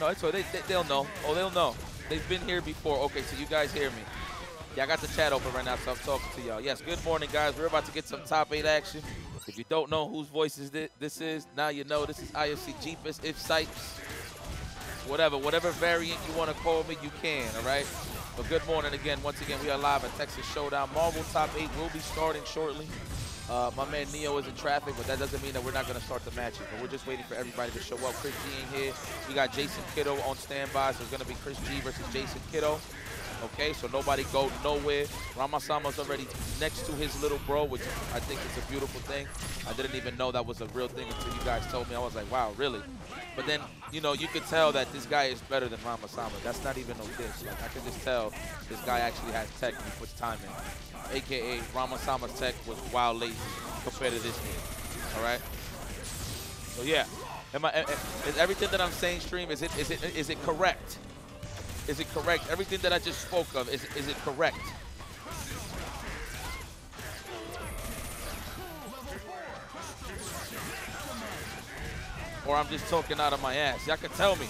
No, it's all they, they they'll know. Oh, they'll know. They've been here before. Okay, so you guys hear me. Yeah, I got the chat open right now, so I'm talking to y'all. Yes, good morning, guys. We're about to get some top eight action. If you don't know whose voices thi- this is, now you know. This is IFC Yipes, if Sipes, whatever, whatever variant you want to call me, you can, all right? But good morning again. Once again, we are live at Texas Showdown. Marvel Top 8 will be starting shortly. Uh, my man Neo is in traffic, but that doesn't mean that we're not going to start the matches. But we're just waiting for everybody to show up. Chris G in here. We got Jason Kido on standby, so it's going to be Chris G versus Jason Kido. Okay, so nobody go nowhere. Ramasama's already next to his little bro, which I think is a beautiful thing. I didn't even know that was a real thing until you guys told me. I was like, wow, really? But then, you know, you could tell that this guy is better than Ramasama. That's not even no diss. Like, I can just tell this guy actually has tech and puts time in. AKA, Ramasama's tech was wild compared to this game. All right? So, yeah. Am I, a- a- is everything that I'm saying, stream, is it, is it, is it correct? Is it correct? Everything that I just spoke of, is, is it correct? Or I'm just talking out of my ass. Y'all can tell me.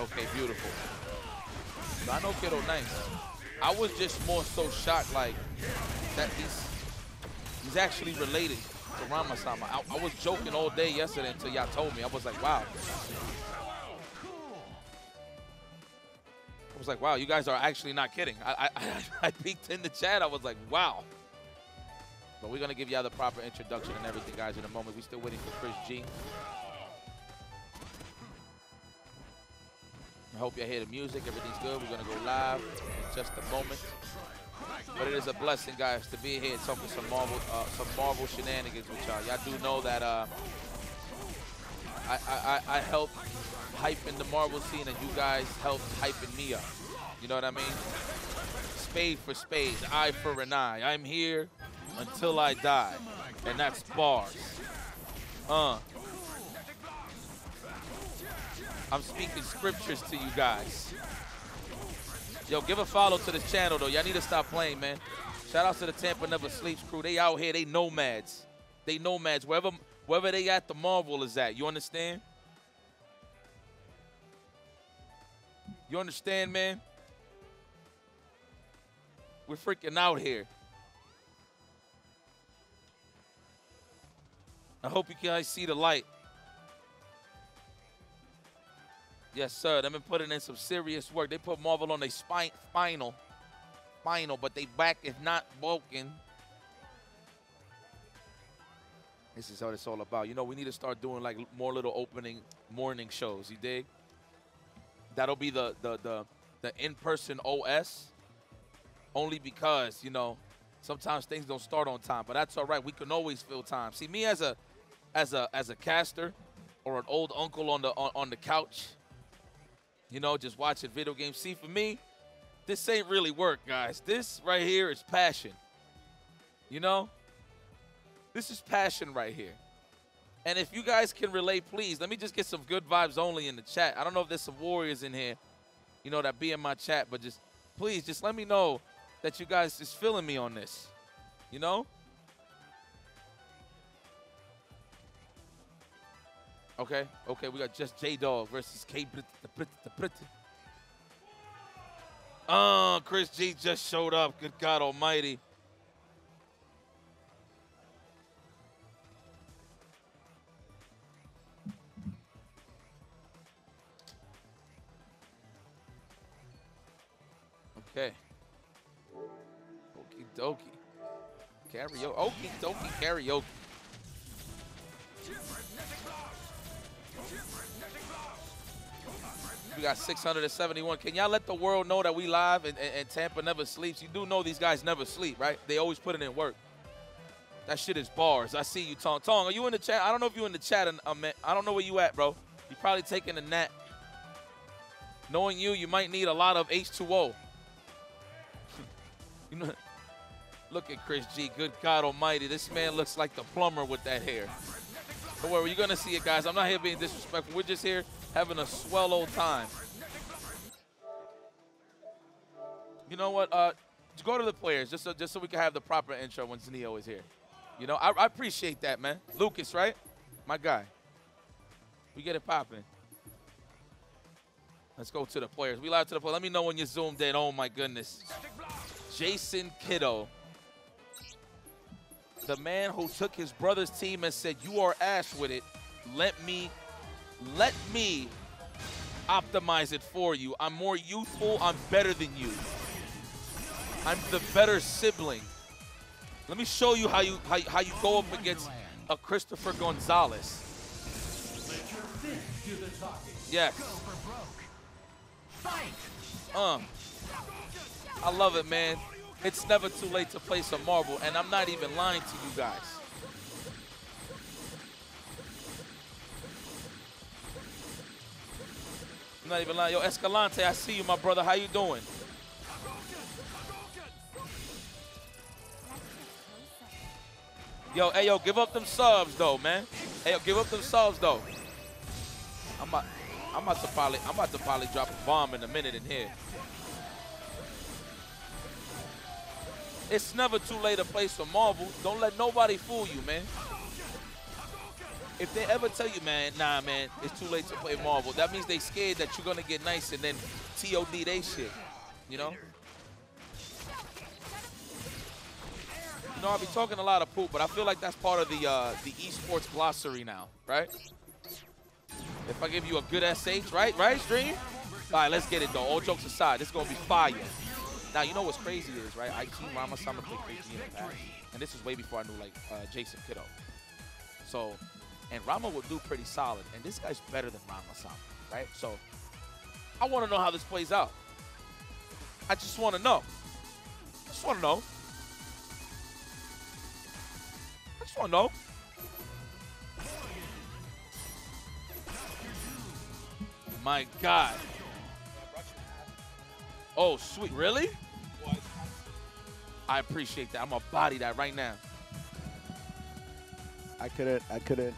Okay, beautiful. I know Kido nice. I was just more so shocked, like that he's he's actually related to Ramasama. I, I was joking all day yesterday until y'all told me. I was like, wow. I was like, wow, you guys are actually not kidding. I I, I peeked in the chat. I was like, wow. But we're gonna give y'all the proper introduction and everything, guys, in a moment. We still waiting for Chris G. I hope you hear the music. Everything's good. We're gonna go live in just a moment. But it is a blessing, guys, to be here talking some Marvel, uh, some Marvel shenanigans with y'all. Y'all do know that uh, I, I, I I help hype in the Marvel scene, and you guys help hyping me up. You know what I mean? Spade for spade, eye for an eye. I'm here until I die, and that's bars. Uh. I'm speaking scriptures to you guys. Yo, give a follow to this channel, though. Y'all need to stop playing, man. Shout out to the Tampa Never Sleeps crew. They out here. They nomads. They nomads. Wherever, wherever they at, the Marvel is at. You understand? You understand, man? We're freaking out here. I hope you guys see the light. Yes, sir. They've been putting in some serious work. They put Marvel on their spine, spinal, spinal, but they back is not broken. This is what it's all about. You know, we need to start doing like more little opening morning shows. You dig? That'll be the the the the in-person OS. Only because you know sometimes things don't start on time, but that's all right. We can always fill time. See, me as a as a as a caster or an old uncle on the on, on the couch you know, just watching video games. See, for me, this ain't really work, guys. This right here is passion. You know? This is passion right here. And if you guys can relate, please, let me just get some good vibes only in the chat. I don't know if there's some warriors in here, you know, that be in my chat, but just please, just let me know that you guys is feeling me on this. You know? Okay, okay, we got just J Dog versus K Brit the Brit the Brit. Oh, Chris G just showed up. Good God Almighty. Okay. Okie dokie. Karaoke. Okie dokie karaoke. We got 671. Can y'all let the world know that we live and, and, and Tampa never sleeps? You do know these guys never sleep, right? They always put it in work. That shit is bars. I see you, Tong. Tong, are you in the chat? I don't know if you're in the chat. Um, I don't know where you at, bro. You probably taking a nap. Knowing you, you might need a lot of H2O. you know, look at Chris G. Good God Almighty, this man looks like the plumber with that hair. Don't worry, you're gonna see it, guys. I'm not here being disrespectful. We're just here having a swell old time. You know what? Uh, go to the players just so just so we can have the proper intro when Zanio is here. You know, I, I appreciate that, man. Lucas, right? My guy. We get it popping. Let's go to the players. We live to the players. Let me know when you're zoomed in. Oh my goodness. Jason Kido. The man who took his brother's team and said, you are ash with it. Let me, let me optimize it for you. I'm more youthful. I'm better than you. I'm the better sibling. Let me show you how you how, how you go up against a Christopher Gonzalez. Yes. Uh. I love it, man. It's never too late to play some Marvel, and I'm not even lying to you guys. I'm not even lying. Yo, Escalante, I see you, my brother. How you doing? Yo, hey, yo, give up them subs, though, man. Hey, yo, give up them subs, though. I'm about, I'm about to probably, I'm about to probably drop a bomb in a minute in here. It's never too late to play some Marvel. Don't let nobody fool you, man. If they ever tell you, man, nah, man, it's too late to play Marvel, that means they scared that you're gonna get nice and then TOD they shit, you know? You know, I'll be talking a lot of poop, but I feel like that's part of the uh, the esports glossary now, right? If I give you a good SH, right? Right, Stream? All right, let's get it, though. All jokes aside, is going to be fire. Now, you know what's crazy is, right? I team Ramasama played crazy in the past. And this is way before I knew, like, uh, Jason Kido. So, and Rama will do pretty solid. And this guy's better than Rama Ramasama, right? So, I want to know how this plays out. I just want to know. I just want to know. I just want to know. My God. Oh, sweet. Really? I appreciate that. I'm going to body that right now. I couldn't, I couldn't,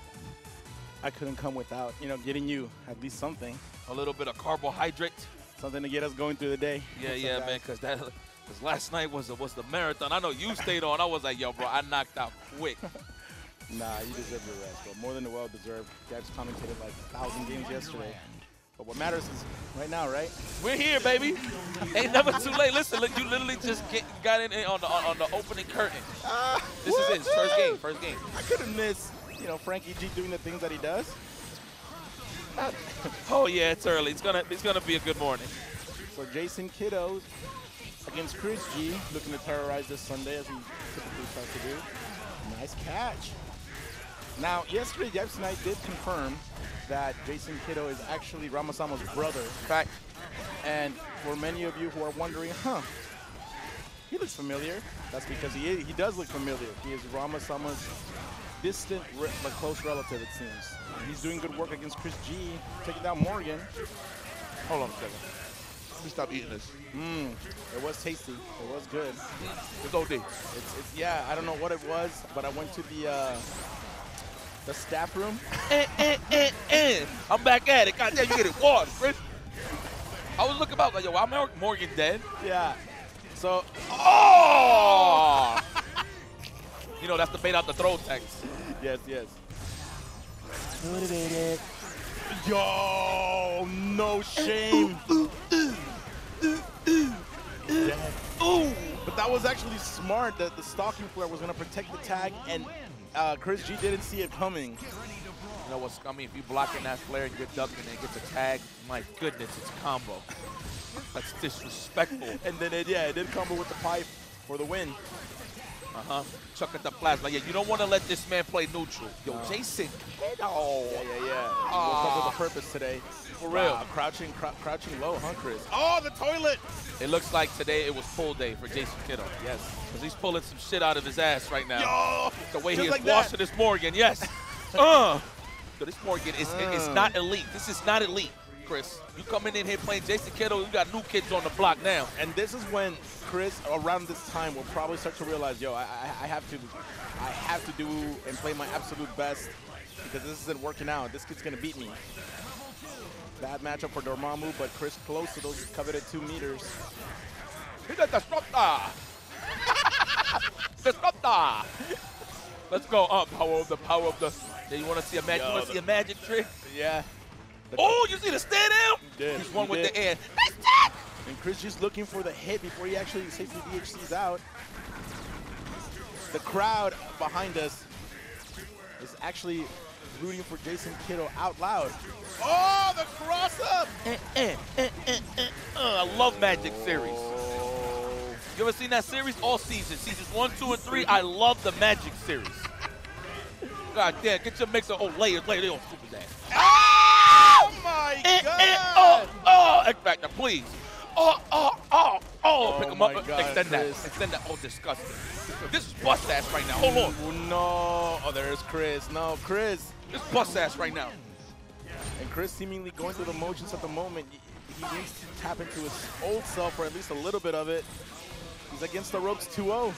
I couldn't come without, you know, getting you at least something. A little bit of carbohydrate. Something to get us going through the day. Yeah, yeah, guys. man, because that because last night was, was the marathon. I know you stayed on. I was like, yo, bro, I knocked out quick. nah, you deserve your rest, bro. More than the well-deserved. Gabs commentated like a thousand games yesterday. But what matters is right now, right? We're here, baby. Ain't never too late. Listen, look, you literally just get, got in on the on, the opening curtain. Uh, this is it. First game. First game. I couldn't miss, you know, Frankie G doing the things that he does. oh yeah, it's early. It's gonna it's gonna be a good morning. So Jason Kido against Chris G, looking to terrorize this Sunday as he typically tries to do. Nice catch. Now, yesterday, Jeff Knight did confirm that Jason Kido is actually Ramasama's brother. In fact. And for many of you who are wondering, huh, he looks familiar. That's because he is, he does look familiar. He is Ramasama's distant but close relative, it seems. He's doing good work against Chris G, taking down Morrigan. Hold on a second. Let me stop eating this. Mmm, it was tasty. It was good. It's OD. It's, it's, yeah, I don't know what it was, but I went to the uh, the staff room. eh, eh, eh, eh. I'm back at it. God damn, you get it water, Chris. I was looking about like, yo, I'm Morrigan dead. Yeah. So, oh! You know, that's the bait out the throw text. Yes, yes. Motivated. Yo, no shame. Ooh. But that was actually smart that the stalking flare was going to protect the tag, and uh, Chris G didn't see it coming. You know what's coming? If you block blocking that flare and you're ducking and it gets a tag, my goodness, it's combo. That's disrespectful. and then it, yeah, it did combo with the pipe for the win. Uh-huh. Chuck at the plasma. Yeah, you don't want to let this man play neutral. Yo, no. Jason Oh. Yeah, yeah, yeah. Woke up with a purpose today. For real. Wow. Crouching, cr crouching low, huh, Chris? Oh, the toilet! It looks like today it was pull day for Jason Kido. Yes. Because he's pulling some shit out of his ass right now. Yo! The way he is like washing this Morrigan, yes. uh. So this Morrigan is uh. it's not elite. This is not elite. Chris. You coming in here playing Jason Kido, you got new kids on the block now. And this is when Chris, around this time, will probably start to realize, yo, I, I, I have to, I have to do and play my absolute best because this isn't working out. This kid's gonna beat me. Bad matchup for Dormammu, but Chris close to those coveted two meters. He's a disruptor. disruptor. Let's go up. Power of the power of the. Yeah, you want to see a magic? You want to see a magic trick? Yeah. Oh, you see the stand out? did. He's one He with the air. And Chris just looking for the hit before he actually safely DHCs out. The crowd behind us is actually rooting for Jason Kido out loud. Oh, the cross up! Eh, eh, eh, eh, eh. Uh, I love Magic series. Oh. You ever seen that series? All seasons, seasons one, two, and three. I love the Magic series. God damn, get your mixer. Oh, layers, layers. They all stupid ass. Oh my Eh, god! eh, oh, oh, X Factor, please. Oh, oh, oh, oh. Oh Pick him up. God, Extend that. Extend that. Oh, disgusting. This is bust ass right now. Hold on. Oh, no. Oh, there's Chris. No, Chris. This is bust ass right now. And Chris seemingly going through the motions at the moment. He he needs to tap into his old self or at least a little bit of it. He's against the ropes 2-0.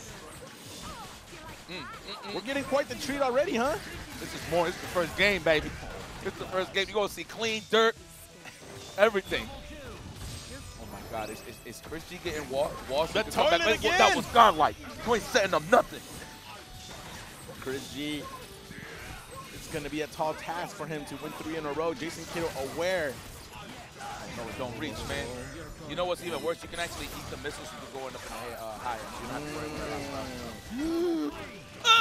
Mm, mm, mm. We're getting quite the treat already, huh? This is more. This is the first game, baby. This is the first game. You're going to see clean dirt, everything. Oh, my God. Is, is, is Chris G getting wa- washed? The back? toilet Look What that was gone like. You ain't setting up nothing. Chris G. It's going to be a tall task for him to win three in a row. Jason Kido aware. No, don't reach, man. You know what's even worse? You can actually eat the missiles if you're going up in the air uh, higher. You don't have to worry about that stuff.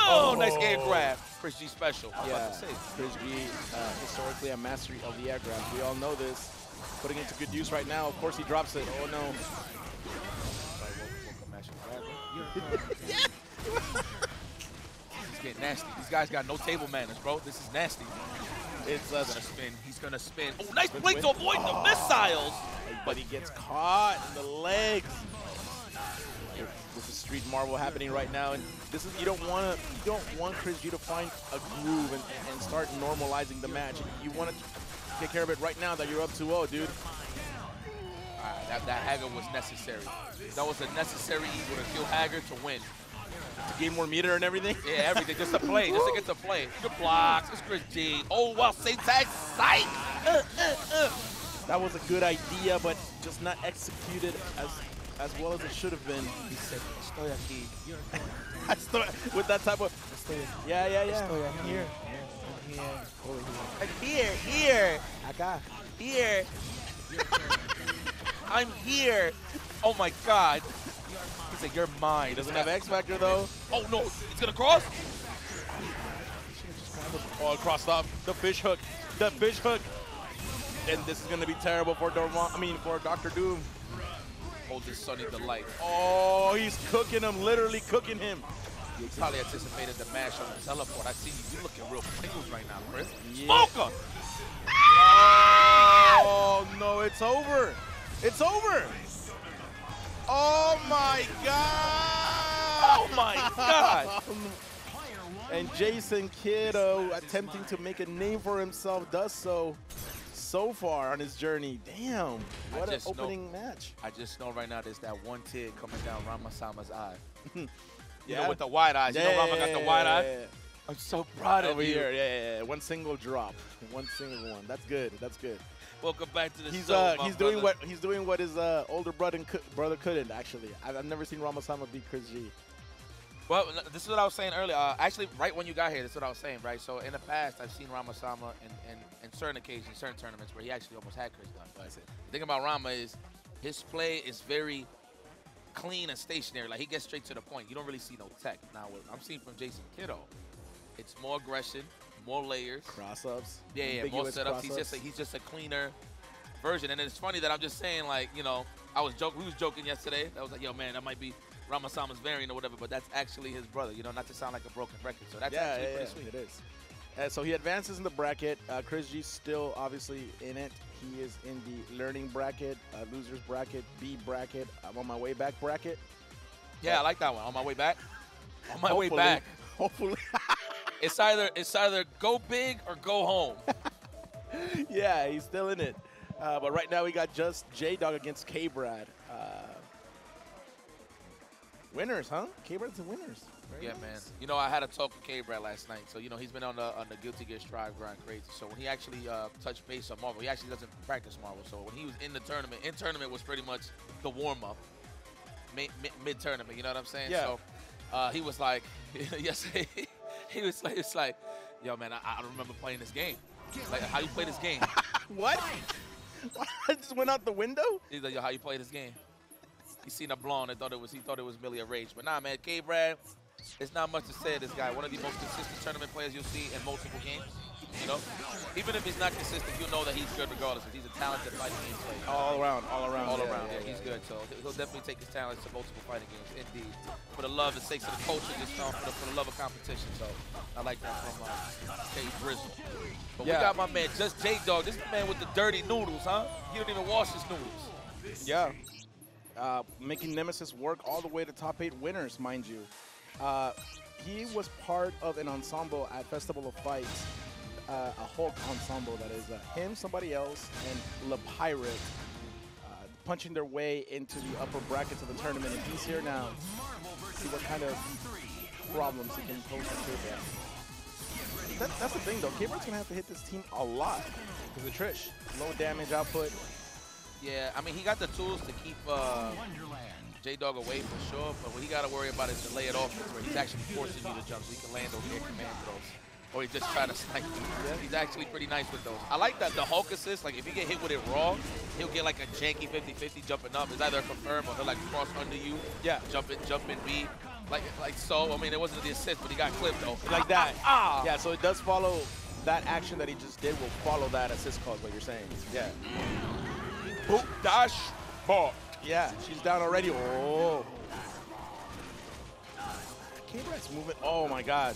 Oh, nice air grab. Chris G special. Yeah, about to say. Chris G, uh, historically a mastery of the air grab. We all know this. Putting it to good use right now. Of course, he drops it. Oh, no. Sorry, woke- woke up, Master Grab. He's getting nasty. These guys got no table manners, bro. This is nasty. It's He's gonna spin. He's gonna spin. Oh, nice play to avoid the oh. missiles. but he gets caught in the legs. This is street marvel happening right now, and this is you don't want to you don't want Chris G to find a groove and, and start normalizing the match. You want to take care of it right now that you're up 2-0, dude. All right, that, that Haggar was necessary. That was a necessary evil to kill Haggar to win. To gain more meter and everything. Yeah, everything. Just to play. Just to get to play. Good blocks. It's Chris G. Oh, wow. Same tag. Psych. Uh, uh, uh. That was a good idea, but just not executed as as well as it should have been. He said, estoy aquí. I still- With that type of yeah, yeah, yeah. Estoy Here. I'm here. Here. Acá. Here. I'm here. Oh, my God. You're mine. Doesn't have X Factor though. Oh, no. Going to cross? Oh, crossed off the fish hook, the fish hook, and this is gonna be terrible for Dormont. I mean, for Doctor Doom. Hold this Sunny Delight. Oh, he's cooking him, literally cooking him. He probably anticipated the mash on the teleport. I see you. You looking real Pringles right now, Chris. Yeah. Smoker! Oh no, it's over. It's over. Oh my God. Oh, my God. And Jason Kido attempting to make a name for himself does so so far on his journey. Damn, what an just know- opening match. I just know right now there's that one tear coming down Ramasama's eye. You Yeah. know, with the wide eyes. You know Rama got the wide eye? yeah, I'm so proud of Over you. here, yeah, yeah, yeah, one single drop, one single one. That's good. That's good. Welcome back to the He's show, uh he's doing brother. what he's doing what his uh, older brother brother couldn't actually. I've, I've never seen Ramasama beat Chris G. Well, this is what I was saying earlier. Uh, actually, right when you got here, this is what I was saying, right? So in the past, I've seen Ramasama in, in, in certain occasions, certain tournaments where he actually almost had Chris done. But the thing about Rama is his play is very clean and stationary. Like he gets straight to the point. You don't really see no tech. Now, what I'm seeing from Jason Kido, it's more aggression, more layers. Cross ups. Yeah, yeah, more setups. He's just a, he's just a cleaner version. And it's funny that I'm just saying like, you know, I was joking. We was joking yesterday. I was like, yo, man, that might be Ramasama's variant or whatever, but that's actually his brother. You know, not to sound like a broken record. So that's yeah, actually yeah, pretty yeah, sweet. it is. Uh, so he advances in the bracket. Uh, Chris G's still obviously in it. He is in the learning bracket, uh, losers bracket, B bracket. I'm on my way back bracket. Yeah, I like that one. On my way back. On my way back. Hopefully. It's either it's either go big or go home. yeah, he's still in it. Uh, but right now we got just J Dog against K Brad. Uh, winners, huh? K Brad's the winners. Very Yeah, nice. man. You know, I had a talk with K Brad last night. So, you know, he's been on the on the Guilty Gear Strive grind crazy. So when he actually uh, touched base on Marvel, he actually doesn't practice Marvel. So when he was in the tournament, in tournament was pretty much the warm up. mid, mid, mid tournament. You know what I'm saying? Yeah. So uh, he was like, yes, he was like, it's like, yo, man, I, I don't remember playing this game. Like, how you play this game? What? I just went out the window? He's like, yo, how you play this game? He seen a blonde and thought it was he thought it was Millia Rage. But nah, man, K Brad, it's not much to say this guy. One of the most consistent tournament players you'll see in multiple games. You know, even if he's not consistent, you'll know that he's good regardless. He's a talented fighting game player. All around, all around. All yeah, around, yeah, yeah, he's good. So he'll definitely take his talents to multiple fighting games, indeed. For the love and sakes of the culture, just um, for, the, for the love of competition. So I like that from uh, K Brizzle. But we got my man, just J Dog. This is the man with the dirty noodles, huh? He don't even wash his noodles. Yeah. Uh, making Nemesis work all the way to top eight winners, mind you. Uh, he was part of an ensemble at Festival of Fights, uh, a Hulk ensemble that is uh, him, somebody else, and Le Pirate uh, punching their way into the upper brackets of the tournament. And he's here now. See what kind of problems he can pose to K-Brad. That, that's the thing, though. K-Brad's going to have to hit this team a lot because of Trish. Low damage output. Yeah, I mean, he got the tools to keep uh, J Dog away for sure, but what he got to worry about is the layered offense where he's actually forcing you to jump so he can land those air command throws. Or he just try to snipe you. He's actually pretty nice with those. I like that the Hulk assist, like if you get hit with it wrong, he'll get like a janky 50-50 jumping up. It's either a confirm or he'll like cross under you. Yeah. Jump in, jump in B. Like, like so. I mean, it wasn't the assist, but he got clipped though. like that. Ah! Yeah, so it does follow that action that he just did will follow that assist call, what you're saying. Yeah. Boop, dash, bar. Yeah, she's down already. Oh. K-Brad's movement. Oh my gosh.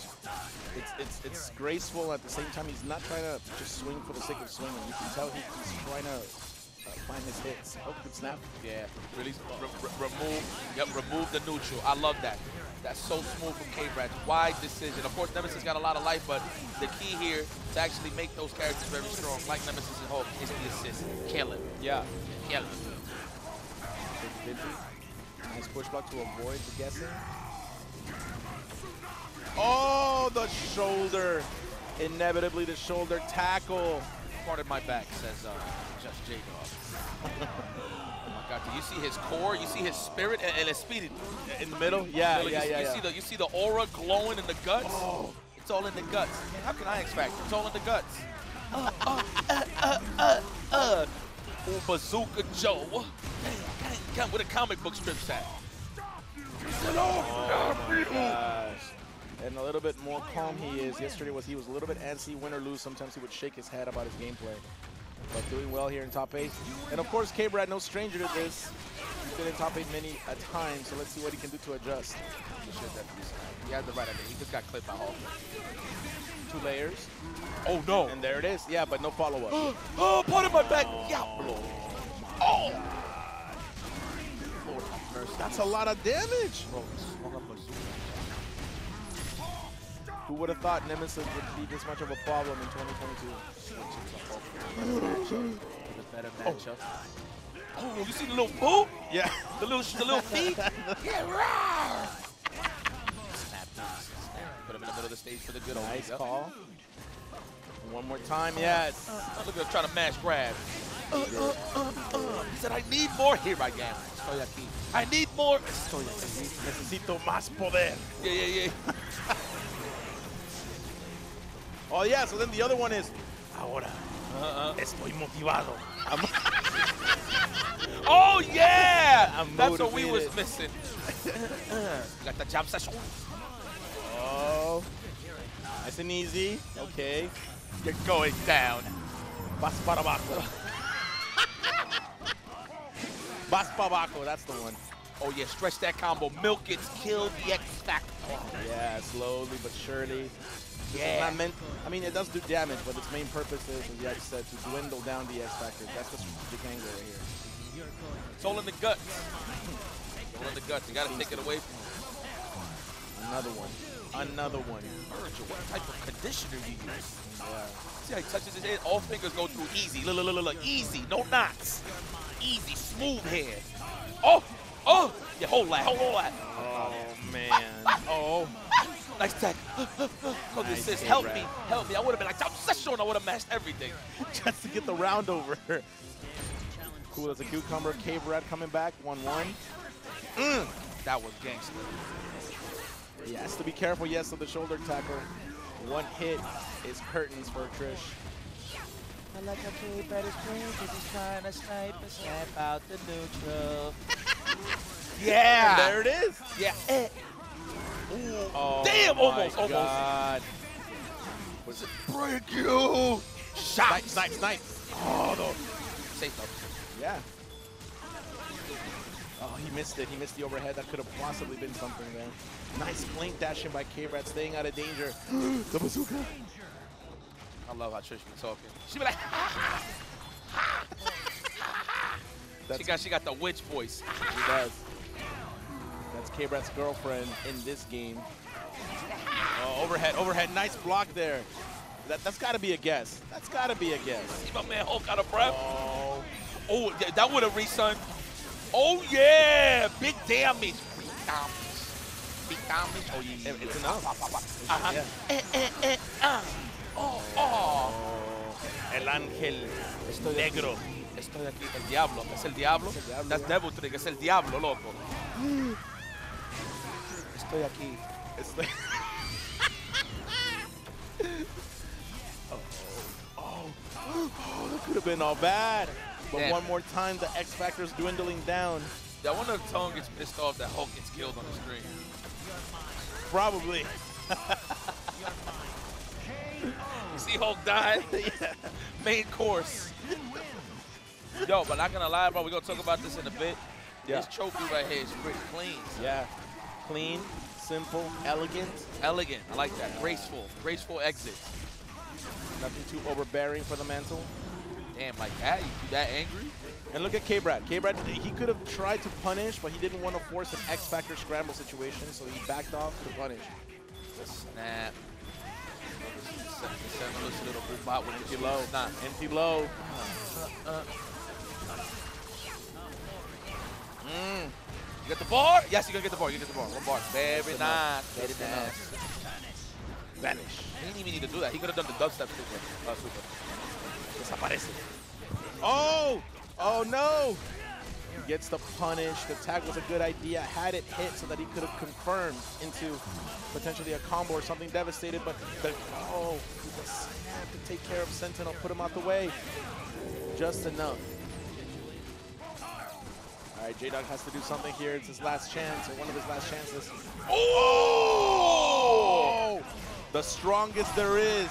It's it's it's graceful at the same time. He's not trying to just swing for the sake of swinging. You can tell he, he's trying to uh, find his hits. Oh, good snap. Yeah, really re- re- remove, yep, remove the neutral. I love that. That's so smooth from K-Brad. Wide decision. Of course, Nemesis got a lot of life, but the key here to actually make those characters very strong, like Nemesis and Hulk, is the assist. Kill it. Yeah. Kill. 50-50. Nice push block to avoid the guessing. Oh, the shoulder. Inevitably, the shoulder tackle. Pardon my back, says uh, Just J Dog. oh my God! Do you see his core? You see his spirit and, and his speed. In the middle? Yeah, you, yeah, see, yeah. you yeah. see the you see the aura glowing in the guts. Oh. It's all in the guts. How can I expect? It's all in the guts. Uh, uh, uh, uh, uh, uh. Oh, Bazooka Joe. Dang, dang, dang, with a comic book strip set. Gosh. And a little bit more calm he is. Yesterday was he was a little bit antsy, win or lose. Sometimes he would shake his head about his gameplay. But doing well here in top eight. And of course, K-Brad, no stranger to this. He's been in top eight many a time, so let's see what he can do to adjust. He should definitely. He had the right idea. He just got clipped by Hulk. Two layers. Oh no. And there it is. Yeah, but no follow-up. oh, pardon my back. Diablo. Oh. That's a lot of damage. Bro, Who would have thought Nemesis would be this much of a problem in 2022? The better matchup. Oh, you see the little boot? Yeah. The little, the little feet? yeah, rawr. Snap this. Put him in the middle of the stage for the good old Nice Yep. call. One more time, yes. Oh, look at him trying to mash grab. Uh, uh, uh, uh. He said, I need more. Here I am. Estoy aquí. I need more. Estoy aquí. Necesito más poder. Yeah, yeah, yeah. Oh yeah, so then the other one is, ahora Uh-uh. estoy motivado. Oh, yeah! I'm That's what we was missing. Got the jump session. Oh, nice and easy. Okay. You're going down. Vas para abajo. Vas para abajo, that's the one. Oh, yeah, stretch that combo. Milk it, kill the X Factor. Yeah, slowly but surely. This is Yeah. not meant, I mean, it does do damage, but its main purpose is, as Yak said, to dwindle down the X factor. That's the strategic angle right here. It's all in the guts. It's all in the guts. You got to take it away from him. Another one. Another one. Vergil, what type of conditioner do you use? Yeah. See how he touches his head? All fingers go through easy. Look, look, look, look. Easy. No knots. Easy. Smooth head. Oh! Oh! Yeah, hold that. Hold that. Oh, man. Oh. Nice tech. Go Nice this assist. hit, Help Brad. me. Help me. I would have been like, I'm session. I would have mashed everything. Just to get the round over. Cool as a cucumber. K-Brad coming back. 1-1. Mm. That was gangster. He has to be careful, yes, of the shoulder tackle. One hit is curtains for Trish. I like a kid better screen because he's trying to snipe and snap out the neutral. yeah. There it is. Yeah. Oh, Damn, my almost, almost. God. Was it break you? Shot. Snipe, snipe, snipe. Oh, no. Safe though. Yeah. Oh, he missed it. He missed the overhead. That could have possibly been something there. Nice blink dashing by K-Brad, staying out of danger. the bazooka. I love how Trish be talking. She be like, That's she got she got the witch voice. He does. That's K-Brad's girlfriend in this game. Oh, overhead, overhead. Nice block there. That, that's got to be a guess. That's got to be a guess. See my man Hulk out of breath. Oh, Oh, th- that would have reached, son. Oh yeah, big damage. Big damage. Big damage. Oh yeah, It- it's enough. Uh-huh. Yeah. Eh, eh, eh, ah. Oh, oh. El ángel Estoy negro. Aquí. Estoy aquí. El diablo. Es el diablo. Es el diablo, That's yeah. Devil Trick. Es el diablo, loco. Estoy aquí. It's oh, oh, oh, that could have been all bad. But Damn. one more time, the X Factor's dwindling down. Yeah, I wonder if Tone gets pissed off that Hulk gets killed on the stream. Probably. See Hulk die? Main course. Yo, but not gonna lie, bro. We're gonna talk about this in a bit. Yeah. This trophy right here is pretty clean. Yeah. Clean, simple, elegant. Elegant. I like that. Graceful. Graceful exit. Nothing too overbearing for the mantle. Damn, like that? You that angry? And look at K-Brad. K-Brad, he could have tried to punish, but he didn't want to force an X Factor scramble situation, so he backed off to punish. Snap. Send a little boot with Empty low. Nah. Empty low. Uh, uh, uh. Mm. You got the bar? Yes, you're gonna get the bar. You get the bar. One bar. Very nice. Very nice. Vanish. He didn't even need to do that. He could have done the dubstep super. Uh, super. Desaparece. Oh! Oh no! He gets the punish. The tag was a good idea. Had it hit so that he could have confirmed into potentially a combo or something devastated, but the oh, the snap to take care of Sentinel, put him out the way. Just enough. All right, J-Dog has to do something here. It's his last chance, or one of his last chances. Oh! oh! The strongest there is.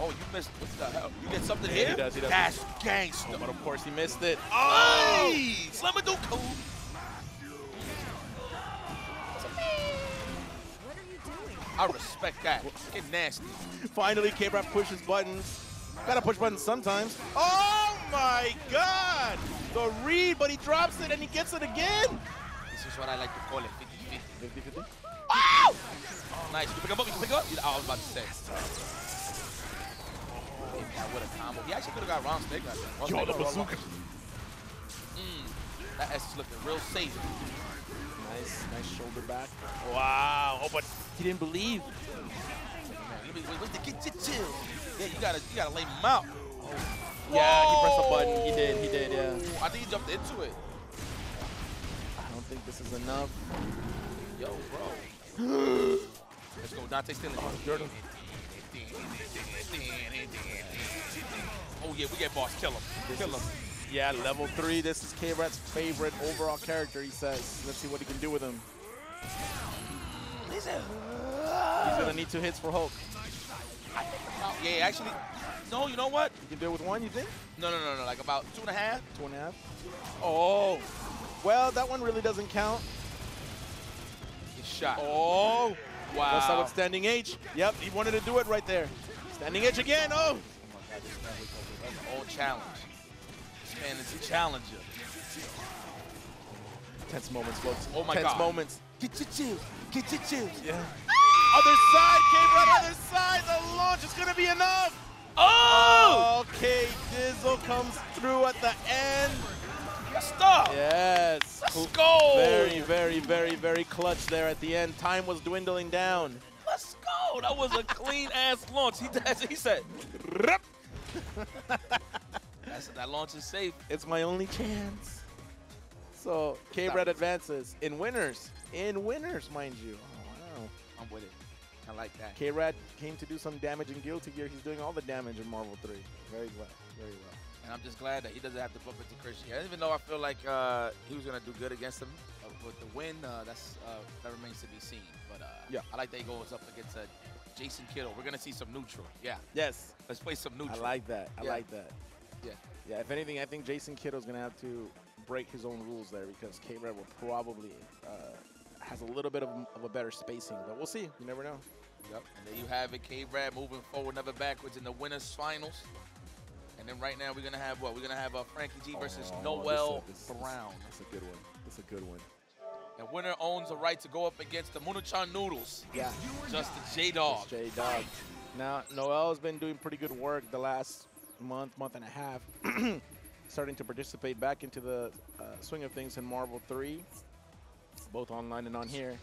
Oh, you missed. What the hell? You get something Yeah, here? he does, he does. That's gangster. Oh, but of course he missed it. Oh! Slam it, dude. Cool. What are you doing? I respect that. Get nasty. Finally, K-Brad pushes buttons. Gotta push buttons sometimes. Oh my god! The read, but he drops it and he gets it again. This is what I like to call it 50 50. 50-50. Oh! Nice. You pick him up. You pick him up. Oh, I was about to say. Hit that with a combo. He actually could have got Ron Snake. I think. Ron Yo, Snake the bazooka. Mm, that S is looking real safe. Nice, nice shoulder back. Wow. Oh, but he didn't believe. Let me, wait, wait, get your chill. Yeah, you gotta, you gotta lay him out. Yeah, he pressed the button. He did, he did, yeah. I think he jumped into it. I don't think this is enough. Yo, bro. Let's go, Dante Stilling. Oh, Jordan. Oh yeah, we get boss. Kill him. This Kill is- him. Yeah, level three. This is K-Brad's favorite overall character, he says. Let's see what he can do with him. He's gonna need two hits for Hulk. Yeah, actually, no. You know what? You can do it with one, you think? No, no, no, no. Like about two and a half. Two and a half. Oh. Well, that one really doesn't count. Get shot. Oh. wow. That's how it's standing H. Yep, he wanted to do it right there. Standing H again. Oh. Oh God, that's an old challenge. This man is a challenger. Tense moments, folks. Oh my Tense God. moments. Get your chills. Get your chills. Yeah. Other side, K-Brad, other side. The launch is going to be enough. Oh! Okay, Dizzle comes through at the end. Stop. Yes. Let's go. Very, very, very, very clutch there at the end. Time was dwindling down. Let's go. That was a clean ass launch. He, he said, that's, that launch is safe. It's my only chance. So K-Brad advances in winners. In winners, mind you. I like that. K-Brad came to do some damage in Guilty Gear. He's doing all the damage in Marvel 3. Very well. Very well. And I'm just glad that he doesn't have to bump into Christian. Even though I feel like uh, he was going to do good against him uh, with the win, uh, that's uh, that remains to be seen. But uh, Yeah. I like that he goes up against uh, Jason Kido. We're going to see some neutral. Yeah, Yes. let's play some neutral. I like that. I Yeah. like that. Yeah. Yeah, if anything, I think Jason Kido's going to have to break his own rules there because K-Brad will probably uh, has a little bit of, of a better spacing. But we'll see. You never know. Yep. And there you have it, K-Brad moving forward, never backwards in the winners finals. And then right now we're gonna have what? We're gonna have uh, Frankie G versus Oh, Noel this is- this is- Brown. That's a good one. That's a good one. And winner owns the right to go up against the Munachan Noodles, Yeah. Just the J Dog. J Dog. Now, Noel's been doing pretty good work the last month, month and a half, starting to participate back into the uh, swing of things in Marvel 3, both online and on here.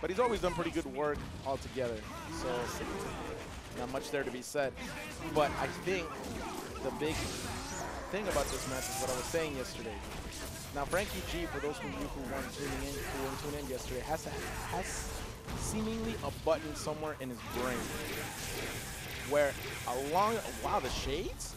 But he's always done pretty good work altogether, so not much there to be said. But I think the big thing about this match is what I was saying yesterday. Now, Frankie G, for those of you who weren't tuning in, who weren't tuning in yesterday, has to, has seemingly a button somewhere in his brain where along wow the shades.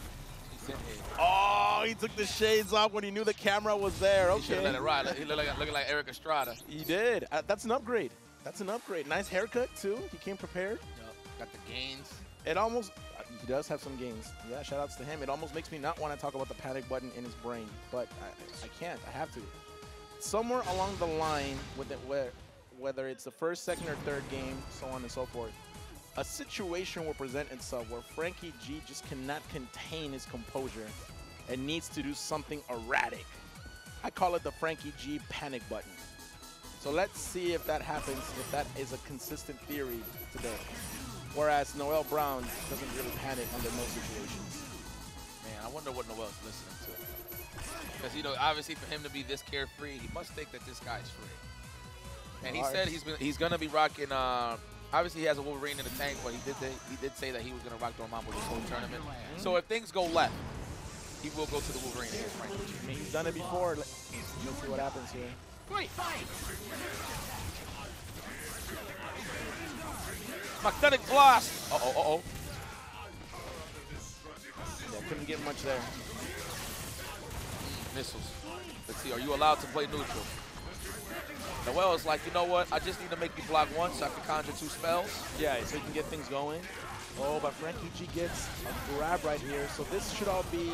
He's in here. Oh, he took the shades off when he knew the camera was there. He should Okay, have let it ride. He looked like, looking like Erik Estrada. he did. Uh, that's an upgrade. That's an upgrade. Nice haircut too. He came prepared. Yep. Got the gains. It almost uh, he does have some gains. Yeah, shout outs to him. It almost makes me not want to talk about the panic button in his brain, but I, I can't. I have to. Somewhere along the line, with it, where, whether it's the first, second, or third game, so on and so forth, a situation will present itself where Frankie G just cannot contain his composure and needs to do something erratic. I call it the Frankie G panic button. So let's see if that happens, if that is a consistent theory today. Whereas Noel Brown doesn't really panic under most situations. Man, I wonder what Noel's listening to. Because, you know, obviously for him to be this carefree, he must think that this guy's free. And he said he's been, he's going to be rocking, uh, obviously he has a Wolverine in the tank, but he did, say- he did say that he was going to rock Dormammu this whole tournament. So if things go left, he will go to the Wolverine against Frankie G. I mean, he's done it before. Let- Let's see what happens here. Magnetic Blast! Uh-oh, uh-oh. Yeah, couldn't get much there. Missiles. Let's see, are you allowed to play neutral? Noel is like, you know what? I just need to make you block once so I can conjure two spells. Yeah, so you can get things going. Oh, but Frankie G gets a grab right here. So this should all be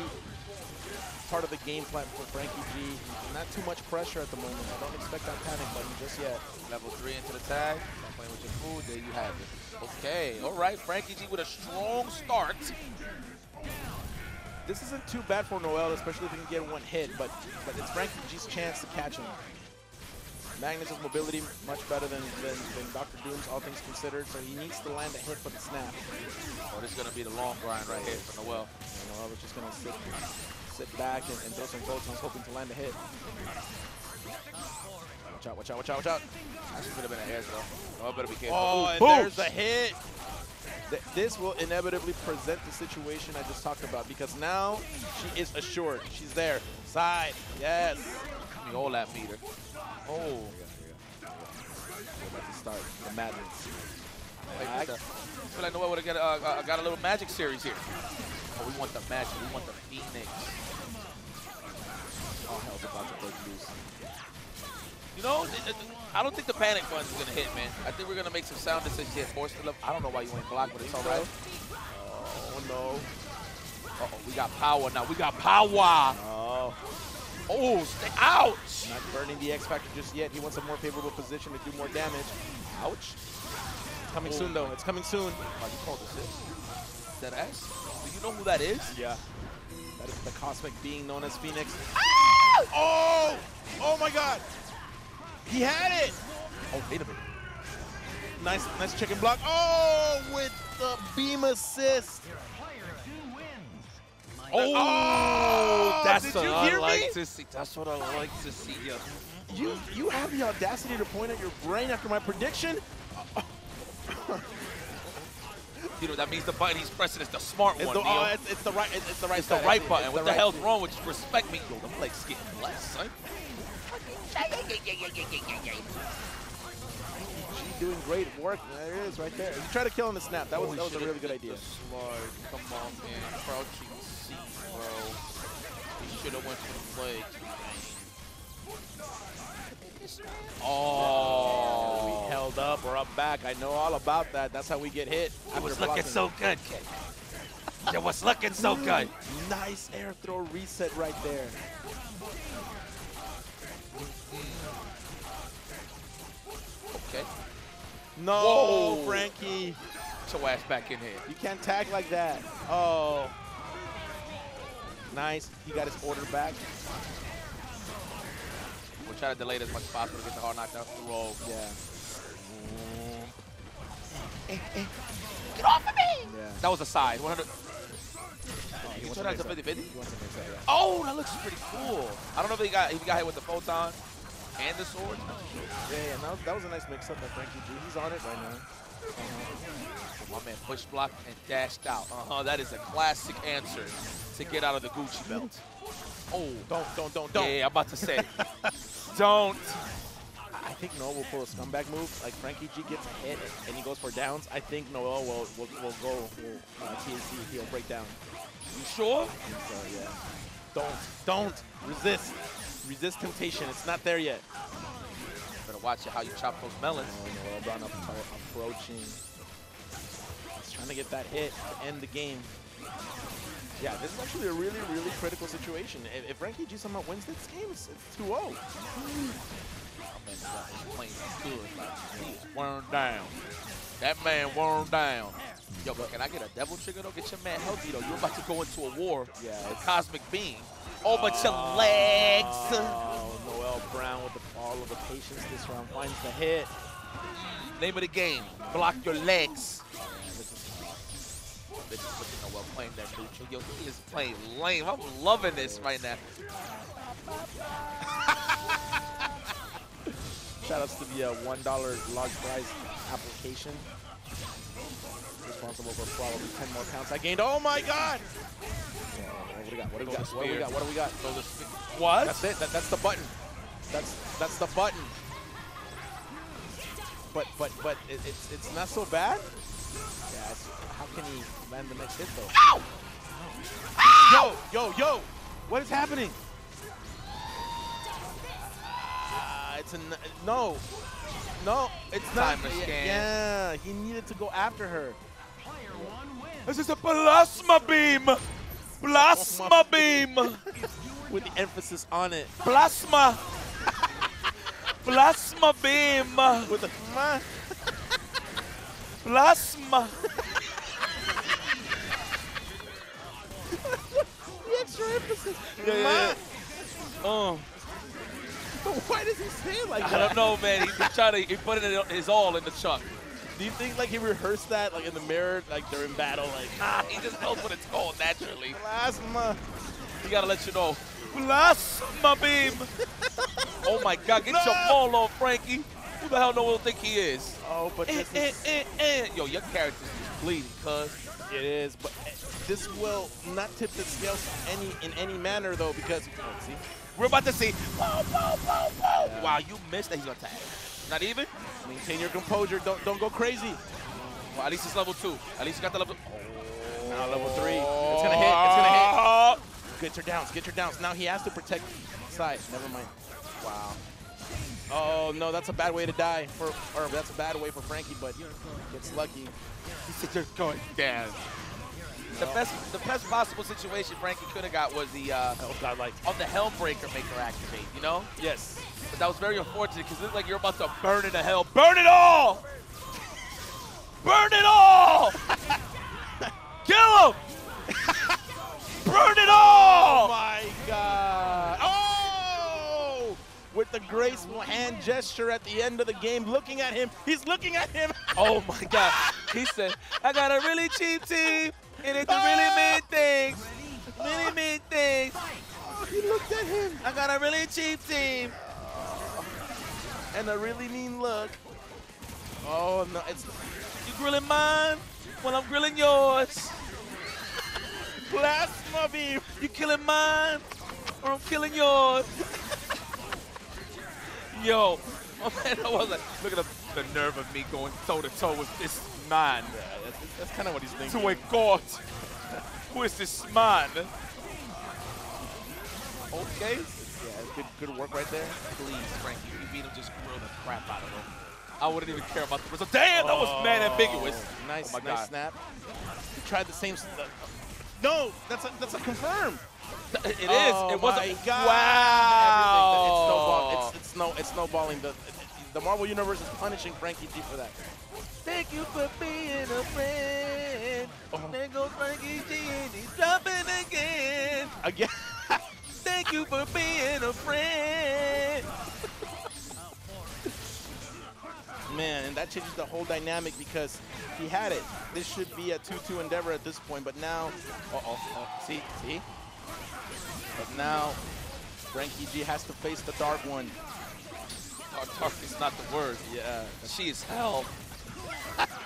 part of the game plan for Frankie G. Not too much pressure at the moment. I don't expect that panic button just yet. Level three into the tag. Not playing with your food. There you have it. Okay, all right. Frankie G with a strong start. This isn't too bad for Noel, especially if he can get one hit, but but it's Frankie G's chance to catch him. Magnus' mobility much better than, than, than Dr. Doom's, all things considered, so he needs to land a hit for the snap. Oh, this is going to be the long grind right here for Noel. And Noel was just going to sit sit back and, and throw some photons, hoping to land a hit. Watch out, watch out, watch out, watch out. Actually could have been an air throw. Noel better be careful. Oh, Ooh, and boom. there's a hit. Th- This will inevitably present the situation I just talked about because now she is assured. She's there. Side. Yes. Give me all that meter. Oh. We're about to start the madness. Like, I- the- I feel like Noel would have got, uh, uh, got a little magic series here. Oh, we want the magic. We want the Phoenix. All hell's about to break loose. You know, I don't think the panic button's going to hit, man. I think we're going to make some sound decisions here. Force the left. I don't know why you ain't blocked, but it's all right. Oh, no. Uh-oh, we got power now. We got power. Oh. Oh, stay out. Not burning the X Factor just yet. He wants a more favorable position to do more damage. Ouch. It's coming soon, though. It's coming soon. Oh, you called this it? That ass? Do you know who that is? Yeah. That is the cosmic being known as Phoenix. Ah! Oh! Oh, my God. He had it. Oh, wait a minute. Nice, nice chicken block. Oh, with the beam assist. Oh, Oh, that's what I like me? to see. That's what I like to see. Yeah. You you have the audacity to point at your brain after my prediction? You know, that means the button he's pressing is the smart It's one, the, oh, it's, it's the right. It's, it's the right. It's the right button. the What the right- hell's wrong with you? Respect me. Yo, them legs getting blessed, son. She's doing great work. There it is, right there. You try to kill on the snap. That was Oh, that was a really good idea. Slide. Come on, man. Crouching bro. He should have went for the legs. Oh. We held up or up back. I know all about that. That's how we get hit. It was looking blocking. so good, kid. It was looking so good. Nice air throw reset right there. Okay. No, Whoa. Frankie. Get your ass back in here. You can't tag like that. Oh. Nice. He got his order back. We'll try to delay it as much as possible to get the hard knockdown through roll. Yeah. Eh, eh, eh. Get off of me! Yeah. That was a side. 100. He You wants out to 50 50? He wants to yeah. Oh, that looks pretty cool. I don't know if he got if he got hit with the photon and the sword. Yeah, yeah, that was, that was a nice mix-up by Frankie G. He's on it right now. So my man push blocked and dashed out. Uh-huh, that is a classic answer to get out of the Gucci belt. Oh, Don't, don't, don't, don't. yeah, I'm about to say. don't. I think Noel will pull a scumbag move. Like Frankie G gets hit and he goes for downs. I think Noel will will, will go will, uh. He'll break down. You sure? So yeah. Don't, don't resist. Resist temptation. It's not there yet. Watch how you chop those melons. Oh, Noel Brown up, approaching. He's trying to get that hit to end the game. Yeah, this is actually a really, really critical situation. If, if Frankie G somehow wins this game, it's, it's 2-0. My man is playing good. Like, worn down. That man worn down. Yo, but can I get a devil trigger though? Get your man healthy though. You're about to go into a war Yeah, Cosmic Beam. Oh, but your legs. Oh, Noel Brown with the, all of the patience this round finds the hit. Name of the game. Block your legs. This is looking well playing that neutral. Yo, he is playing lame. I'm loving this right now. Shout outs to the uh, $1 large prize application. Responsible for probably 10 more counts I gained. Oh my god! Yeah, what do we got? What do we got? What do we got? What do we got? Throw the sp- what? That's it. That, that's the button. That's that's the button. But but but it, it's it's not so bad. Yeah. It's, how can he land the next hit though? Yo yo yo! What is happening? Ah, it's a n- no, no. It's not. Yeah, scan. Yeah, he needed to go after her. This is a plasma beam. Plasma beam. with the emphasis on it. Plasma. Plasma beam. With the ma. Plasma. The extra emphasis. Yeah, yeah, Ma. yeah. Oh, Why does he say it like I that? don't know, man. He's trying to he put it his all in the chunk. Do you think like he rehearsed that like in the mirror, like during battle, like Nah, he just knows what it's called naturally. plasma? He gotta let you know. Plasma beam. oh my God, get your ball on, Frankie. Who the hell no one think he is? Oh, but Eh, eh, eh, eh. Yo, your character's just bleeding, cuz. it is, but eh, this will not tip the scales any in any manner though because oh, see, We're about to see. Bow. Wow, you missed that. He's gonna tag. Not even? maintain your composure. Don't don't go crazy. Well, at least it's level two. At least you got the level. Now level three, it's gonna hit. It's gonna hit. gonna Get your downs. Get your downs. Now he has to protect side. Never mind. Wow. Oh no, that's a bad way to die for, or that's a bad way for Frankie, but gets lucky. He said you're going down. The best, the best possible situation Frankie could have got was the uh, Oh god, like on the Hellbreaker maker activate. You know, yes. But that was very unfortunate because it looked like you're about to burn into hell. Burn it all! Burn it all! Kill him! burn it all! Oh my god! Oh! With the graceful hand gesture at the end of the game, looking at him. He's looking at him. Oh my God. He said, I got a really cheap team, and it's a really oh! mean things. Really mean things. Oh, he looked at him. I got a really cheap team. And a really mean look. Oh no, it's You grilling mine? Well, I'm grilling yours. Plasma beam. You killing mine, or I'm killing yours. Yo, my oh, man, I was like, look at the, the nerve of me going toe to toe with this man. Yeah, that's, that's kind of what he's thinking. To a god. Who is this man? Okay. Yeah, good, good work right there. Please, Frankie, you beat him, just crap out of him. I wouldn't even care about the result. Damn, that was man ambiguous. Oh, Nice, Oh my nice God. snap. He tried the same. s- uh, no, that's a that's a confirm. It is. Oh it was my a God. wow. Everything. It's snowball. It's, it's snow. It's snowballing. The the Marvel Universe is punishing Frankie G for that. Thank you for being a friend. Oh. There goes Frankie G and he's dropping again. Again. Thank you for being a friend. Man, and that changes the whole dynamic because he had it. This should be a 2-2 endeavor at this point, but now, uh-oh, oh, see, see? But now, Frankie G has to face the Dark One. Dark, dark is not the word. Yeah, She is hell.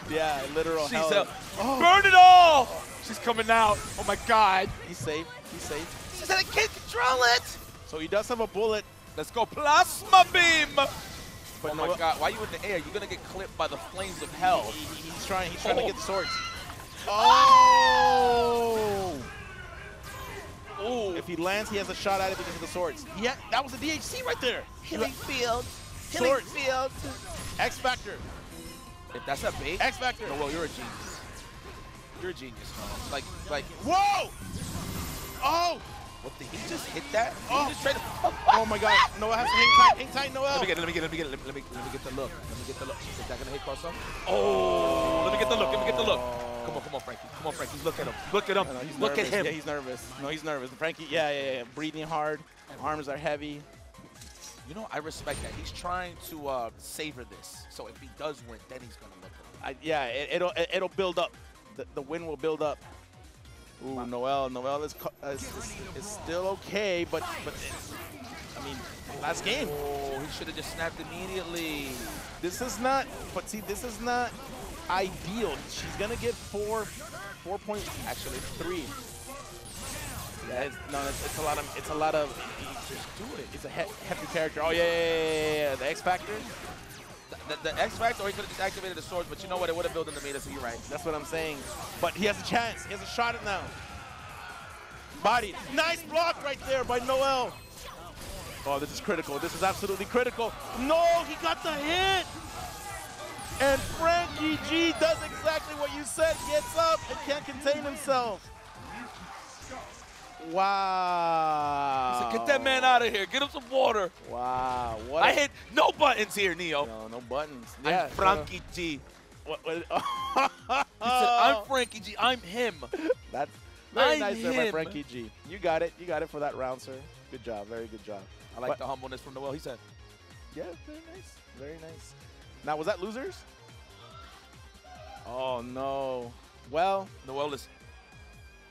yeah, literal She's hell. hell. Oh, Burn it all. She's coming out. Oh my God. he's safe, he's safe. She said I can't control it. So he does have a bullet, Let's go plasma beam. But oh my God. Why you in the air? You're gonna get clipped by the flames of hell. He, he- he's trying, he's trying Oh. to get the swords. Oh! Ooh. If he lands, he has a shot at it because of the swords. Yeah, that was a DHC right there. Healing field. Healing field. X Factor. If that's a bait, X Factor. no, well, you're a genius. You're a genius, man. Like, like, Whoa! Oh! What did he just hit that? Oh. He just tried to. Oh my God! Noah has to hang tight, hang tight, Noel. Let me get. Let me get. Let me get. Let me, let me get the look. Let me get the look. Is that gonna hit cross up? Oh! Let me get the look. Let me get the look. Come on, come on, Frankie. Come on, Frankie. Look at him. Look at him. No, no, look nervous. at him. Yeah, he's nervous. No, he's nervous. Frankie, yeah, yeah, yeah. Breathing hard. Arms are heavy. You know, I respect that. He's trying to uh, savor this. So if he does win, then he's gonna look. At I, yeah, it, it'll it, it'll build up. The, the win will build up. Ooh, Noel. Noel is, is, is, is still okay, but but I mean, last game. Oh, he should have just snapped immediately. This is not. But see, this is not ideal. She's gonna get four, four points. Actually, three. Yeah, it's, no, it's, it's a lot of. It's a lot of. Just do it. It's a he hefty character. Oh yeah, yeah, yeah, yeah, yeah. The X Factor. The, the, X Factor, or he could have just activated the swords, but you know what? It would have built in the meter, so you're right. That's what I'm saying. But he has a chance. He has a shot at now. Body. Nice block right there by Noel. Oh, this is critical. This is absolutely critical. No, he got the hit. And Frankie G does exactly what you said. Gets up and can't contain himself. Wow. So get that man out of here. Get him some water. Wow. What I hit no buttons here, Neo. No, no buttons. I'm Yeah. Frankie G. What, what, He said, I'm Frankie G. I'm him. That's very I'm nice there by him. Frankie G. You got it. You got it for that round, sir. Good job. Very good job. I like But- the humbleness from Noel. He said, Yeah, very nice. Very nice. Now, was that losers? Oh, no. Well, Noel is,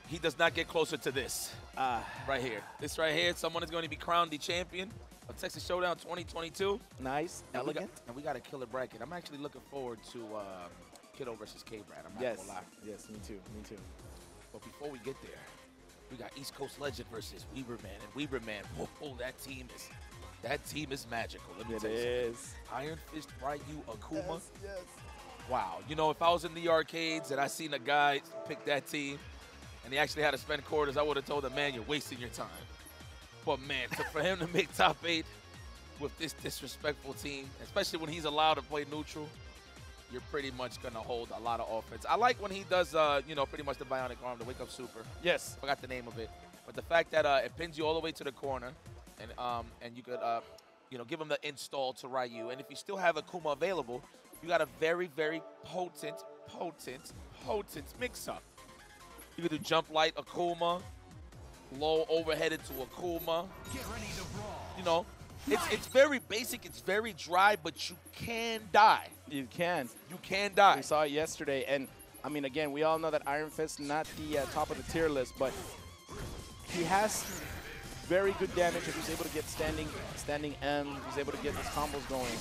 he does not get closer to this uh, right here. This right here, someone is going to be crowned the champion of Texas Showdown 2022. nice, And we got- elegant. and we got a killer bracket. I'm actually looking forward to uh, Kido versus K-Brad. I'm not Yes. gonna lie. Yes, me too. Me too. But before we get there, we got East Coast Legend versus Weeberman. And Weeberman, whoa, that team is that team is magical. Let me It tell you something. is. Iron Fist, Ryu, Akuma. Yes, yes. Wow. You know, if I was in the arcades and I seen a guy pick that team and he actually had to spend quarters, I would have told him, man, you're wasting your time. But man, to, for him to make top eight with this disrespectful team, especially when he's allowed to play neutral, you're pretty much going to hold a lot of offense. I like when he does, uh, you know, pretty much the bionic arm, the wake up super. Yes. Forgot the name of it. But the fact that uh, it pins you all the way to the corner, and um, and you could, uh, you know, give him the install to Ryu. And if you still have Akuma available, you got a very, very potent, potent, potent mix-up. You could do jump light Akuma, low overheaded to Akuma. You know, it's it's very basic. It's very dry, but you can die. You can. You can die. We saw it yesterday, and I mean, again, we all know that Iron Fist not the uh, top of the tier list, but he has very good damage if he's able to get standing standing M. He's able to get his combos going.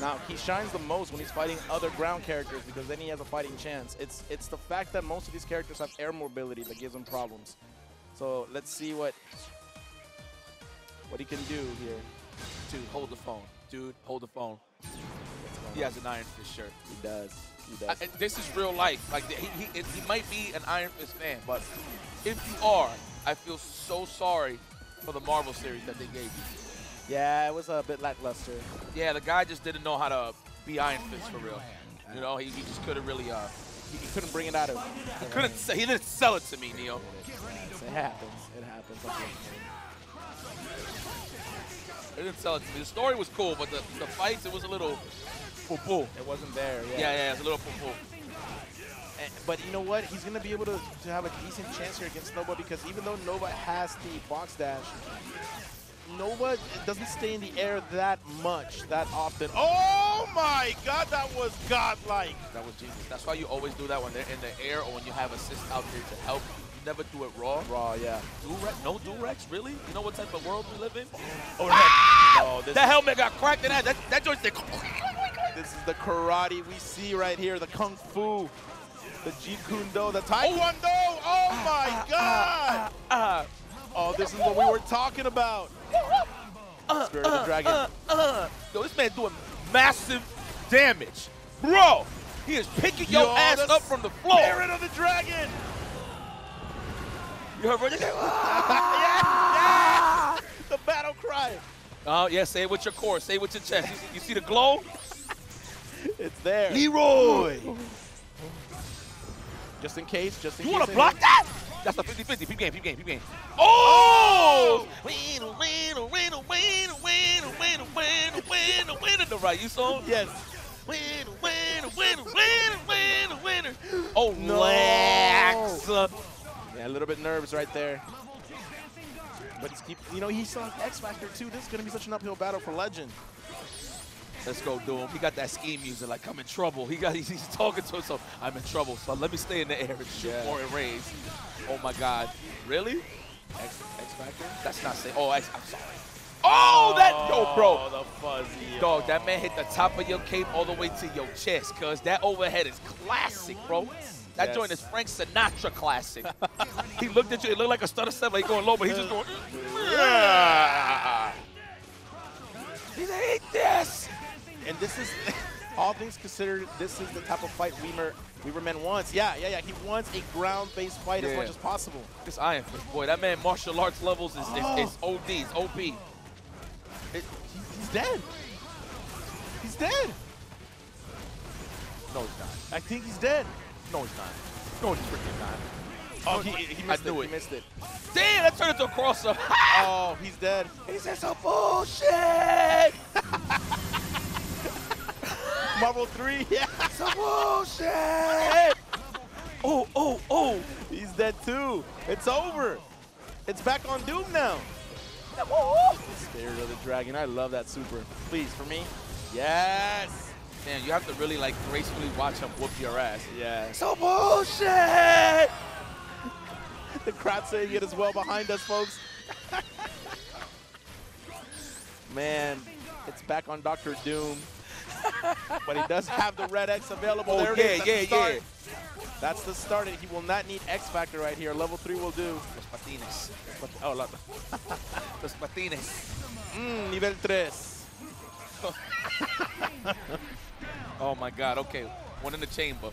Now he shines the most when he's fighting other ground characters because then he has a fighting chance. It's it's the fact that most of these characters have air mobility that gives him problems. So let's see what what he can do here. Dude, hold the phone. Dude, hold the phone. He has an Iron Fist shirt. He does. He I, does. and this is real life. Like he, he, he might be an Iron Fist fan, but if you are, I feel so sorry for the Marvel series that they gave you. Yeah, it was a bit lackluster. Yeah, the guy just didn't know how to be Iron Fist for real. You know, he, he just couldn't really. Uh, He, he couldn't bring it out of him. he couldn't. He didn't sell it to me, Neo. It happens. It happens. He didn't sell it to me. The story was cool, but the, the fights it was a little. Poo poo. It wasn't there. Yeah, yeah, it's a little poo poo. And- But you know what? He's going to be able to, to have a decent chance here against Nova because even though Nova has the box dash, Nova doesn't stay in the air that much, that often. Oh my god, that was godlike. That was genius. That's why you always do that when they're in the air or when you have assists out there to help. You never do it raw. Raw, yeah. Durex? No Durex? Really? You know what type of world we live in? Oh, no, ah! this, That helmet got cracked in that. That, that joystick. this is the karate we see right here, the kung fu, the jeet kune do, the oh, taekwondo. Oh ah, my ah, god. Uh, Oh, this is what we were talking about. Spirit of the Dragon. uh, uh. Yo, this man doing massive damage. Bro, he is picking your Yo, ass up from the floor. Spirit of the Dragon. You heard Roger? yeah, yeah. The battle cry. Oh, yeah, say it with your core. Say it with your chest. You see, you see the glow? It's there. Leroy. Just in case, just in You case. want to block that? That's the 50-50. Peep game, peep game, peep game. Oh! Winner, winner, winner, winner, winner, winner, winner, winner, winner. The right, you saw? Yes. Winner, winner, winner, winner, winner, winner. Oh, No. Lex. Yeah, a little bit nervous right there. But he's keep, you know, he still has X Factor too. This is gonna be such an uphill battle for Legend. Let's go, Doom. He got that ski music like I'm in trouble. He got he's, he's talking to himself. I'm in trouble, so let me stay in the air and shoot Yeah. more and raise. Oh my God, really? X, X Factor. That's not safe. Oh, X, I'm sorry. Oh, that oh, yo, bro. Oh, the fuzzy. Dog, that man hit the top of your cape all the way to your chest, cuz that overhead is classic, bro. That Yes. joint is Frank Sinatra classic. he looked at you, it looked like a stutter step, like going low, but he's just going, yeah. He's like, eat this. And this is, all things considered, this is the type of fight Weimer, Weimerman wants. Yeah, yeah, yeah. He wants a ground-based fight as much as possible. This Iron Fist, boy, that man martial arts levels is, Oh. is, is oh. OD, it's OP. It, he's dead. He's dead. No, he's not. I think he's dead. No, he's not. No, he's freaking not. Oh, he, he I missed knew it. it. He missed it. Damn, that turned into a crossover. Oh, he's dead. he said some bullshit. Marvel 3, yeah. Some bullshit. Oh, oh, oh. He's dead too. It's over. It's back on Doom now. Oh. Spirit of the Dragon. I love that super. Please, for me. Yes. Man, you have to really like gracefully watch him whoop your ass. Yeah. So bullshit. The crowd saying it as well behind us, folks. Man, it's back on Doctor Doom. but he does have the Red X available. Oh, there it yeah, is. That's yeah, the start. yeah. That's the start. He will not need X Factor right here. Level 3 will do. Los patines. Oh, la- Los patines. mm, nivel 3. Oh my God. Okay, one in the chamber.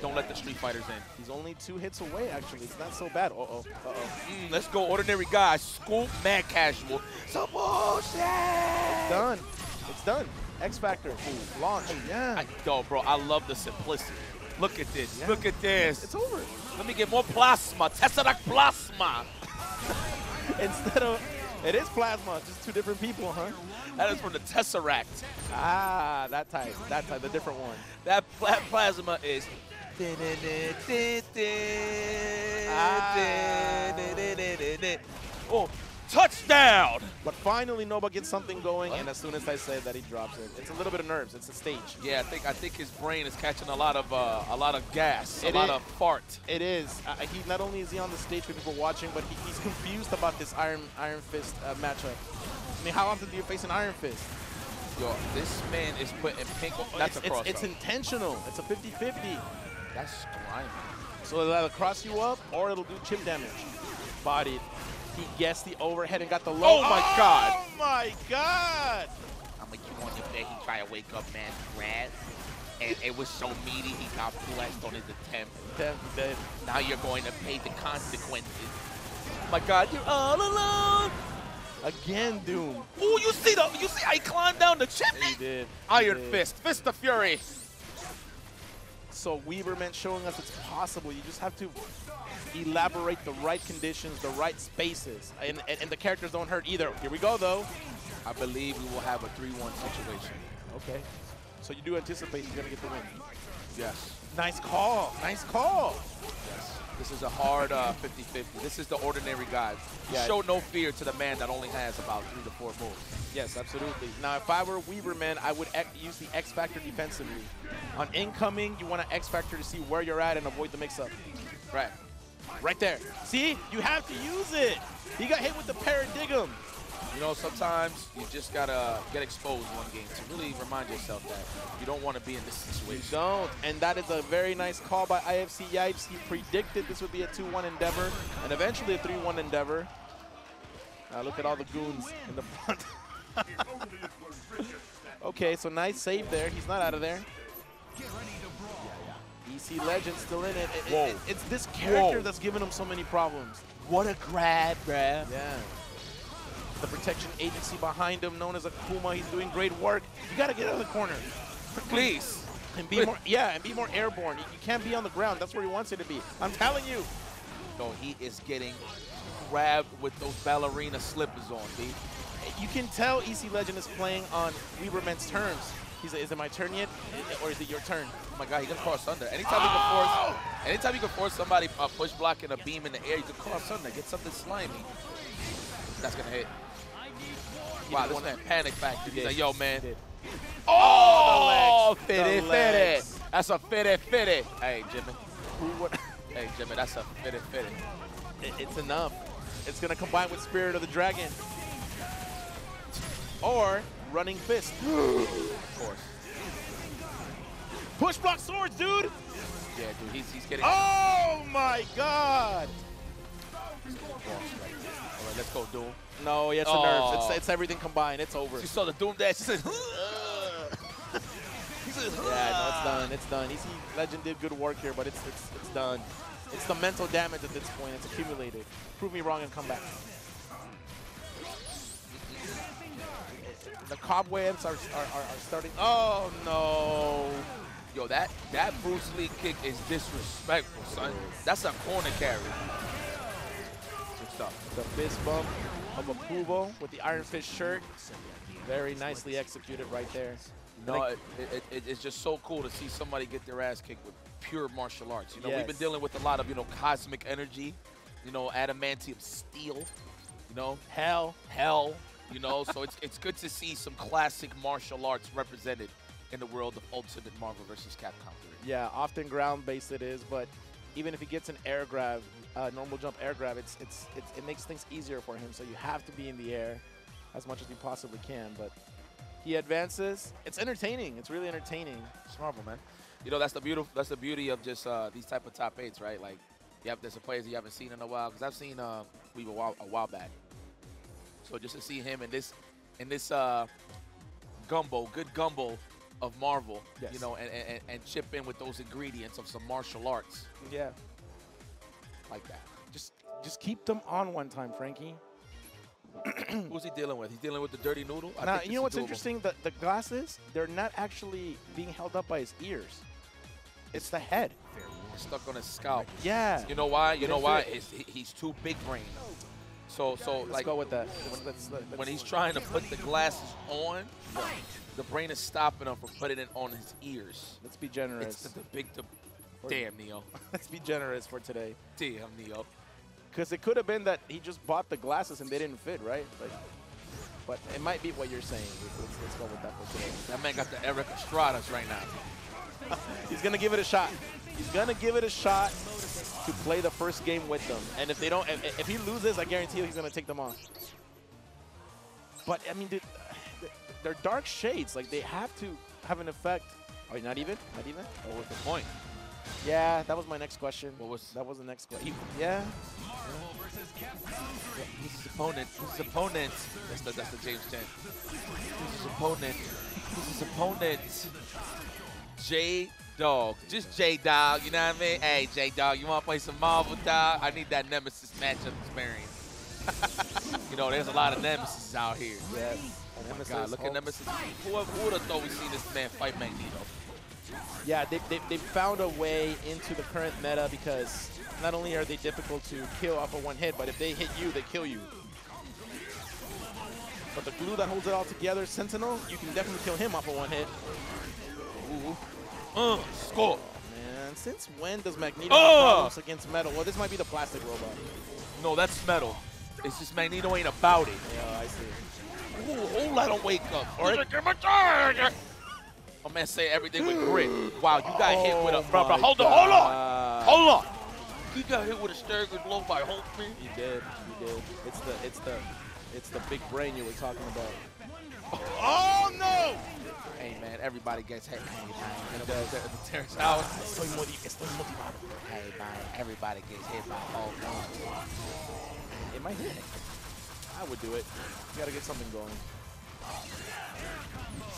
Don't let the Street Fighters in. He's only two hits away, actually. It's not so bad. Uh-oh. Uh-oh. Mm, let's go, ordinary guy. School mad casual. So bullshit. Done. It's done. X Factor. Ooh, launch. Yeah. I, yo, bro, I love the simplicity. Look at this. Yeah. Look at this. it's over. Let me get more plasma. Tesseract plasma. Instead of, it is plasma, just two different people, huh? That is from the Tesseract. Ah, that type, that type, the different one. That pla- plasma is. Ah. Oh, Touchdown! But finally, Nova gets something going, and as soon as I say that, he drops it. It's a little bit of nerves. It's a stage. Yeah, I think I think his brain is catching a lot of uh, a lot of gas, a It lot is. of fart. It is. Uh, he not only is he on the stage for people watching, but he, he's confused about this Iron Iron Fist uh, matchup. I mean, how often do you face an Iron Fist? Yo, this man is putting pink. That's it's, a cross. it's, it's intentional. It's a 50-50. That's grimy. So it'll either cross you up or it'll do chip damage. Bodied. He guessed the overhead and got the low. Oh, oh my God. Oh my god! How much you on your bed? He tried to wake up man. grass. And it was so meaty, he got blessed on his attempt. Dead, dead. Now you're going to pay the consequences. my God, you're all alone. Again, Doom. Ooh, you see the you see I he climbed down the chimney? He did. He Iron did. Fist, Fist of Fury. So Weeberman showing us it's possible. You just have to elaborate the right conditions, the right spaces, and, and, and the characters don't hurt either. Here we go, though. I believe we will have a 3-1 situation. Okay. So you do anticipate he's gonna get the win. Yes. Nice call. Nice call. Yes. This is a hard uh, 50-50. This is the ordinary guy. Yeah. show no fear to the man that only has about three to four moves. Yes, absolutely. Now, if I were Weeberman, I would use the X Factor defensively. On incoming, you want an X Factor to see where you're at and avoid the mix-up. Right. Right there. See? You have to use it. He got hit with the paradigm. You know, sometimes you just gotta get exposed one game to really remind yourself that you don't want to be in this You situation. don't. And that is a very nice call by IFC Yipes. He predicted this would be a 2-1 endeavor and eventually a 3-1 endeavor. Now look at all the goons in the front. okay, so nice save there. He's not out of there. EC Legend still in it. It- it- it- it's this character Whoa. that's giving him so many problems. What a grab, grab. Yeah. The protection agency behind him, known as Akuma, he's doing great work. You got to get out of the corner. Please. And be more, yeah, and be more airborne. You, you can't be on the ground. That's where he wants it to be. I'm telling you. No, he is getting grabbed with those ballerina slippers on, B. You can tell EC Legend is playing on Weeberman's terms. He's like, is it my turn yet? Or is it your turn? Oh my God, he can cross under. Anytime you can force, anytime you can force somebody a push block and a beam in the air, you can cross under, get something slimy. That's gonna hit. Wow, this man panic factor. He's like, yo, man. Oh, legs, fitty, the legs. fitty. That's a fitty, fitty. Hey, Jimmy. Hey, Jimmy, that's a fit fitty, fitty. It- it's enough. It's going to combine with Spirit of the Dragon. Or Running Fist. Of course. Push block swords, dude. Yeah, dude, he's, he's getting Oh my god. bossed right there. All right, let's go, Doom. No, yeah, it's Oh. the nerves. It's, it's everything combined. It's over. She saw the Doom dash. She said, he said, Yeah, no, it's done. It's done. EC Legend did good work here, but it's it's it's done. It's the mental damage at this point. It's accumulated. Prove me wrong and come back. The cobwebs are are, are, are starting. Oh no! Yo, that that Bruce Lee kick is disrespectful, son. That's a corner carry. Good stuff. The fist bump of approval with the Iron Fist shirt. Very nicely executed right there. No, it, it, it, it's just so cool to see somebody get their ass kicked with pure martial arts. You know, we've been dealing with a lot of, you know, cosmic energy, you know, adamantium steel, you know, Hell. hell, you know. so it's it's good to see some classic martial arts represented in the world of Ultimate Marvel vs. Capcom 3. Yeah, often ground based it is, but even if he gets an air grab, uh, normal jump air grab, it's, it's it's it makes things easier for him. So you have to be in the air as much as you possibly can. But he advances. It's entertaining. It's really entertaining. It's Marvel, man. You know, that's the beautiful. That's the beauty of just uh, these type of top eights, right? Like, you have there's some players you haven't seen in a while. Because I've seen uh, we a while, a while back. So just to see him in this, in this uh, gumbo, good gumbo of Marvel, Yes. you know, and, and, and chip in with those ingredients of some martial arts Yeah. like that. Just just keep them on one time, Frankie. Who's he dealing with? He's dealing with the dirty noodle. I now you know what's doable. interesting? The the glasses they're not actually being held up by his ears. It's the head. It's stuck on his scalp. Yeah. You know why? You know why? He- he's too big brain. So so Let's like go with that. Let's, let's, let's, when he's trying to put the glasses on, the brain is stopping him from putting it on his ears. let's be generous. It's the big, the, For- damn Neo, let's be generous for today. damn Neo. Because it could have been that he just bought the glasses and they didn't fit, right? Like, but it might be what you're saying. Let's, let's go with that for today. That man got the Erik Estradas right now. He's gonna give it a shot. He's gonna give it a shot to play the first game with them. And if they don't, if, if he loses, I guarantee you he's gonna take them off. But I mean, dude, they're dark shades. Like they have to have an effect. Oh, not even? Not even? What was the point? Yeah, that was my next question. What was- that? Was the next question? Yeah. Who's his opponent? Who's his opponent? That's the, that's the James Chen. Who's his opponent? His opponent? J Dog. Just J Dog, you know what I mean? Hey, J Dog, you want to play some Marvel, dog? I need that Nemesis matchup experience. you know, there's a lot of Nemesis out here. Yes. Oh my God, look at Nemesis. Who, who would have thought we'd seen this man fight Magneto? Yeah, they, they, they found a way into the current meta because not only are they difficult to kill off of one hit, but if they hit you, they kill you. But the glue that holds it all together, Sentinel, you can definitely kill him off of one hit. Ooh. Uh, score. Man, since when does Magneto Oh! have problems against metal? Well, this might be the plastic robot. No, that's metal. It's just Magneto ain't about it. Yeah, I see. Ooh, oh, let him wake up. All right. My man say everything with grit. Wow, you got hit with a. Bro, bro, my hold on, hold on. Hold on. You got hit with a Sturgis blow by Hulkman. You did, you did. It's the, it's the, it's the big brain you were talking about. Oh no! Hey, man, everybody gets hit. Hey, man. It The, does. the, the Terrence Howard. Estoy motiv- estoy motivado. Hey, man, everybody gets hit by Hulk. It might hit. I would do it. You gotta get something going.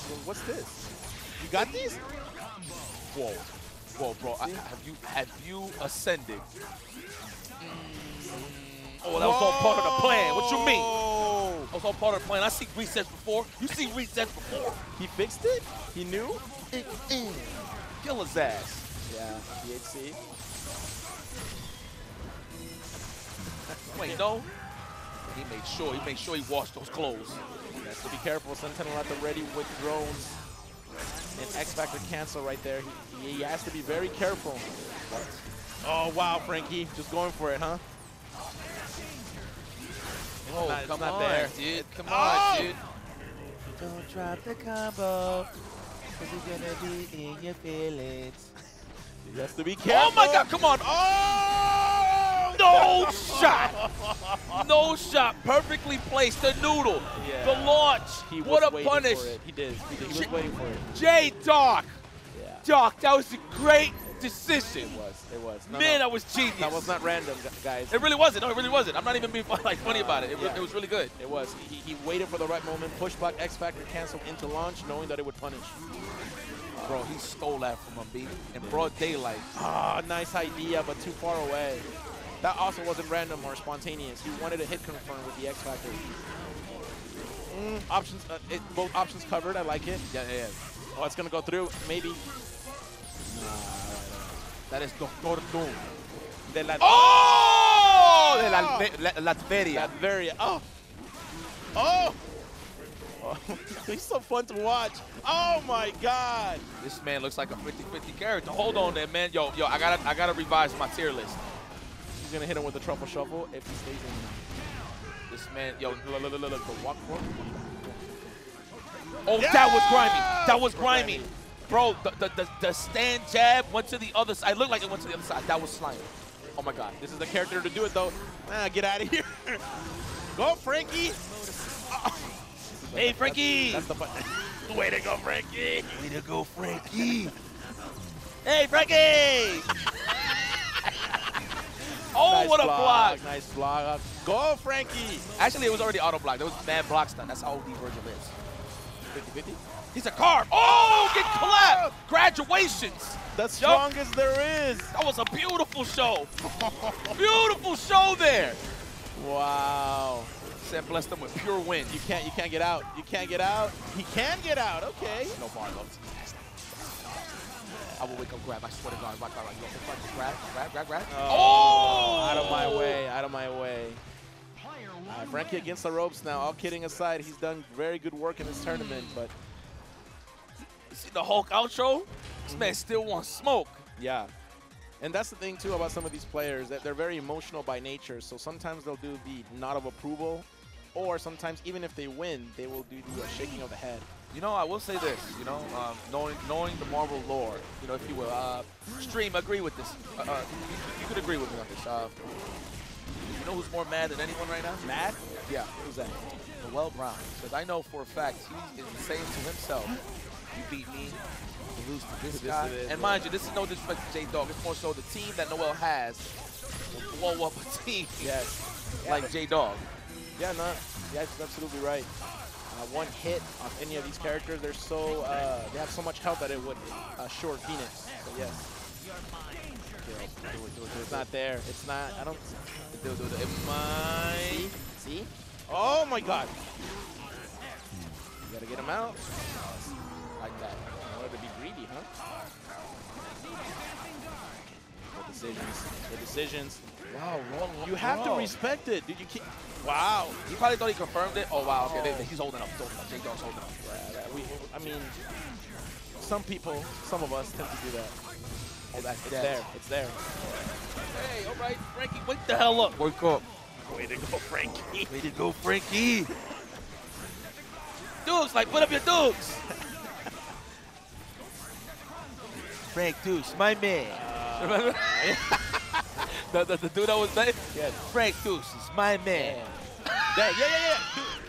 Well, what's this? You got these? Whoa. Whoa, bro. I, have you have you ascended? Mm. Oh, that was all part of the plan. What you mean? That was all part of the plan. I see resets before. You see resets before. He fixed it? He knew? Mm, mm. Kill his ass. Yeah, DHC. Wait, no. He made sure. He made sure he washed those clothes. Has to be careful. Sentinel at the ready with drones. And X Factor cancel right there. He, he has to be very careful. Oh, wow, Frankie. Just going for it, huh? Oh, not- come on, there. dude. Come Oh! on, dude. Don't drop the combo. Cause you're gonna be in your feelings. You have to be careful. Oh my god, come on. Oh! No shot. No shot. Perfectly placed. The noodle. Yeah. The launch. He what a punish. He did. He, did. he was Shit. waiting for it. J Doc. Yeah. Doc, that was a great decision. It was. It was. No, Man, no. that was genius. that was not random, guys. It really wasn't. No, it really wasn't. I'm not even being like funny about it. It, Yeah. it was really good. It was. He, he waited for the right moment, push back X Factor, cancel into launch, knowing that it would punish. Bro, he stole that from him, B. In broad daylight. Ah, nice idea, but too far away. That also wasn't random or spontaneous. He wanted a hit confirm with the X Factor. Mm, options, uh, it, both options covered. I like it. Yeah, yeah, yeah. Oh, it's gonna go through. Maybe. That is Doctor Doom. De la, Oh! De la, la, la Feria. that very. Oh. Oh. Oh, He's so fun to watch. Oh my God. This man looks like a 50-50 character. Hold on there, man. Yo, yo, I gotta, I gotta revise my tier list. He's gonna hit him with the truffle shuffle if he stays in. This man, yo, Look, look, look, look, the walk oh, that was grimy. That was Grimy. grimy. Bro, the, the, the, the stand jab went to the other side. It looked like it went to the other side. That was slimy. Oh my God. This is the character to do it though. Ah, get out of here. Go, Frankie. Hey, Frankie. That's the button. Way to go, Frankie. Way to go, Frankie. hey, Frankie. oh, Nice what a block. Nice block. Go, Frankie. Actually, it was already auto block. There was mad blocks done. That's how OD Vergil is. 50-50. He's a card. Oh, get clapped. Graduations. The strongest there is. That was a beautiful show. beautiful show there. Wow. Sam blessed them with pure wind. You can't you can't get out. You can't get out. He can get out. Okay. No bar loves. I will wake up, grab. I swear to God, right, right, right. Yo, hold on, grab, grab, grab, grab. Oh! Out of my way. Out of my way. Uh, Frankie against the ropes now. All kidding aside, he's done very good work in this tournament, but You the Hulk outro? This man still wants smoke. yeah. And that's the thing too about some of these players that they're very emotional by nature. So sometimes they'll do the nod of approval, or sometimes even if they win, they will do the uh, shaking of the head. You know, I will say this. You know, um, knowing knowing the Marvel lore, you know, if you will, uh, stream agree with this. Uh, uh, you, you could agree with me on this. Uh, you know who's more mad than anyone right now? Mad? Yeah, Who's that? Noel Brown. Because I know for a fact he is saying to himself, "You beat me, you lose to this This guy." is- and mind you, this is no disrespect to J Dog. It's more so the team that Noel has will blow up a team Yes. Yeah, like J Dog. Yeah, no, yeah, that's absolutely right. Uh, one hit of any of these characters, they're so uh, they have so much health that it would uh, short Phoenix. So yes. It's not there. It's not. I don't. Do, do, do. Am I? See? Oh my God! You gotta get him out. Like that. I wanted to be greedy, huh? The decisions. The decisions. Wow, wrong. You have to respect it, dude. You can't. Wow. He probably thought he confirmed it. Oh wow, okay, they- he's holding up. He's holding up. J Dog's holding up. Yeah, that- we, I mean, some people, some of us tend to do that. Oh, that's It's there. It's there. Hey, all right, Frankie, wake the hell up. Wake up. Way to go, Frankie. Way to go, Frankie. Dukes, like, put up your dukes. Frank Dux, my man. Uh, remember? the, the, the dude that was there? Yes. Frank Dux is my man. Yeah, yeah, yeah,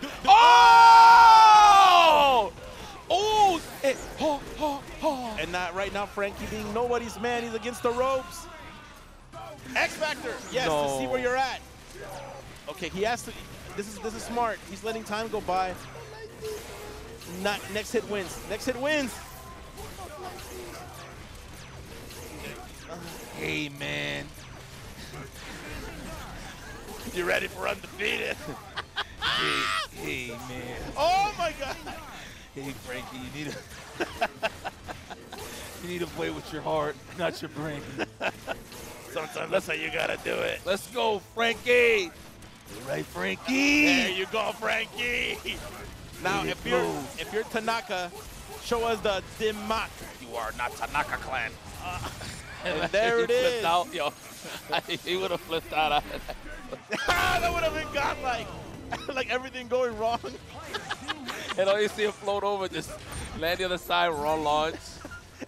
yeah. Oh! Oh! Hey, oh, oh, oh. And not right now, Frankie being nobody's man. He's against the ropes. X Factor. Yes, to see where you're at. Okay, he has to. This is this is smart. He's letting time go by. Not next hit wins. Next hit wins. Hey, man. You ready for undefeated? Hey, hey, man. oh my God. Hey, Frankie, you need to you need to play with your heart, not your brain. Sometimes that's how you gotta do it. Let's go, Frankie. You right, Frankie? There you go, Frankie. Now, if you're if you're Tanaka, show us the Dim Mak. You are not Tanaka clan. Uh, And there He it flipped. Out, yo. he would have flipped out. after ah, that. that would have been godlike. like everything going wrong. and all you see him float over, just land the other side, raw launch.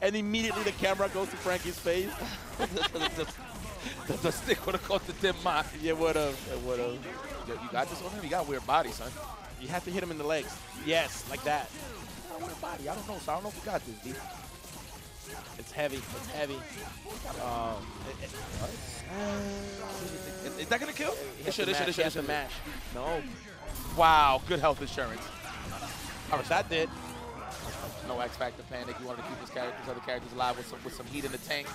And immediately the camera goes to Frankie's face. the, the- the- stick would have caught the Dim Mak. Yeah, would have. It would have. You got this on him? You got a weird body, son. You have to hit him in the legs. Yes, like that. a weird body. I don't know, so I don't know if we got this, D. It's heavy. It's heavy. Um, it, it, Is, is that gonna kill? he It has should, to it should, it mash, should, he it should. mash. No, Wow, good health insurance. but that did. No X Factor panic. You wanted to keep his characters, other characters alive with some with some heat in the tank.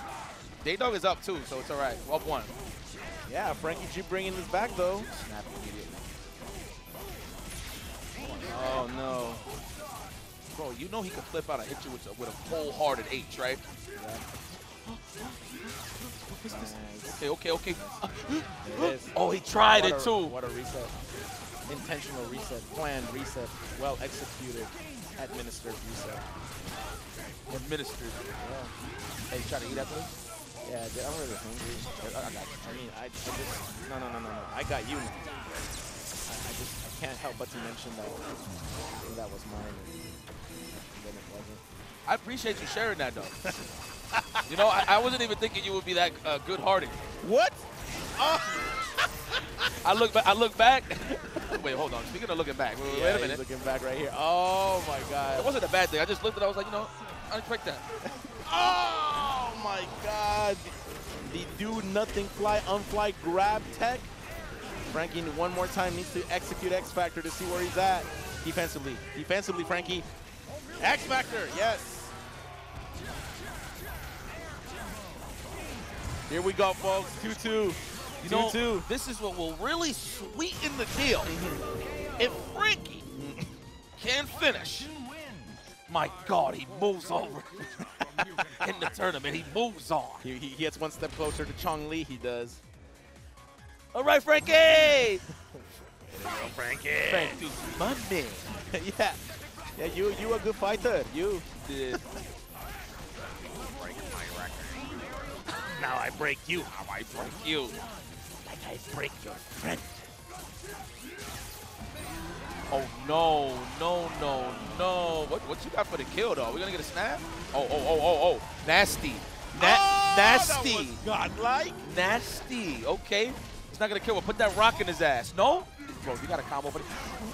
Day Dog is up too, so it's all right. Up one. Yeah, Frankie G bringing this back though. Snap immediately. Oh no. Bro, you know he can flip out and hit you with a, with a wholehearted H, right? Okay, okay, okay. There it is. Oh, he tried What it a- too. What a reset. Intentional reset, planned reset, well executed, administered reset. Administered. Yeah, Hey, you trying to eat after this? yeah dude, I'm really hungry. I, I got you. I mean, I, I just, no, no, no, no, no. I got you. now. I, I just, I can't help but to mention that that was mine I appreciate you sharing that, though. you know, I, I wasn't even thinking you would be that uh, good-hearted. What? I look, I look back. Wait, hold on. Speaking of looking back, wait, wait Yeah, a he's minute. looking back right here. Oh my God. It wasn't a bad thing. I just looked at it. I was like, you know, I expect that. Oh my God. The do nothing fly unfly grab tech. Frankie one more time needs to execute X Factor to see where he's at defensively. Defensively, Frankie. X Factor, yes. Here we go, folks. 2-2. You know, 2-2. this is what will really sweeten the deal. Mm-hmm. If Frankie can finish, my God, he moves over. In the tournament, he moves on. He, he gets one step closer to Chong Li, he does. All right, Frankie. Frankie. Frank, dude, my man. yeah. Yeah, you you a good fighter. You. Now I break you. How I break you. Like I break your friend. Oh no, no, no, no. What what you got for the kill though? We gonna get a snap? Oh, oh, oh, oh, oh. Nasty. Na oh, nasty. That was godlike. Nasty. Okay. He's not gonna kill him. Put that rock in his ass. No? Bro, you got a combo for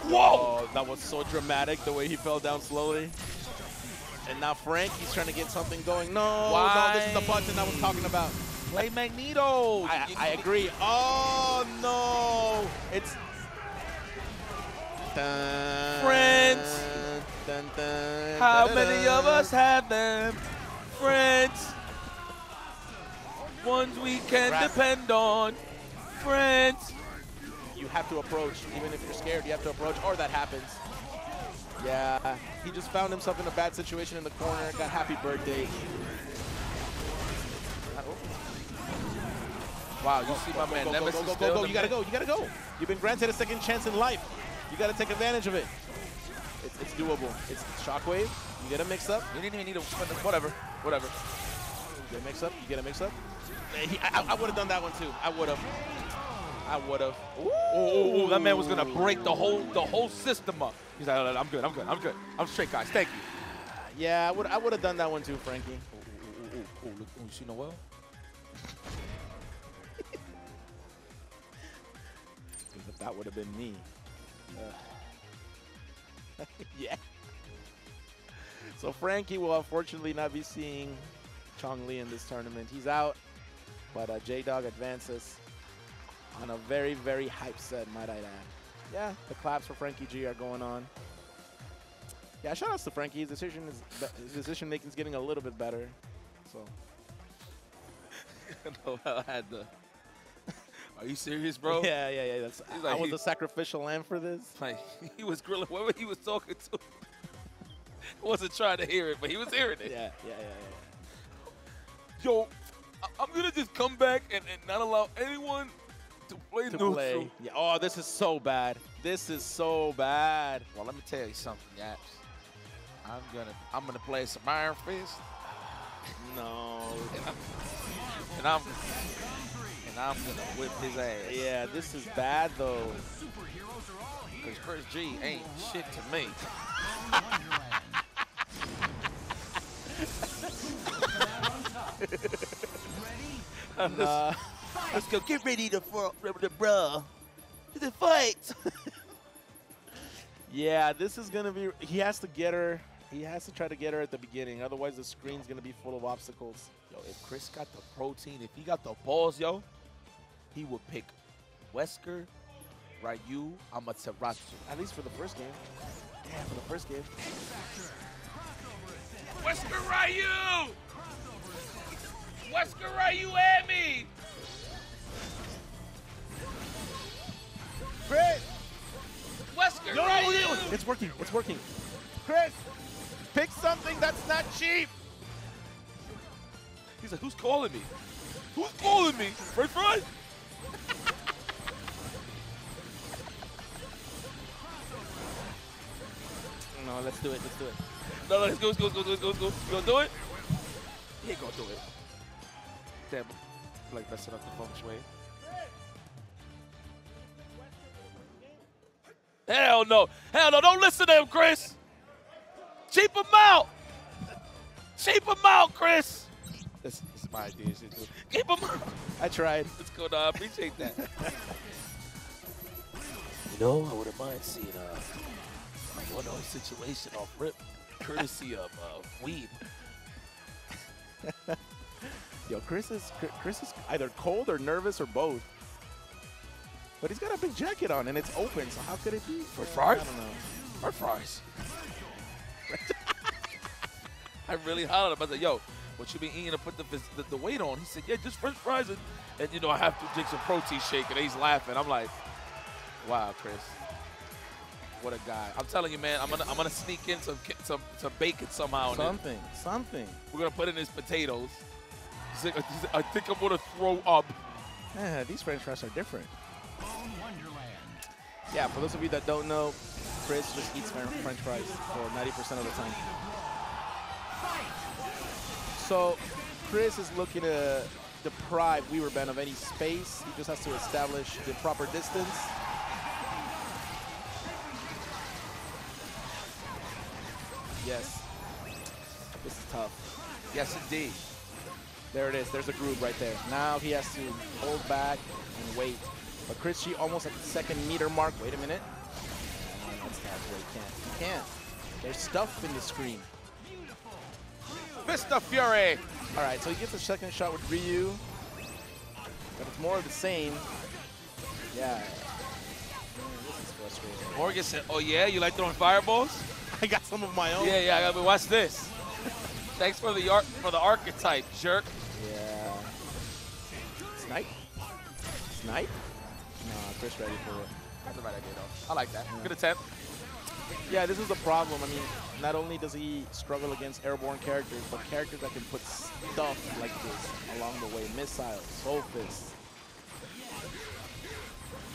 Whoa! Oh, that was so dramatic the way he fell down slowly. And now Frank, he's trying to get something going. No, Why? no, this is the button I was talking about. Play Magneto. I, I agree. Oh no! It's Friends. Dun, dun, How many of us have them? Friends. Ones we can depend on. Friends. You have to approach, even if you're scared. You have to approach, or that happens. Yeah, he just found himself in a bad situation in the corner. Got happy birthday. Wow, you see my man go, go, go, go, go, go. You gotta go. You gotta go. You've been granted a second chance in life. You gotta take advantage of it. It's, it's doable. It's shockwave. You get a mix up. You didn't even need a whatever, whatever. You get a mix up. You get a mix up. I, I would have done that one too. I would have. I would have. Oh, that man was gonna break the whole the whole system up. He's like, "No, no, no, I'm good, I'm good, I'm good. I'm straight, guys. Thank you. Yeah, I would. I would have done that one too, Frankie. Ooh, ooh, look, ooh, you see Noel? If that would have been me. Uh, yeah. So Frankie will unfortunately not be seeing Chong Li in this tournament. He's out, but uh, J Dog advances on a very, very hype set, might I add. Yeah, the claps for Frankie G are going on. Yeah, shout outs to Frankie. His decision is his decision making is getting a little bit better. So Noel had the. Are you serious, bro? yeah, yeah, yeah. That's, He's I like, was he- a sacrificial lamb for this. Like he was grilling whoever he was talking to. wasn't trying to hear it, but he was hearing it. Yeah, yeah, yeah, yeah. Yo, I- I'm gonna just come back and, and not allow anyone to play to neutral. play. Yeah. Oh, this is so bad. This is so bad. Well, let me tell you something, Yipes. I'm gonna I'm gonna play some Iron Fist, No. and I'm and I'm gonna whip his ass. Yeah, this is bad though. Cause Chris G ain't shit to me. Nah. Let's go. Get ready to for the bruh. To fight. yeah, this is gonna be. He has to get her. He has to try to get her at the beginning. Otherwise, the screen's gonna be full of obstacles. Yo, if Chris got the protein, if he got the balls, yo, he would pick Wesker, Ryu, Amaterasu. At least for the first game. Yeah, for the first game. Wesker Ryu! Wesker Ryu and me! Chris, Wesker no, Ryu! it's working. It's working. Chris, pick something that's not cheap. He's like, who's calling me? Who's calling me? French fries? No, let's do it. Let's do it. No, no, let's go, let's go, let's go, let's go, let's go. You gonna do it? He ain't gonna do it. Damn, I'm like messing up the feng shui. Hell no. Hell no. Don't listen to him, Chris. Cheap him out. Cheap him out, Chris. This, this is my idea. Keep him out. I tried. Let's go. I appreciate that. you know, I wouldn't mind seeing uh, a one-on situation off rip, courtesy of uh, weed. Yo, Chris is Chris is either cold or nervous or both. But he's got a big jacket on and it's open, so how could it be? For fries? I don't know. French fries. I really hollered at him. I said, yo, what you been eating to put the, the, the weight on? He said, yeah, just french fries. And, and, you know, I have to drink some protein shake. And he's laughing. I'm like, wow, Chris. What a guy. I'm telling you, man, I'm going to I'm gonna sneak in some, some, some bacon somehow. in. Something, something. We're going to put in his potatoes. He's like, I think I'm going to throw up. Yeah, these French fries are different. Yeah, for those of you that don't know, Chris just eats French fries for 90% of the time. So, Chris is looking to deprive Weeberman of any space. He just has to establish the proper distance. Yes. This is tough. Yes, indeed. There it is. There's a groove right there. Now he has to hold back and wait. But Chris G almost at the second meter mark. Wait a minute. That's not where he can't. He can't. There's stuff in the screen. Mr. Fury. All right, so he gets a second shot with Ryu. But it's more of the same. Yeah. This is frustrating. Morrigan said, oh yeah, you like throwing fireballs? I got some of my own. Yeah, yeah, I gotta watch this. Thanks for the art for the archetype, jerk. Yeah. Snipe? Snipe? Ready for it. That's the right idea though. I like that. Good attempt. Yeah, this is the problem. I mean, not only does he struggle against airborne characters, but characters that can put stuff like this along the way. Missiles, Soul Fist.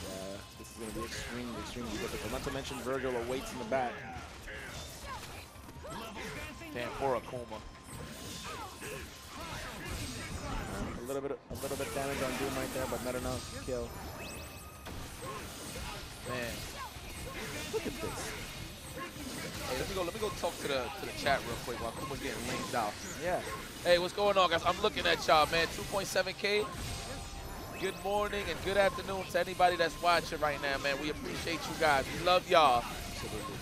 Yeah, this is going to be extremely, extremely difficult. Not to mention Vergil awaits in the back. Damn, poor Akuma. Uh, a little bit, a little bit damage on Doom right there, but not enough kill. Man. Look at this. Hey, let me go. Let me go talk to the to the chat real quick while Kuma's getting lamed out. Yeah. Hey, what's going on, guys? I'm looking at y'all, man. 2.7K. Good morning and good afternoon to anybody that's watching right now, man. We appreciate you guys. We love y'all. Absolutely.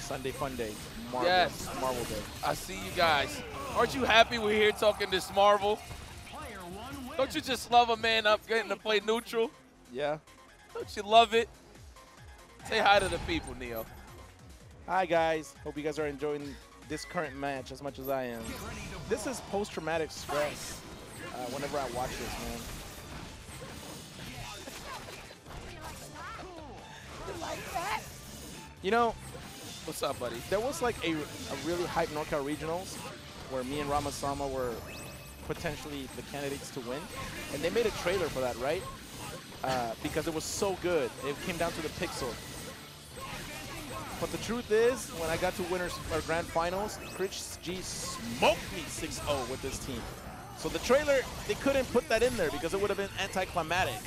Sunday Fun Day. Marvel. Yes. Marvel Day. I see you guys. Aren't you happy we're here talking this Marvel? Don't you just love a man up getting to play neutral? Yeah. Don't you love it? Say hi to the people, Neo. Hi guys, hope you guys are enjoying this current match as much as I am. This is post-traumatic stress uh, whenever I watch this, man. You know, What's up, buddy? there was like a, a really hype NorCal Regionals where me and Ramasama were potentially the candidates to win. And they made a trailer for that, right? Uh, because it was so good. It came down to the pixel. But the truth is, when I got to winners or grand finals, Chris G smoked me 6-0 with this team. So the trailer, they couldn't put that in there because it would have been anticlimactic.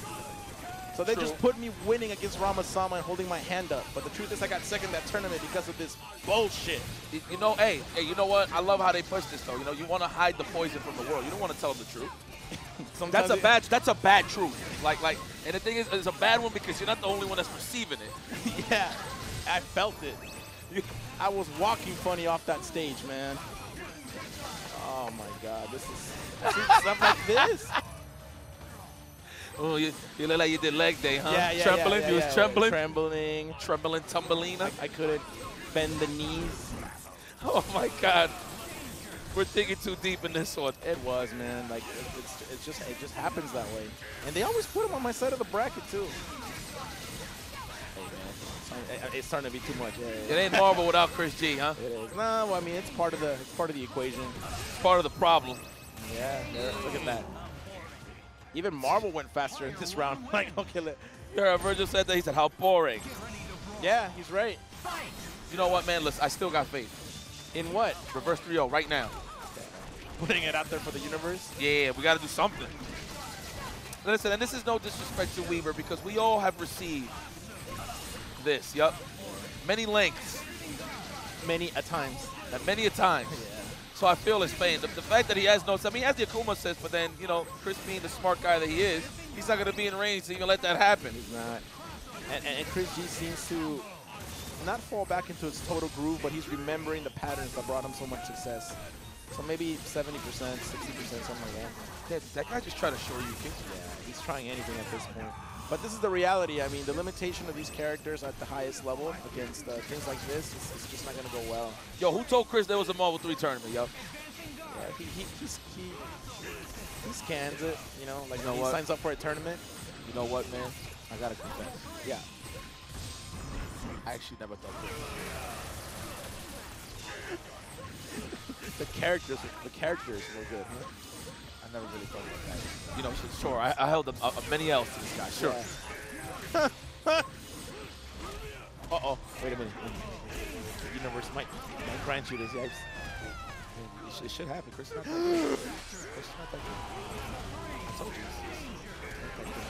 So they just put me winning against Ramasama and holding my hand up. But the truth is, I got second that tournament because of this bullshit. You- You know, hey, hey, you know what? I love how they push this though. You know, you want to hide the poison from the world. You don't want to tell them the truth. That's a bad. That's a bad truth. Like, like, and the thing is, it's a bad one because you're not the only one that's receiving it. yeah, I felt it. I was walking funny off that stage, man. Oh my god, this is stuff like this. Oh, you, you look like you did leg day, huh? Yeah, yeah, Trembling. yeah, yeah, you was yeah. trembling. trembling. trembling, tumbling. I, I couldn't bend the knees. Oh my God. We're digging too deep in this one. It was, man. Like it, it's, it's just it just happens that way. And they always put him on my side of the bracket too. Hey man, it's starting, to be too much. Yeah, yeah, It ain't Marvel without Chris G, huh? It is. No, well, I mean it's part of the it's part of the equation. It's part of the problem. Yeah, yeah, look at that. Even Marvel went faster in this round. like, okay, let, You heard Vergil said that. He said, how boring. yeah, he's right. You know what, man? Listen, I still got faith. In what? Reverse 3-0 right now. Putting it out there for the universe? Yeah, we got to do something. Listen, and this is no disrespect to Weaver because we all have received this. Yup. Many lengths, Many a times. and many a times. So I feel his pain. The, the fact that he has no, I mean, he has the Akuma assist, but then, you know, Chris being the smart guy that he is, he's not going to be in range to even let that happen. He's not. And, and, and Chris G seems to not fall back into his total groove, but he's remembering the patterns that brought him so much success. So maybe 70%, 60%, something like that. That, that guy just trying to show you. Yeah, he's trying anything at this point. But this is the reality. I mean, the limitation of these characters at the highest level against uh, things like this is, is just not going to go well. Yo, who told Chris there was a Marvel 3 tournament, yo? Yeah, he, he, he's, he, he scans it, you know, like You know he what? signs up for a tournament. You know what, man? I got to confess. Yeah. I actually never thought this. The characters, the characters were good. Huh? I never really thought about that. You know, sure, I, I held a, a, many L's to this guy, sure. Yeah. Uh-oh. Wait a minute. The universe might, might grant you this. It should, it should happen. Chris is not that good. Chris is not that good. I told you. He's not that good.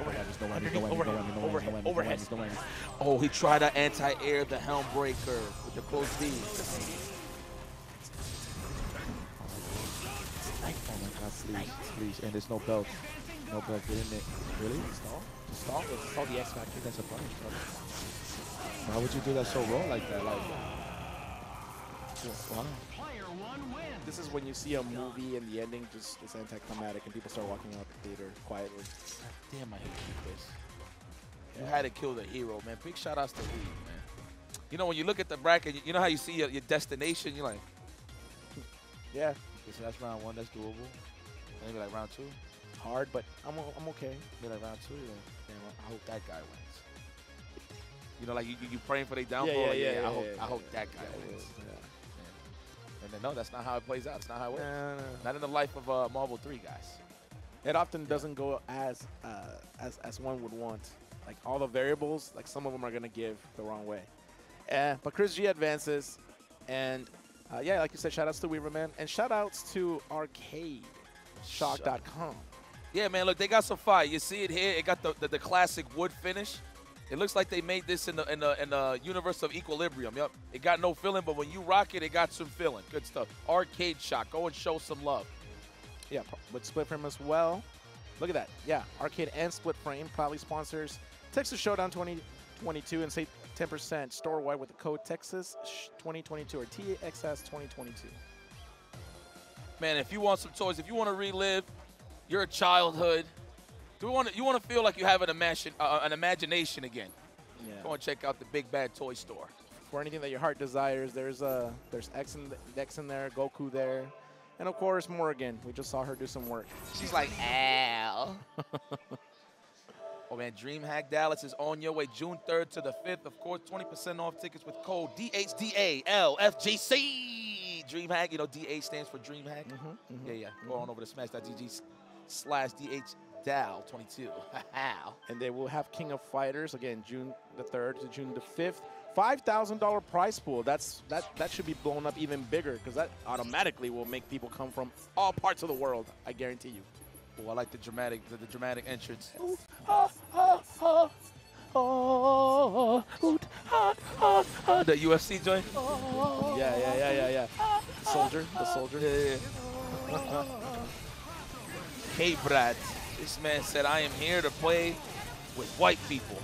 Overhead. There's no whammies, Underneath, no whammies, overhead, no whammies, no overhead, no overhead. no whammies. Oh, he tried to anti-air the helm breaker with the close V. god, sleeves, sleeves, and there's no belt. No belt, get in there. Really? Stall? Stall, stall the X Factor. That's a punish, brother. Why would you do that so raw like that? Like, wow. This is when you see a movie and the ending just is anticlimactic and people start walking out the theater quietly. Damn, I hate Chris. You had to kill the hero, man. Big shout outs to Lee, man. You know, when you look at the bracket, you- you know how you see your, your destination? You're like, Yeah, okay, so that's round one, that's doable. Maybe like round two. hard, but I'm, I'm okay. Maybe like round two. You're damn, I hope that guy wins. You know, like you, you praying for their downfall. yeah, like, yeah, yeah, I hope, yeah, I hope yeah, that guy yeah, wins. yeah. And then no, that's not how it plays out. It's not how it works. No, no. Not in the life of uh, Marvel 3 guys. It often doesn't go as uh, as as one would want. Like all the variables, like some of them are gonna give the wrong way. Uh, but Chris G advances, and uh, yeah, like you said, shout outs to Weeberman and shout outs to ArcadeShock.com. Yeah, man, look, they got some fire. You see it here. It got the, the, the classic wood finish. It looks like they made this in the in the in the universe of Equilibrium. Yep. It got no feeling, but when you rock it, it got some feeling. Good stuff. Arcade Shock. Go and show some love. Yeah, with split frame as well. Look at that. Yeah, arcade and split frame proudly sponsors Texas Showdown 2022 and save 10% store wide with the code Texas 2022 or TXS 2022. Man, if you want some toys, if you want to relive your childhood, do you want to you want to feel like you have an imagine uh, an imagination again? Yeah. Go and check out the Big Bad Toy Store. For anything that your heart desires, there's uh there's X in X in there, Goku there, and of course Morrigan. We just saw her do some work. She's like, Al. Oh man, DreamHack Dallas is on your way June 3rd to the 5th. Of course, 20% off tickets with code DHDALFGC. DreamHack, you know, DH stands for DreamHack. Mm-hmm, mm-hmm. Yeah, yeah. Go mm-hmm. on over to smash.gg slash DHDAL22. How? And they will have King of Fighters again, June the third to June the fifth. Five thousand dollar prize pool. That's that that should be blown up even bigger because that automatically will make people come from all parts of the world. I guarantee you. Oh, I like the dramatic, the, the dramatic entrance. The UFC joint. Yeah, yeah, yeah, yeah, yeah. The soldier, the soldier. Yeah, yeah. hey, Brad. This man said, I am here to play with white people.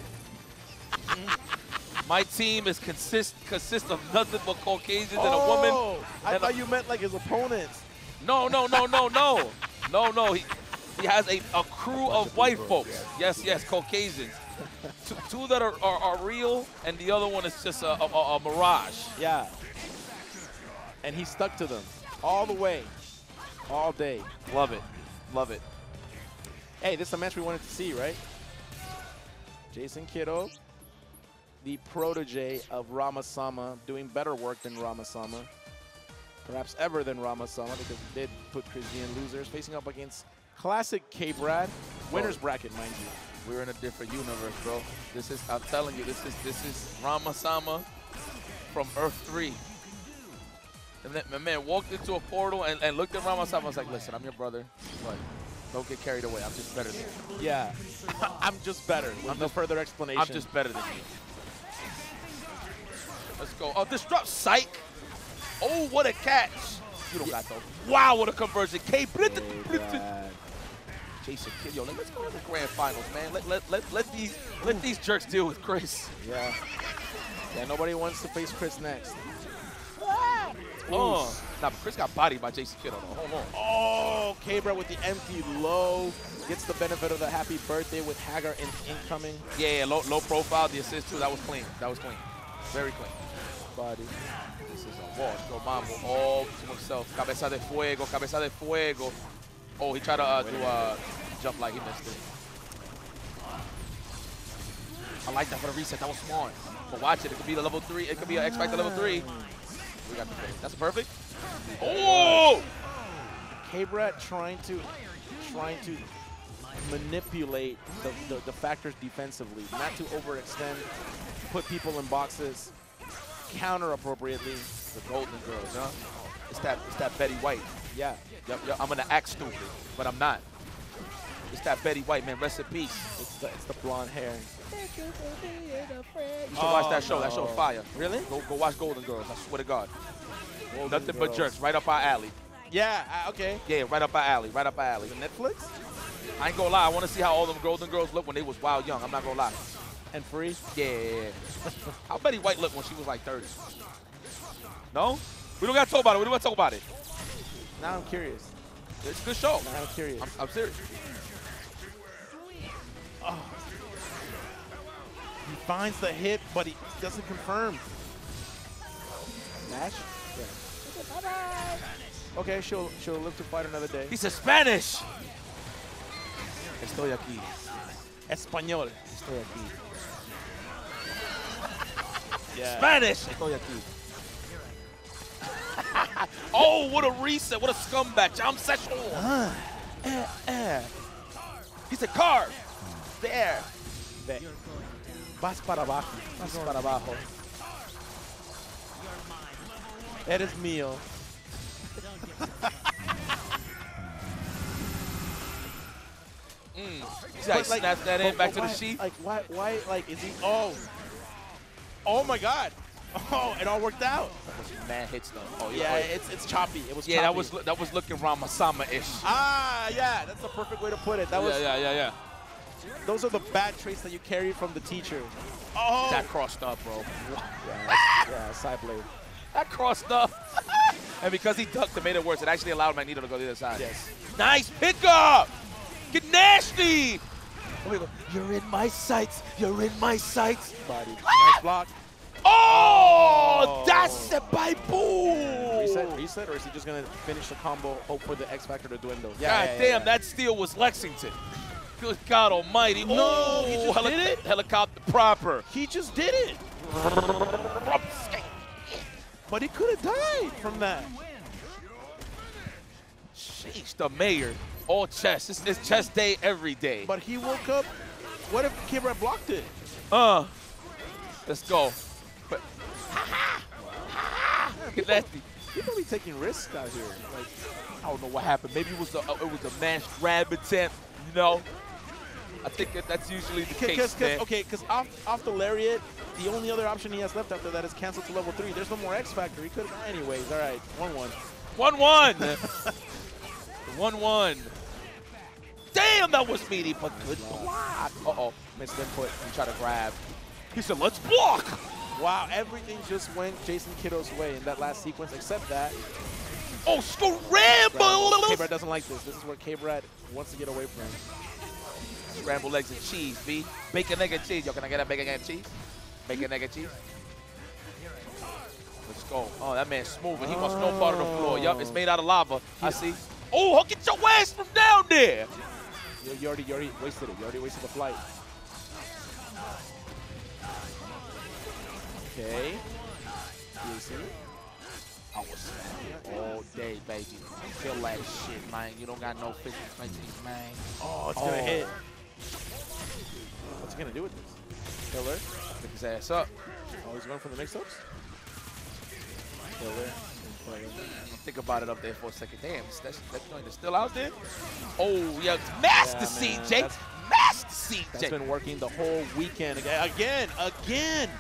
Hmm. My team is consist consists of nothing but Caucasians and a woman. Oh, I and a- thought you meant like his opponents. No, no, no, no, no. No, no. He, he has a, a crew of white folks. Yes, yes, Caucasians. Two, two that are, are, are real, and the other one is just a, a, a a mirage. Yeah. And he stuck to them all the way, all day. Love it. Love it. Hey, this is a match we wanted to see, right? Jason Kido, the protege of Ramasama, doing better work than Ramasama. Perhaps ever than Ramasama because he did put Chris G in losers, facing up against classic K-Brad. Winner's bracket, mind you. We're in a different universe, bro. This is, I'm telling you, this is this is Ramasama from Earth 3. And that, my man walked into a portal and, and looked at Ramasama. I was like, listen, I'm your brother. But don't get carried away. I'm just better than you. Yeah. I'm just better. With I'm no just- further explanation. I'm just better than you. Let's go. Oh, disrupt psych. Oh, what a catch. You don't got those. Wow, what a conversion. K. K-Brad. Jason Kidd, yo, let's go to the grand finals, man. Let, let, let, let these let these jerks deal with Chris. Yeah. Yeah, nobody wants to face Chris next. Oh, nah, but Chris got bodied by Jason Kidd. Hold on, hold on. Oh, K-Brad with the empty low. Gets the benefit of the happy birthday with Haggar in incoming. Yeah, yeah, low, low profile. The assist too. That was clean. That was clean. Very clean. Body. This is a wash. Go Mambo all to himself. Cabeza de fuego. Cabeza de fuego. Oh, he tried to uh, do uh, jump like he missed it. I like that for the reset. That was smart. But watch it. It could be the level three. It could be an X Factor level three. We got the. That's perfect. Oh! K-Brad trying to trying to manipulate the, the, the factors defensively, not to overextend, put people in boxes, counter appropriately. The Golden Girls, huh? It's that, it's that Betty White. Yeah. Yep, yep. I'm gonna act stupid, but I'm not. It's that Betty White, man. Rest in peace. It's the, it's the blonde hair. You should watch that show. That show show's fire. Really? Go, go watch Golden Girls. I swear to God. Golden Nothing but jerks. Right up our alley. Yeah, uh, okay. Yeah, right up our alley. Right up our alley. Netflix? I ain't gonna lie. I want to see how all them Golden Girls look when they was wild young. I'm not gonna lie. And free? Yeah. how Betty White looked when she was like 30? No? We don't gotta talk about it. We don't gotta talk about it. Now I'm curious. It's a good show. Now I'm curious. I'm, I'm serious. He finds the hit, but he doesn't confirm. Nash? Yeah. Okay, she'll she'll live to fight another day. He said Spanish. Estoy aquí. Español. Estoy aquí. Yeah. Spanish. Estoy aquí. oh, what a reset. What a scumbag. I'm sexual. Eh, eh. He said car. There. Ve. Vas para abajo. Vas para abajo. Eres mío. Mm. See how he snaps that in back but to the why- sheath? Like, why, why, like, is he, oh. Oh my God. Oh, it all worked out. That was Mad hits though. Oh Yeah, it's it's choppy. It was yeah, that was that was looking Ramasama-ish. Ah, yeah, that's the perfect way to put it. That was, yeah, yeah, yeah, yeah. those are the bad traits that you carry from the teacher. Oh, That crossed up, bro. yeah, yeah, side blade. That crossed up. and because he ducked, it made it worse. It actually allowed Magneto to go to the other side. Yes. Nice pickup. Get nasty. Oh, You're in my sights. You're in my sights. Body. Nice block. Oh, Oh. that's a boom. Reset, reset, or is he just gonna finish the combo? Hope for the X Factor to dwindle. Yeah, God yeah, damn, yeah. that steal was Lexington. Good God Almighty! No, oh, he just heli- did it? Helicopter proper. He just did it, but he could have died from that. Sheesh, the mayor. All chess. It's, it's chess day every day. But he woke up. What if Kibra blocked it? Uh, let's go. But, Get nasty. People be taking risks out here. Like, I don't know what happened. Maybe it was a it was a mass grab attempt. You know, I think that that's usually the case. because man. okay, because off off the lariat, the only other option he has left after that is cancel to level three. There's no more X Factor. He could. Anyways, all right, one one. One one. one one. Damn, that was meaty, but good block. Uh oh, missed input. He tried to grab. He said, "Let's block." Wow, everything just went Jason Kido's way in that last sequence, except that. Oh, scramble! K-Brad doesn't like this. This is where K-Brad wants to get away from. Scrambled eggs and cheese, B. Bacon, egg, and cheese. Yo, can I get a bacon, egg, and cheese? Bacon, egg, and cheese. Let's go. Oh, that man's smooth, and he wants no part of the floor. Yup, it's made out of lava. I see. Oh, get your ass from down there. You, you already, you already wasted it. You already wasted the flight. Okay. Jason. I was all day, baby. Feel that shit, man. You don't got no strength, man. Oh, it's gonna hit. What's he gonna do with this? Killer. Pick his ass up. Oh, he's going for the mix-ups. Killer. Think about it up there for a second. Damn, that's, that, joint is still out there? Oh, yeah. Master Yeah. CJ. That's- Master That's CJ. been working the whole weekend. Again, again, again.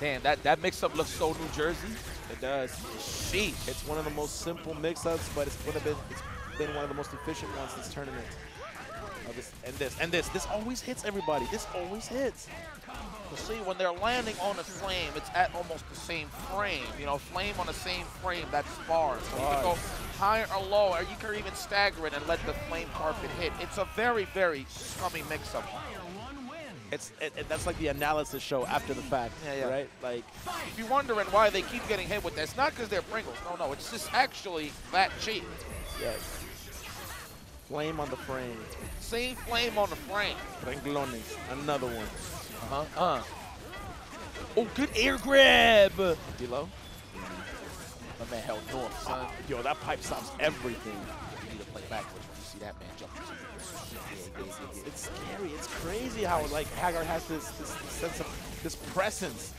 Damn, that, that mix-up looks so New Jersey. It does. Sheesh. It's one of the most simple mix-ups, but it's been it's been one of the most efficient ones this tournament. Oh, this and this and this. This always hits everybody. This always hits. You see, when they're landing on a flame, it's at almost the same frame. You know, flame on the same frame, that's bars. So you can go higher or lower, or you can even stagger it and let the flame carpet hit. It's a very, very scummy mix-up. It's it, it- that's like the analysis show after the fact, Yeah, yeah. right? Like If you're wondering why they keep getting hit with this, not because they're Pringles. No, no, it's just actually that cheap. yes. Flame on the frame. Same flame on the frame. Renglones. Another one. Uh-huh. Uh. Oh, good air grab. Below. My man held north, son. Yo, that pipe stops everything. You need to play backwards when you see that man jumping. It's scary. It's crazy how like Hagar has this, this sense of this presence.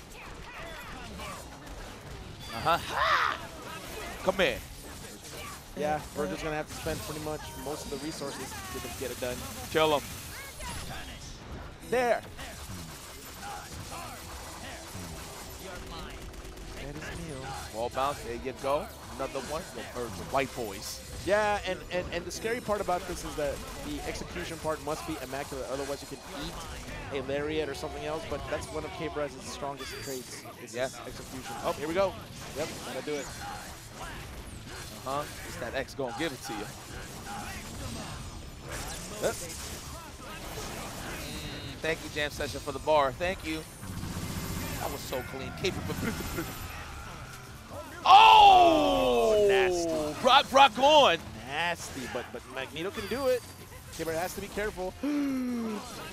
Uh-huh. Come here. Yeah, we're just gonna have to spend pretty much most of the resources to get it done. Kill him. There. Wall bounce. There you go. Another one. The Vergil. White boys. Yeah, and, and, and the scary part about this is that the execution part must be immaculate, otherwise you can eat a lariat or something else, but that's one of K-Brad's strongest traits, is Yeah. execution. Oh, here we go. Yep, gotta do it. Uh-huh, It's that X gonna give it to you. Yep. Mm, thank you, Jam Session, for the bar. Thank you. That was so clean. Capable. Oh, oh! nasty. Rock, rock on. Nasty, but but Magneto can do it. K-Brad has to be careful.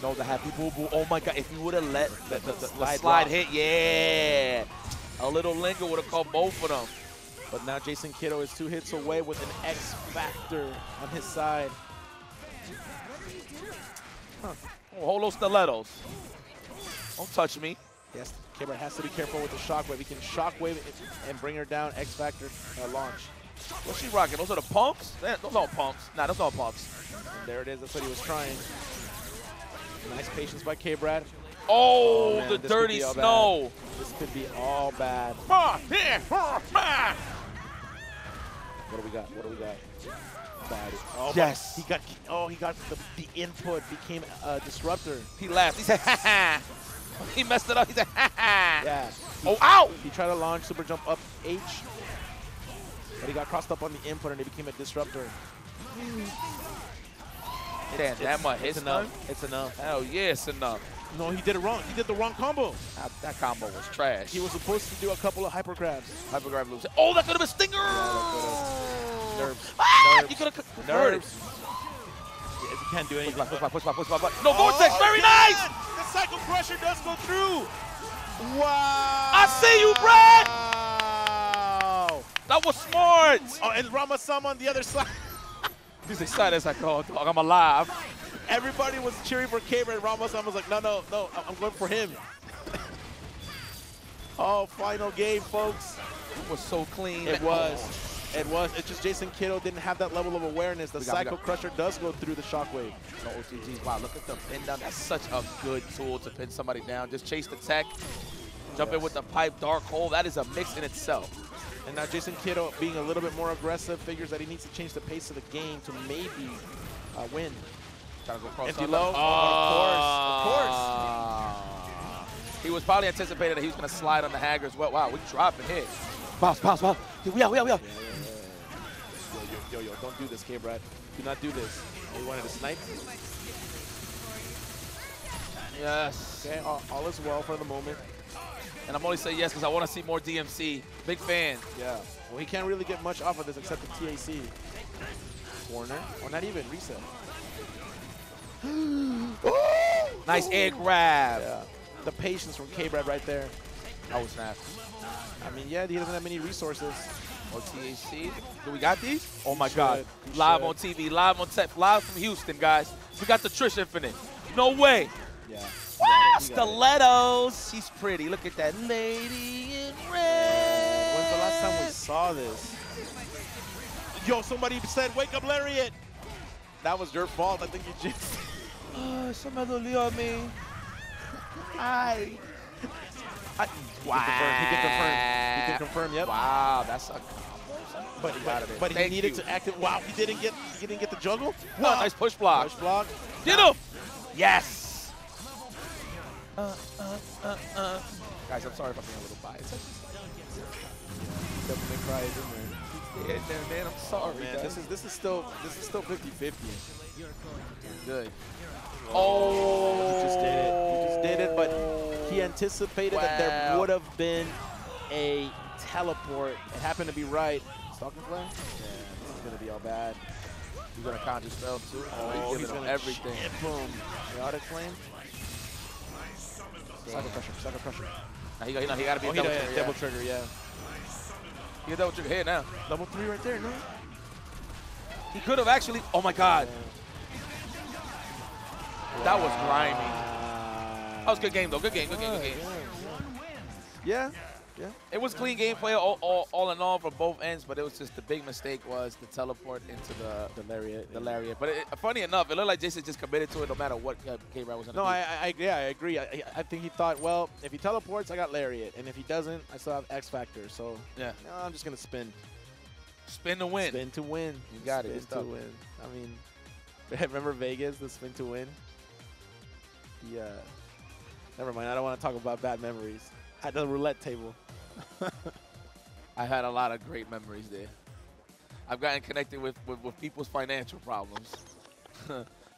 No, the happy boo boo. Oh my god, if you would have let the, the, the, Slide slide, hit, yeah. A little linger would have called both of them. But now Jason Kido is two hits away with an X Factor on his side. Oh, hold those stilettos. Don't touch me. Yes, K-Brad has to be careful with the Shockwave. He can Shockwave and bring her down X Factor uh, launch. What's she rocking? Those are the pumps? Those aren't pumps. Nah, those aren't pumps. And there it is. That's what he was trying. Nice patience by K-Brad. Oh, man, the dirty all bad. snow. This could be all bad. What do we got? What do we got? Bad. Oh, Yes. He got. Oh, he got the, the input. Became a disruptor. He laughed. He said, ha ha. He messed it up. He said, ha ha. Yeah. Oh, ow. He tried to launch super jump up H, but he got crossed up on the input and he became a disruptor. Damn, that much It's hits enough. It's enough. Hell yeah, it's enough. No, he did it wrong. He did the wrong combo. That, that combo was trash. He was supposed to do a couple of hyper grabs. hypergrab loops. Oh, that could have been Stinger. Nerves. Ah, Nerves. you could have Nerves. Yeah, if you can't do anything. push back, push back, push back. push back. No, Oh, Vortex, very yes! nice. Cycle crusher does go through. Wow. I see you, Brad. Wow. That was smart. Oh, and Ramasama on the other side. He's excited as I go, dog. I'm alive. Everybody was cheering for Cameron. Ramasama was like, no, no, no, I- I'm going for him. oh, final game, folks. It was so clean. It was. It was. It's just Jason Kido didn't have that level of awareness. The We got- we Cycle Crusher does go through the shockwave. No OCGs. Wow, look at the pin down. That's such a good tool to pin somebody down. Just chase the tech. Jump in with the pipe, dark hole. That is a mix in itself. And now Jason Kido, being a little bit more aggressive, figures that he needs to change the pace of the game to maybe uh, win. Trying to go cross Empty under. low. Oh, Of course, He was probably anticipating that he was going to slide on the Haggar as well. Wow, we dropping here. Bounce, bounce, bounce. We are, we are, we are. Yo, don't do this, K-Brad. Do not do this. Oh, you wanted to snipe? Yes. Okay, all, all is well for the moment. And I'm only saying yes because I want to see more DMC. Big fan. Yeah. Well, he can't really get much off of this except the TAC. Corner, or not even, reset. Oh! Nice air grab. Yeah. The patience from K-Brad right there. That was nasty. I mean, yeah, he doesn't have many resources. Or THC. Do we got these? Oh my should. God. Live should. on TV, live on tech, live from Houston, guys. We got the Trish Infinite. No way. Yeah. Woo! Stilettos. She's pretty. Look at that lady in red. When's the last time we saw this? Yo, somebody said, wake up, Lariat. That was your fault. I think you just. Oh, eso me dolió a mí. Ay. Ay. He can confirm. He can confirm. Yep. Wow, that's a But, He but, but he needed you. to active. Wow, he didn't get. He didn't get the juggle. Wow, nice push block. Push block. Get him! Yes! Uh, uh, uh, uh. Guys, I'm sorry if I'm being a little biased. May Cry is in there. Yeah, man, man, I'm sorry, Man, guys. this is this is still this is still 50-50. good. Oh, he just did it. He just did it, but he anticipated that there would have been a teleport. It happened to be right. Stalking Flame? Yeah, this is gonna be all bad. He's gonna conjure spell too. Oh, he's he's giving him gonna everything. chip him. Chaotic Flame. Cycle Crusher. Cycle Crusher. Now he, got- he, know he gotta be Oh, a double did, trigger. double yeah. trigger, yeah. He a double trigger here now. Level three right there, no? He could have actually. Oh my God, that was grimy. That was a good game though. Good game. Good game. Good game. Yeah. Yeah. It was clean gameplay all, all, all in all from both ends, but it was just the big mistake was the teleport into the The lariat. the lariat. But it, funny enough, it looked like Jason just committed to it no matter what uh, K-Rod was going to No. I, I, yeah, I agree. I, I think he thought, well, if he teleports, I got lariat, and if he doesn't, I still have X Factor. So Yeah. no, I'm just gonna spin, Spin to win. spin to win. You got it. Spin to win. I mean, remember Vegas, the spin to win. The uh, never mind. I don't want to talk about bad memories. At the roulette table. I had a lot of great memories there. I've gotten connected with, with, with people's financial problems.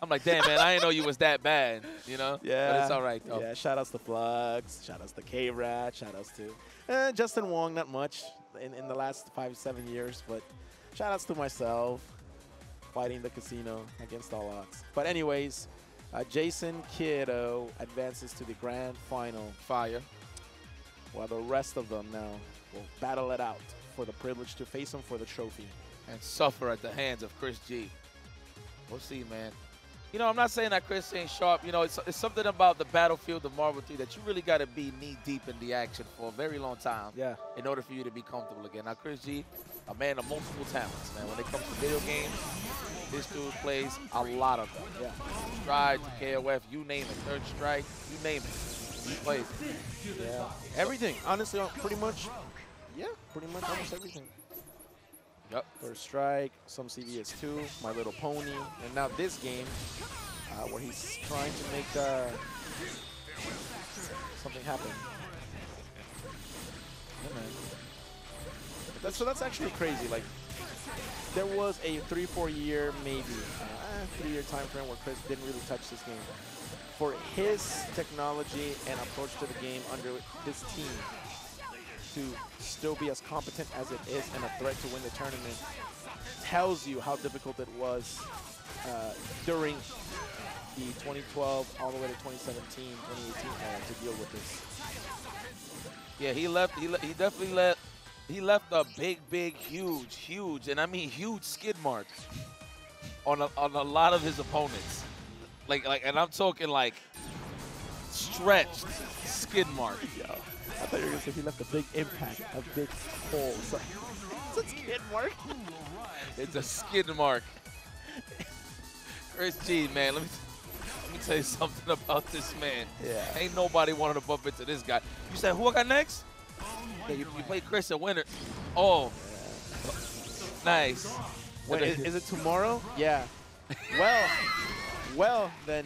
I'm like, damn, man, I didn't know you was that bad, you know? Yeah. But it's all right, though. Yeah, shout outs to Flux, shout outs to K-Rat, shout outs to eh, Justin Wong, not much in, in the last five, seven years, but shout outs to myself, fighting the casino against all odds. But anyways, uh, Jason Kido advances to the grand final, Fire. while the rest of them now will battle it out for the privilege to face him for the trophy. and suffer at the hands of Chris G. We'll see, man. You know, I'm not saying that Chris ain't sharp. You know, it's, it's something about the battlefield of Marvel 3 that you really got to be knee deep in the action for a very long time Yeah. in order for you to be comfortable again. Now, Chris G, a man of multiple talents, man. When it comes to video games, this dude plays a lot of them. Yeah. Strive, KOF, you name it. Third Strike, you name it. He plays. Yeah. Everything. Honestly, uh, pretty much. Yeah, pretty much almost everything. Yep. First Strike, some CVS 2, My Little Pony, and now this game uh, where he's trying to make uh, something happen. Yeah. That's, so that's actually crazy. Like, there was a three, four year, maybe uh, three year time frame where Chris didn't really touch this game. For his technology and approach to the game under his team to still be as competent as it is and a threat to win the tournament tells you how difficult it was uh, during the 2012 all the way to 2017, 2018 era to deal with this. Yeah, he left. He, le- he definitely left. He left a big, big, huge, huge, and I mean huge skid mark on a, on a lot of his opponents. Like, like, and I'm talking like stretched skid mark. Yo, I thought you were gonna say he left a big impact, a big hole. So, it's a skid mark. It's a skid mark. Chris G, man, let me let me tell you something about this man. Yeah. Ain't nobody wanted to bump into this guy. You said who I got next? Yeah, you, you played Chris a winner. Oh, nice. Wait, is, is it tomorrow? Yeah. Well, well, then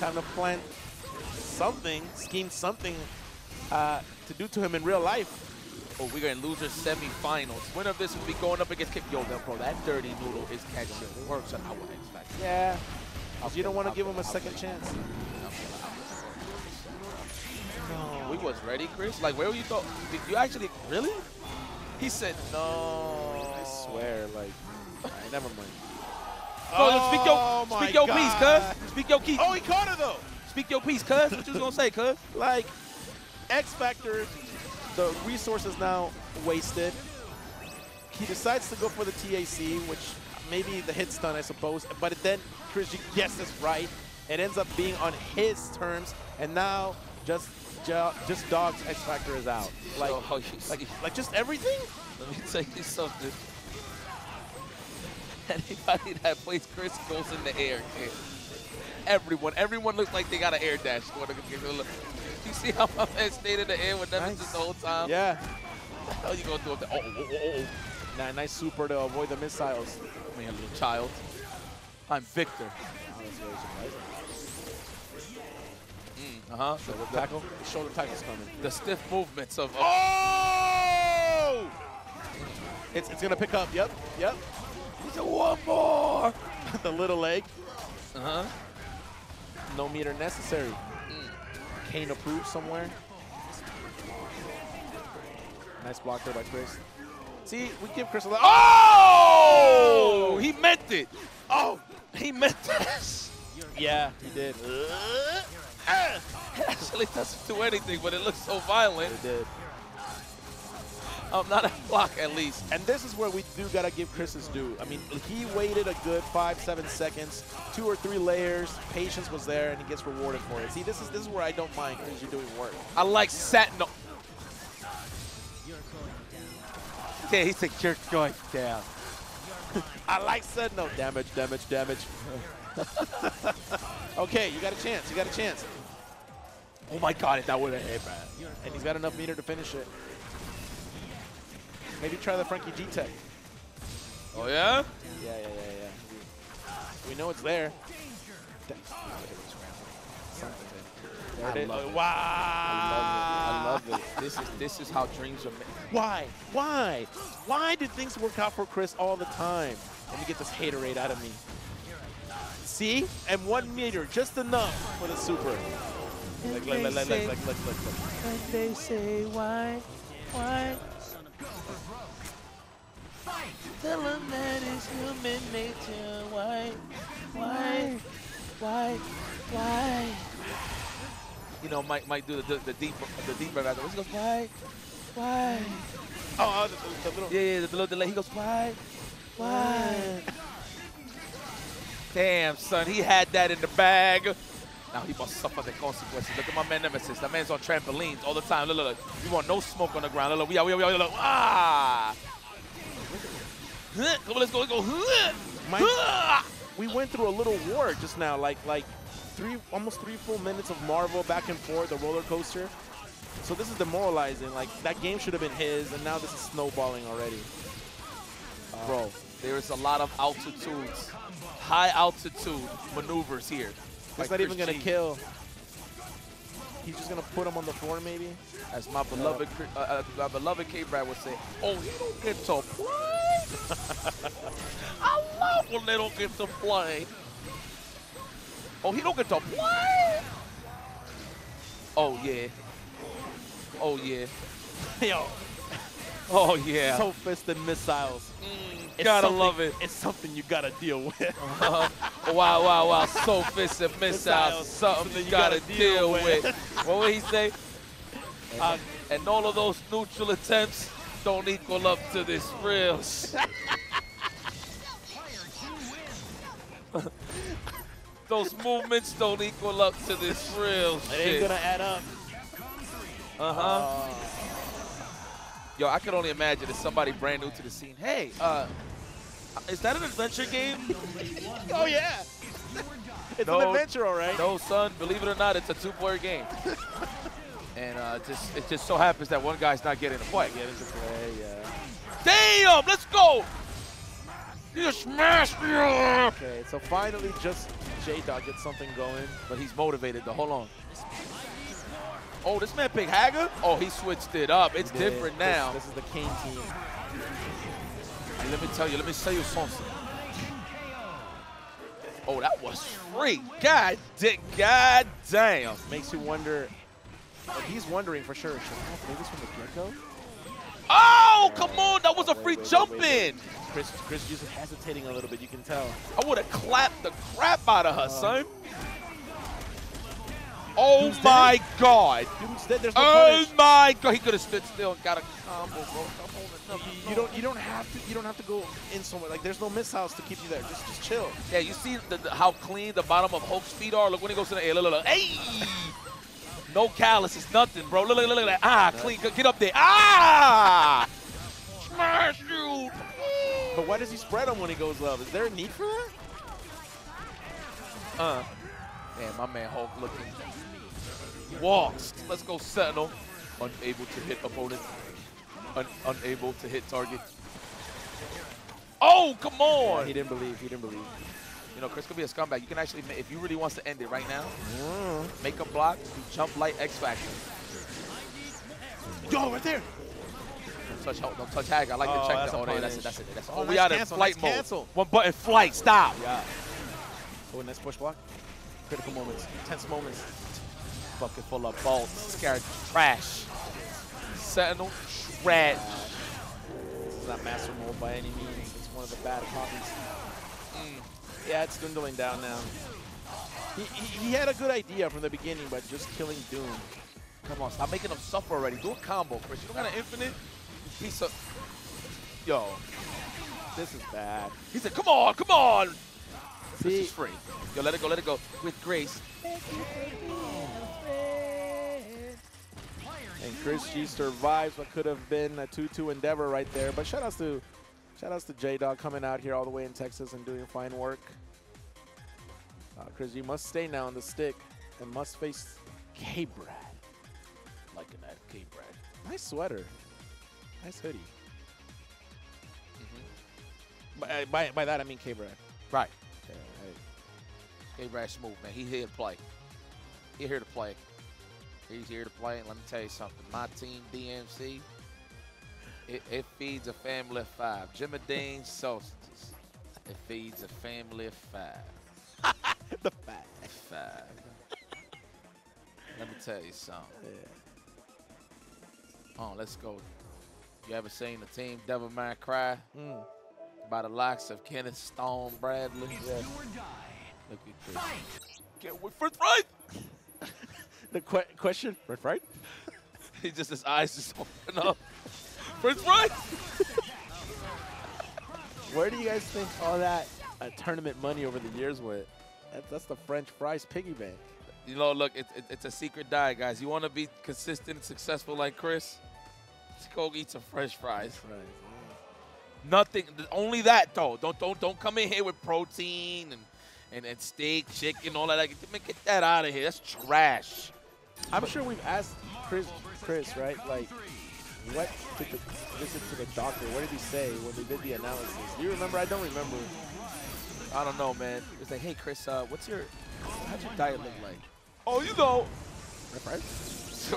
time to plant something, scheme something uh, to do to him in real life. Oh, we're in loser semifinals. Winner of this will be going up against Kip. Yo, that bro, that dirty noodle is catching works on our X Factor. Yeah. you don't want to give him a second chance. We was ready, Chris. Like, where were you thought? Did you actually really? He said no. I swear, like, alright, never mind. Bro, speak your Oh my speak your piece, cuz. Speak your piece. Oh, he caught her though. Speak your piece, cuz. What you was gonna say, cuz? Like, X Factor, the resource is now wasted. He decides to go for the TAC, which maybe the hit stun, I suppose. But then Chris G guesses right. It ends up being on his terms, and now just ju- just Dog's X Factor is out. Like, oh, like, like just everything. Let me tell you something. Anybody that plays Chris goes in the air, kid. Everyone, everyone looks like they got an air dash. going to give it a look. You see how my man stayed in the air with them Nice. just the whole time? Yeah. What the hell you gonna do up there? Oh, oh, oh, oh. oh. Nah, nice super to avoid the missiles. Come here, little child. I'm Victor. Wow, that's very surprising. Uh huh. The, the, Tackle, shoulder tackle's coming. the stiff movements of. of Oh! It's, it's gonna pick up. Yep, yep. He said, one more. the little leg. Uh huh. No meter necessary. Kane approved somewhere. Nice block there by Chris. See, we give Chris a lot. Oh! He meant it. Oh, he meant this. Yeah, he did. It actually doesn't do anything, but it looks so violent. He did. Um, not a block, at least. And this is where we do gotta give Chris his due. I mean, he waited a good five, seven seconds, two or three layers. Patience was there, and he gets rewarded for it. See, this is this is where I don't mind Chris you're doing work. I like Satin. Yeah, he said you're going down. I like said no. Damage, damage, damage. okay, you got a chance. You got a chance. Oh my god, if that would have hit, man. And he's got enough meter to finish it. Maybe try the Frankie G Tech. Oh, yeah? Yeah, yeah, yeah, yeah. We, we know it's there. There it I is. love it. Wow. I love it. I love it. This is this is how dreams are made. Why? Why? Why did things work out for Chris all the time? Let me get this haterade out of me. See? And one meter, just enough for the super. Like, like, like, like, like, like, like, like. And they say, why, why? Tell them that it's human nature. Why, why, why, why? You know, Mike might do the, the, the deep, the deep breath after. He goes, why, why? Oh, oh the, the little. Yeah, yeah, the little delay. He goes, why, why? Damn, son, he had that in the bag. Now he must suffer the consequences. Look at my man Nemesis. That man's on trampolines all the time. Look, look, look. You want no smoke on the ground. Look, look, we are, we are, we are. Look, ah! Come on, let's go, let's go. My- We went through a little war just now, like like three, almost three full minutes of Marvel back and forth, the roller coaster. So this is demoralizing. Like that game should have been his, and now this is snowballing already. Bro, there is a lot of altitudes, high altitude maneuvers here. He's by not even gonna G. kill. He's just gonna put him on the floor, maybe. As my beloved, uh, uh, my beloved K-Brad would say, "Oh, he don't get to play." I love when they don't get to play. Oh, he don't get to play. Oh yeah. Oh yeah. Yo, Oh yeah. so fisted missiles. Mm, It's gotta love it. It's something you gotta deal with. Uh, wow, wow, wow. Soul fist and missiles. Something you gotta, deal with. what would he say? And, Uh, and all of those neutral attempts don't equal up to this real shit. Those movements don't equal up to this real It ain't gonna add up. Uh-huh. Yo, I can only imagine if somebody brand new to the scene. Hey, uh, is that an adventure game? Oh yeah. It's No. an adventure, all right. No, son. Believe it or not, it's a two-player game. and uh, just it just so happens that one guy's not getting a fight. Get into play, yeah. Damn! Let's go. You smashed me. up. Okay, so finally, just J Dog gets something going. But he's motivated. Though. Hold on. Oh, this man picked Haggar. Oh, he switched it up. It's Yeah, different this- now. This, is the Kane team. Let me tell you. Let me tell you something. Oh, that was free. God, di- God damn. Makes you wonder. Well, he's wondering for sure. Should I play this from the get-go? Oh, come on. That was a free wait, jump wait, wait. in. Chris, Chris just hesitating a little bit. You can tell. I would have clapped the crap out of her, uh, son. Oh Who's my God. Dead. There's no Oh punish. my God. He could have stood still and got a combo, bro. On, You don't. You don't have to. You don't have to go in somewhere. Like there's no missiles to keep you there. Just, just chill. Yeah, you see the, the- how clean the bottom of Hulk's feet are? Look when he goes to the air. Look, look, look. Hey! No calluses, nothing, bro. Look, look, look, look. look. Ah, clean. Get up there. Ah! Smash you. But why does he spread them when he goes up? Is there a need for that? Uh. Man, my man Hulk looking. Walks. Let's go, Sentinel. Unable to hit opponent. Un- unable to hit target. Oh, come on. He didn't believe. He didn't believe. You know, Chris could be a scumbag. You can actually, if you really wants to end it right now, mm-hmm. make a block, do jump light X Factor. Yo, right there. Don't touch, don't touch Hag. I like Oh, to check that's that. a Oh, that's it, that's it. That's it. Oh, Oh, we out in flight nice mode. cancel. One button, flight, stop. Yeah. Oh, nice push block. Critical moments. Tense moments. Bucket full of balls. Scared trash. Sentinel, trash. This is not master mode by any means. It's one of the bad copies. Mm. Yeah, it's dwindling down now. He, he, he had a good idea from the beginning, but just killing Doom. Come on, stop making them suffer already. Do a combo, Chris. You don't got an infinite? Piece of. Yo. This is bad. He said, come on, come on. This See, is free. Yo, let it go, let it go. With grace. And Chris G survives what could have been a 2-2 endeavor right there. But shout outs to shout outs to J Dog coming out here all the way in Texas and doing fine work. Uh, Chris G must stay now on the stick and must face K-Brad. Liking that K-Brad. Nice sweater. Nice hoodie. Mm-hmm. By, by, by that I mean K-Brad. Right. Okay, K-Brad smooth, man. He here to play. He here to play. He's here to play. And let me tell you something. My team, DMC, it, it feeds a family of five. Jimmy Dean sausages. It feeds a family of five. the fat. Five. Let me tell you something. Yeah. Oh, let's go. You ever seen the team Devil May Cry Mm. by the likes of Kenneth Stone Bradley? Yeah. Look at Chris. Get with first right. The que question, right? right? He just his eyes just open up. First right. Where do you guys think all that uh, tournament money over the years went? That, that's the French fries piggy bank. You know, look, it, it, it's a secret diet, guys. You want to be consistent and successful like Chris? Just go eat some French fries. Right. Nothing. Only that though. Don't don't don't come in here with protein and and, and steak, chicken, all that. Like, man, get that out of here. That's trash. I'm sure we've asked Chris, Chris, right? Like, what did the visit to the doctor? What did he say when they did the analysis? Do you remember? I don't remember. I don't know, man. It's like, hey, Chris, uh, what's your how's your diet look like? Oh, you know. Right?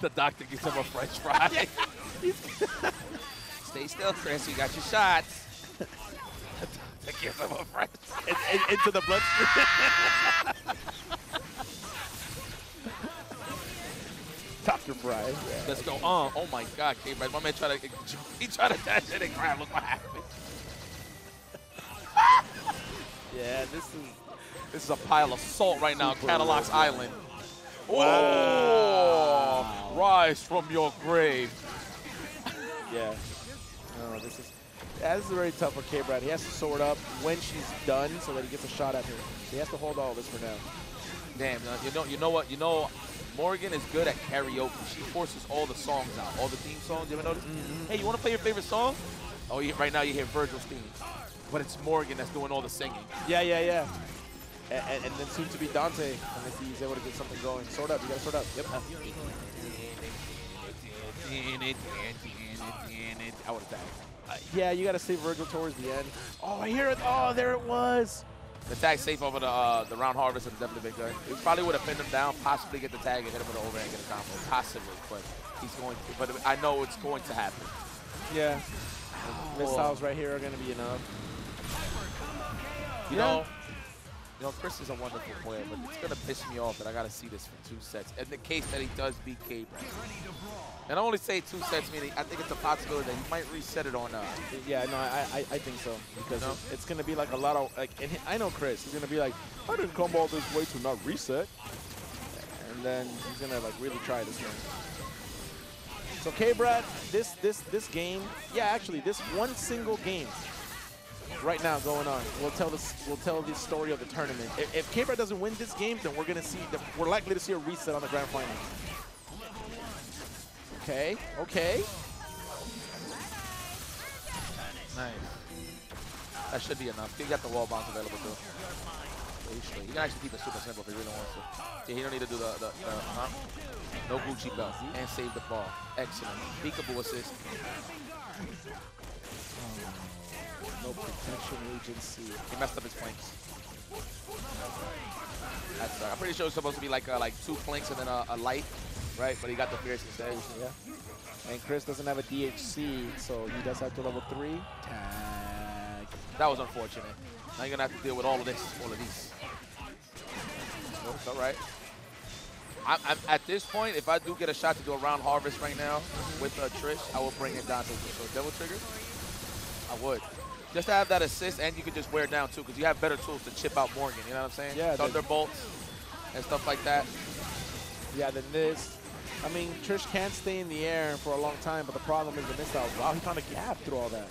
the doctor gives him a French fry. Stay still, Chris. You got your shots. the doctor gives him a French fry. In, in, into the bloodstream. Fry. Yeah. Let's go. Uh, oh my God, K-Brad. My man tried to he tried to dash it and grab. Look what happened. yeah, this is. This is a pile of salt right now, Cadillac's. Island. Wow. Oh, rise from your grave. Yeah. No, this is. Yeah, this is very tough for K-Brad. He has to sword up when she's done so that he gets a shot at her. He has to hold all this for now. Damn, you know, you know what? You know, Morrigan is good at karaoke. She forces all the songs out, all the theme songs. You ever notice? Hey, you want to play your favorite song? Oh, you, right now you hear Vergil's theme, but it's Morrigan that's doing all the singing. Yeah, yeah, yeah. And, and, and then soon to be Dante, and if he's able to get something going. Sort up, you gotta sort up. Yep. I would have tagged. Uh, yeah, you gotta save Vergil towards the end. Oh, I hear it. Oh, there it was. The tag safe over the uh, the round harvest would have definitely been good. He probably would have pinned him down, possibly get the tag and hit him with an overhand, get a combo, possibly. But he's going. To, but I know it's going to happen. Yeah. Missiles right here are gonna be enough. You Yeah. know, you know, Chris is a wonderful player, but it's gonna piss me off that I gotta see this for two sets. In the case that he does beat K-Brad. And I only say two sets, meaning I think it's a possibility that he might reset it on. Uh, Yeah, no, I, I, I think so because No? it's gonna be like a lot of like. And I know Chris. He's gonna be like, I didn't come all this way to not reset, and then he's gonna like really try this game. So K-Brad, this this this game, yeah, actually, this one single game right now going on We'll tell this We'll tell the story of the tournament. If, if K-Brad doesn't win this game, then we're gonna see that we're likely to see a reset on the grand final. Okay, okay. nice. That should be enough. He got the wall bounce available too. You can actually keep it super simple if he really wants to. Yeah, he don't need to do the, the, the huh? No Gucci belt. And save the ball. Excellent. Peekaboo assist. Oh, No protection agency. He messed up his flanks. That's, uh, I'm pretty sure it's supposed to be like uh, like two flanks and then a, a light, right? But he got the fierce instead. Yeah. And Chris doesn't have a DHC, so he does have to level three. Tag. That was unfortunate. Now you're gonna have to deal with all of this, all of these. It's all right. I'm, I'm, at this point, if I do get a shot to do a round harvest right now with uh, Trish, I will bring it in Dante. So Devil Trigger, I would. Just to have that assist, and you can just wear it down too, because you have better tools to chip out Morrigan. You know what I'm saying? Yeah, Thunderbolts and stuff like that. Yeah, then this. I mean, Trish can't stay in the air for a long time, but the problem is the missiles. Wow, he found a gap through all that.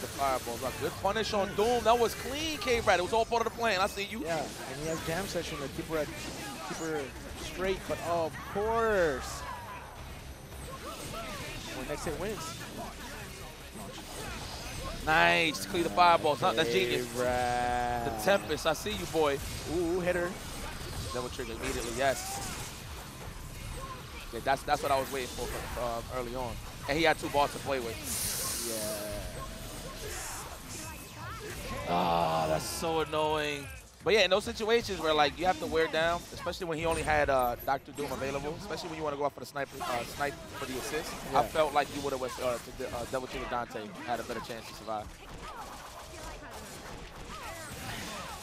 The fireballs. Good punish on Doom. That was clean, K-Brad. It was all part of the plan. I see you. Yeah, and he has jam session to keep her, at, keep her straight, but of course. Well, next hit wins. Nice. Clean the fireballs. That's genius. K-Brad. The Tempest. I see you, boy. Ooh, hit her. Devil trigger immediately. Yes. Yeah, that's that's what I was waiting for uh, early on. And he had two balls to play with. Yeah. Ah, that's so annoying. But yeah, in those situations where like you have to wear down, especially when he only had uh, Doctor Doom available, especially when you want to go out for the snipe, uh, snipe for the assist, I felt like you would have uh, to, uh, devil trigger Dante had a better chance to survive.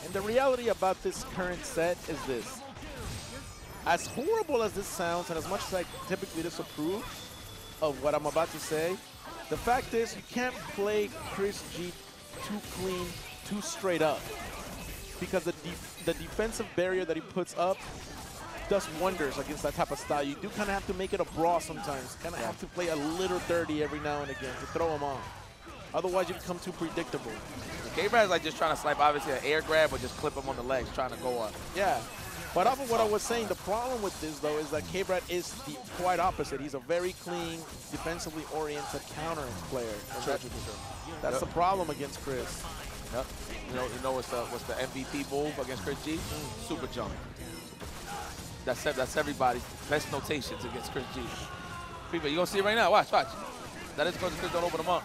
And the reality about this current set is this. As horrible as this sounds, and as much as I typically disapprove of what I'm about to say, the fact is you can't play Chris G too clean, too straight up. Because the, def the defensive barrier that he puts up does wonders against that type of style. You do kind of have to make it a brawl sometimes. Kind of have to play a little dirty every now and again to throw him off. Otherwise, you become too predictable. K-Brad's like just trying to snipe, obviously an air grab or just clip him on the legs, trying to go up. Yeah. But off of what I was saying, the problem with this, though, is that K-Brad is the quite opposite. He's a very clean, defensively oriented counter player. And that- that's the problem against Chris. Yep. You know, you know what's the what's the MVP move against Chris G? Super jump. That's that's everybody's best notations against Chris G. People, you gonna see it right now? Watch, watch. That is because Chris don't open them up.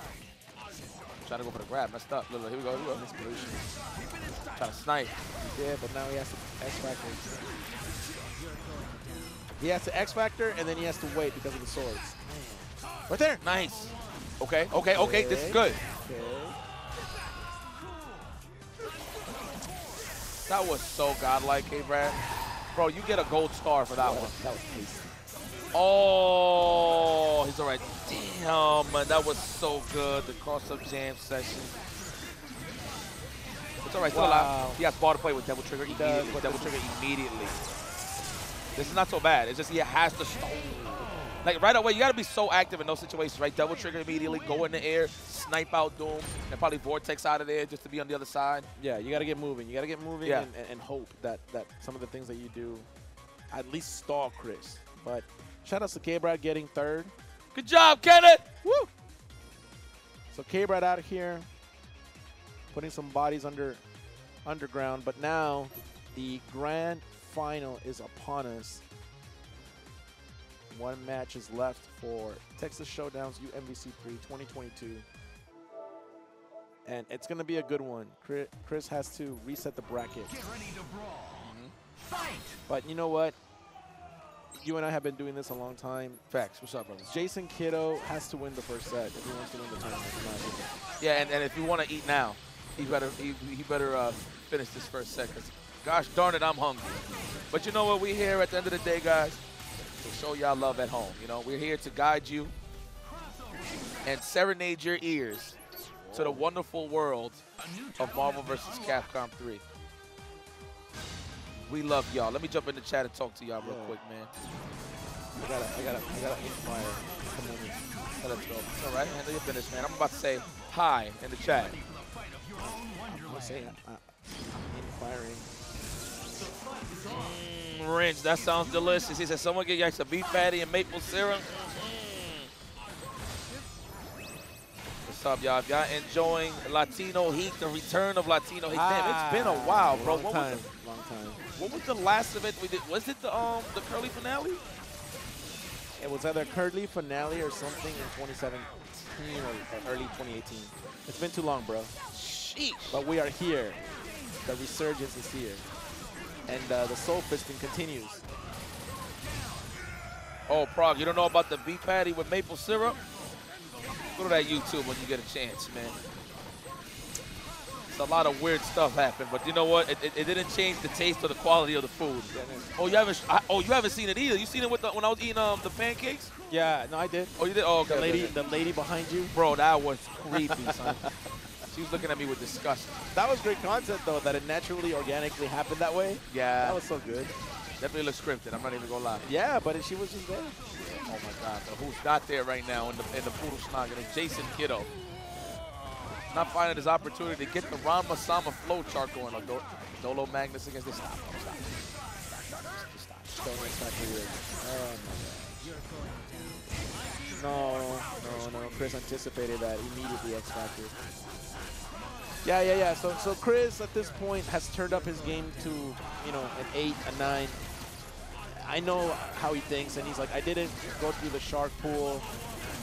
Trying to go for the grab, messed up. Look, look, here we go, here we go. Inspiration. Trying to snipe. Yeah, but now he has to X Factor. He has to X Factor, and then he has to wait because of the swords. Right there. Nice. Okay, okay, okay. This is good. That was so godlike, K-Brad. Bro, you get a gold star for that one. That was tasty. Oh, he's all right. Damn, man, that was so good. The cross-up jam session. It's all right, still Wow. alive. He has ball to play with Devil trigger immediately. this trigger immediately. This is not so bad. It's just he has to. Like right away, you gotta be so active in those situations, right? Devil trigger immediately, go in the air, snipe out Doom, and probably vortex out of there just to be on the other side. Yeah, you got to get moving. You got to get moving Yeah. and, and, and hope that, that some of the things that you do at least stall Chris. But shout out to K-Brad getting third. Good job, Kenneth. Woo! So K-Brad out of here putting some bodies under underground, but now the grand final is upon us. One match is left for Texas Showdowns UMvC 3 2022. And it's going to be a good one. Chris has to reset the bracket. But you know what? You and I have been doing this a long time. Facts. What's up, brothers? Jason Kido has to win the first set if he wants to win the tournament. in my opinion. Yeah, and, and if you want to eat now, he better he, he better uh, finish this first set. Cause gosh darn it, I'm hungry. But you know what? We here at the end of the day, guys, to show y'all love at home. You know, we're here to guide you and serenade your ears to the wonderful world of Marvel vs. Capcom 3. We love y'all. Let me jump in the chat and talk to y'all real Yeah. quick, man. I gotta, I gotta, I gotta inspire. Come on. Let's go. All right, handle your business, man. I'm about to say hi in the chat. I'm gonna say I, I, I'm inspiring. Mm. Wrench, that sounds delicious. He said, someone get you some beef patty and maple syrup. Mm. What's up, y'all? If y'all enjoying Latino Heat, the return of Latino Heat. Damn, it's been a while, bro. Long What time, was, long time. the, what was the last event we did? Was it the um the curly finale? It was either Curly finale or something in 2017 or early 2018. It's been too long, bro. Sheesh. But we are here. The resurgence is here. And uh, the soul fisting continues. Oh, Prague, you don't know about the beef patty with maple syrup? Go to that YouTube when you get a chance, man. It's a lot of weird stuff happened, but you know what? It, it, it didn't change the taste or the quality of the food. Oh, you haven't? I, oh, you haven't seen it either. You seen it with the, when I was eating um the pancakes? Yeah, no, I did. Oh, you did? Oh, okay. The lady, okay. the lady behind you. Bro, that was creepy, son. She was looking at me with disgust. That was great content, though, that it naturally, organically happened that way. Yeah, That was so good. definitely looks scripted. I'm not even gonna lie. Yeah, but it, she was just there. Oh my God, so who's not there right now in the in the poodle snogging? It's Jason Kido. not finding his opportunity to get the Ranma Sama flow chart going. on Do- Dolo Magnus against this. Stop, stop, stop. Just stop. Stone X Factor rig. Oh my god. No, no, no. Chris anticipated that immediately X Factor. Yeah, yeah, yeah. So, so Chris at this point has turned up his game to, you know, an eight, a nine. I know how he thinks, and he's like, I didn't go through the shark pool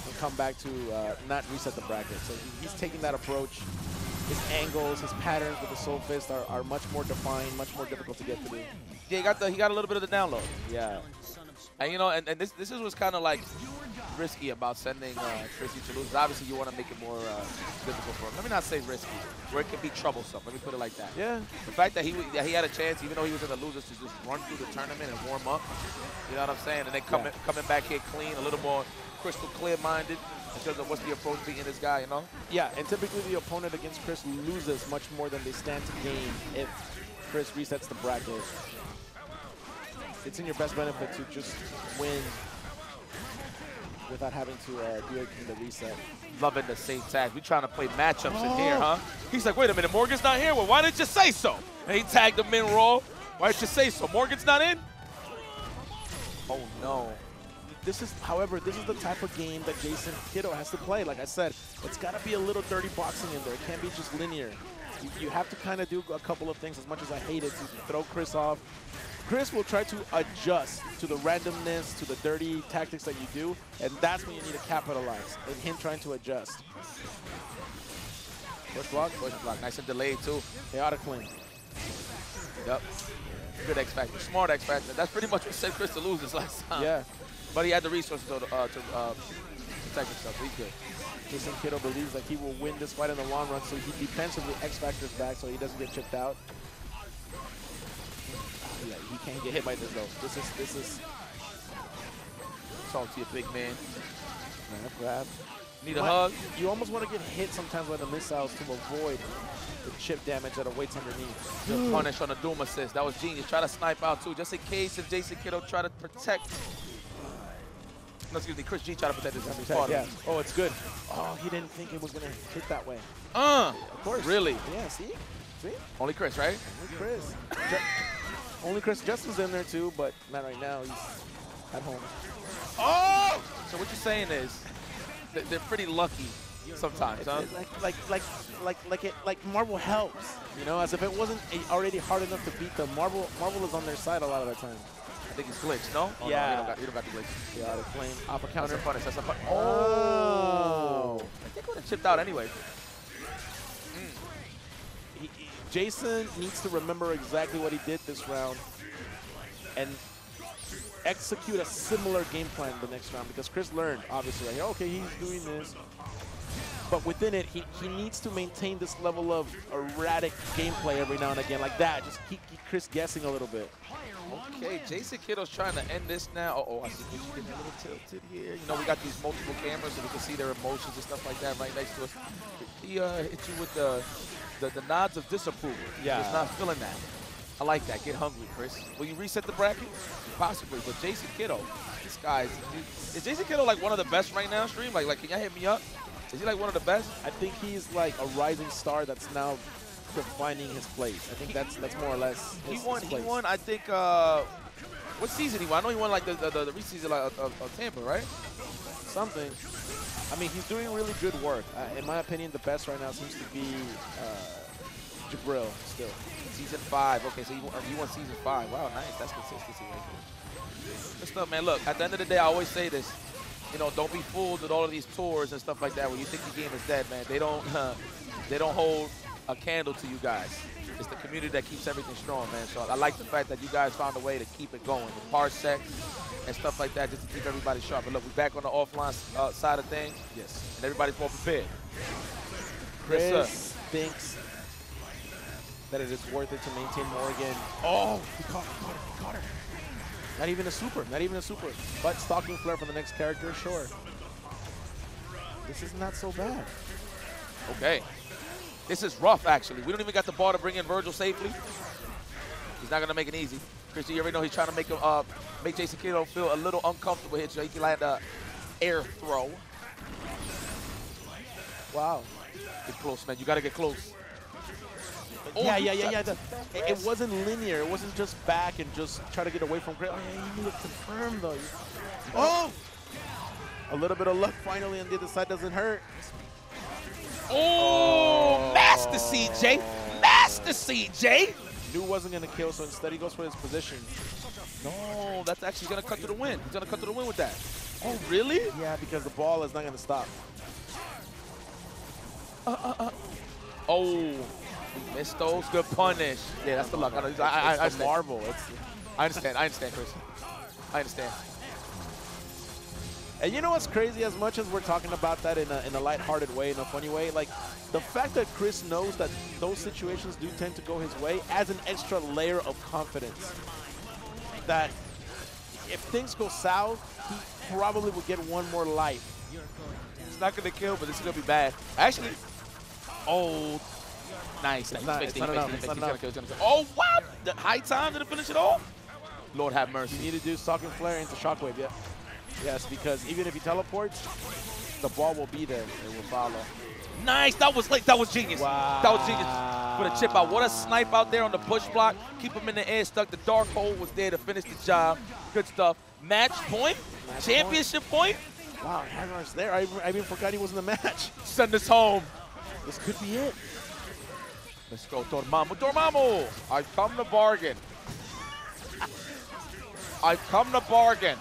and come back to uh, not reset the bracket. So he's taking that approach. His angles, his patterns with the Soul Fist are, are much more defined, much more difficult to get through. Yeah, he got the he got a little bit of the download. Yeah. And you know, and, and this this is what's kind of like risky about sending uh, Tracy to lose. Obviously, you want to make it more uh, difficult for him. Let me not say risky, where it can be troublesome. Let me put it like that. Yeah. The fact that he that he had a chance, even though he was in the losers, to just run through the tournament and warm up. You know what I'm saying? And then coming Yeah. coming back here clean, a little more crystal clear-minded in terms of what's the approach beating this guy. You know? Yeah, and typically the opponent against Chris loses much more than they stand to gain if Chris resets the bracket. It's in your best benefit to just win without having to uh, do anything to reset. Loving the same tag. We trying to play matchups in here, huh? He's like, wait a minute, Morrigan's not here. Well, why didn't you say so? And he tagged him in raw. Why didn't you say so? Morrigan's not in. Oh no. This is, however, this is the type of game that Jason Kido has to play. Like I said, it's got to be a little dirty boxing in there. It can't be just linear. You, you have to kind of do a couple of things as much as I hate it to throw Chris off. Chris will try to adjust to the randomness, to the dirty tactics that you do, and that's when you need to capitalize, and him trying to adjust. Push block, push block. Nice and delayed too. Chaotic clean. Yep. Good X Factor. Smart X Factor. That's pretty much what sent Chris to lose this last time. Yeah. But he had the resources though to, uh, to uh, protect himself. He good. Jason Kido believes that he will win this fight in the long run, so he defensively X Factor's back so he doesn't get chipped out. Yeah, he can't get hit by this though. This is this is Talk to your big man. man, grab. Need a hug? You almost want to get hit sometimes by the missiles to avoid the chip damage that awaits underneath. Good punish on the Doom assist. That was genius. Try to snipe out too, just in case if Jason Kido try to protect. No, excuse me, Chris G try to protect his partner. Yeah. Oh, it's good. Oh, he didn't think it was gonna hit that way. Uh, Of course. Really? Yeah. See, see. only Chris, right? Only Chris. Only Chris Justin's in there too, but not right now. He's at home. Oh! So what you're saying is they're pretty lucky sometimes, huh? Like like like like like it like Marvel helps. You know, as if it wasn't a- already hard enough to beat them. Marvel Marvel is on their side a lot of the time. I think he's glitched, no? Oh, No, Yeah. you don't got, you don't got the glitch. Chaotic flame. Upper That's counter. a punish. That's a punish. Oh. oh! I think would have chipped out anyway. Jason needs to remember exactly what he did this round and execute a similar game plan the next round because Chris learned, obviously, like, okay, he's doing this. But within it, he, he needs to maintain this level of erratic gameplay every now and again, like that. Just keep Chris guessing a little bit. Okay, Jason Kido's trying to end this now. Uh oh, I see Chris getting a little tilted here. You know, we got these multiple cameras so we can see their emotions and stuff like that right next to us. He uh, hit you with the, the the nods of disapproval. Yeah. He's not feeling that. I like that. Get hungry, Chris. Will you reset the bracket? Possibly, but Jason Kido, this guy's. Is Jason Kido like one of the best right now, stream? Like, like, can y'all hit me up? Is he like one of the best? I think he's like a rising star that's now defining his place. I think that's that's more or less his, He won. his He won. I think. Uh, what season he won? I know he won like the the, the, the season like, of, of, of Tampa, right? something. I mean, he's doing really good work. Uh, in my opinion, the best right now seems to be uh, Jabril still. Season five. Okay, so you won, you won season five. Wow, nice. That's consistency right there. Good stuff, man. Look, at the end of the day, I always say this. You know, don't be fooled with all of these tours and stuff like that where you think the game is dead, man. They don't. Uh, they don't hold a candle to you guys. It's the community that keeps everything strong, man. So I like the fact that you guys found a way to keep it going. The parsec and stuff like that, just to keep everybody sharp. But look, we're back on the offline uh, side of things, Yes. and everybody's more prepared. Chris Yes, sir. thinks that it is worth it to maintain Morrigan. Oh, he caught her, he caught her, he caught her. Not even a super, not even a super. But stalking flare for the next character, sure. This is not so bad. Okay. This is rough, actually. We don't even got the ball to bring in Vergil safely. He's not going to make it easy. Christian, you already know he's trying to make him, uh, make Jason Kido feel a little uncomfortable here so he can land a air throw. Wow. Get close, man. You gotta get close. Oh, yeah, yeah, yeah, yeah. The, it, it wasn't linear. It wasn't just back and just try to get away from Chris. Oh, yeah, you need to confirm though. Oh! A little bit of luck finally on the other side doesn't hurt. Oh, Master CJ. Master CJ. Knew wasn't gonna kill, so instead he goes for his position. No, that's actually gonna cut to the win. He's gonna cut to the win with that. Oh, really? Yeah, because the ball is not gonna stop. Uh, uh, uh. Oh, missed those. Good punish. Yeah, that's the luck. I, know- I, I, I, It's understand. marvel. It's, I understand. I understand, Chris. I understand. And you know what's crazy? As much as we're talking about that in a, in a lighthearted way, in a funny way, like the fact that Chris knows that those situations do tend to go his way adds an extra layer of confidence. That if things go south, he probably will get one more life. It's not gonna kill, but this is gonna be bad. Actually, oh, nice. nice. not- it's it, not enough, he it's fixed it. not He's gonna kill, he's gonna kill. Oh, wow! The high time to finish it off. Lord have mercy. You need to do Stalking Flare into Shockwave, yeah. Yes, because even if he teleports, the ball will be there. It will follow. Nice. That was like that was genius. That was genius. Put a chip out. What a snipe out there on the push block. Keep him in the air stuck. The dark hole was there to finish the job. Good stuff. Match point. Match Championship point. Wow, Haggar's there. I, even- I even forgot he was in the match. Send us home. This could be it. Let's go, Dormammu. Dormammu! I've come to bargain. I've come to bargain.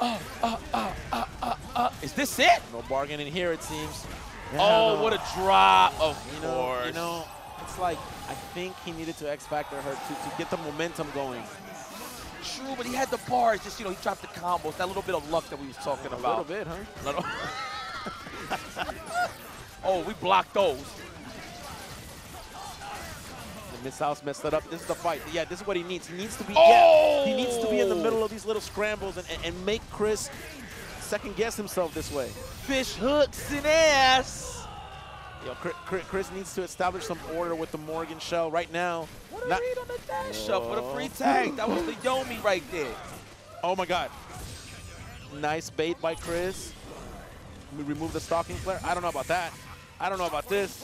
Uh, uh, uh, uh, uh, uh, uh. Is this it? No bargain in here, it seems. oh, no. what a drop. Of You know, course. you know, it's like I think he needed to X Factor her to, to get the momentum going. True, but he had the bars. Just, you know, he dropped the combos. That little bit of luck that we was talking about. A little bit, huh? Little- oh, we blocked those. The missiles messed it up. This is the fight. Yeah, this is what he needs. He needs to be. Oh! Yeah, he oh! needs to be in the middle of these little scrambles and, and, and make Chris second guess himself this way. Fish hooks in ass. Yo, Chris, Chris- Chris needs to establish some order with the Morrigan shell right now. What a Not- read on the dash up for the free tag. That was the Yomi right there. Oh my God. Nice bait by Chris. We remove the stalking flare. I don't know about that. I don't know about this.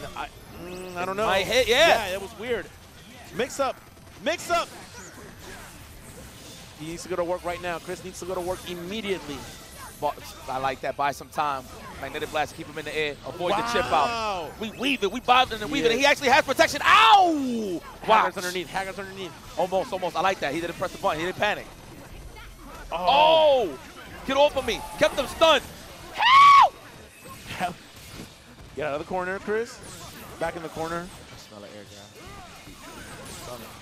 No, I, mm, I don't know. might hit, yeah. Yeah, it was weird. Mix up. Mix up. He needs to go to work right now. Chris needs to go to work immediately. But I like that. Buy some time. Magnetic blast, keep him in the air. Avoid the chip out. We weave it. We bob and weave it. And he actually has protection. Ow! Wow. Haggar's underneath. Haggar's underneath. Almost, almost. I like that. He didn't press the button. He didn't panic. Oh! Get off of me. Kept them stunned. Help! Get out of the corner, Chris. Back in the corner. smell of air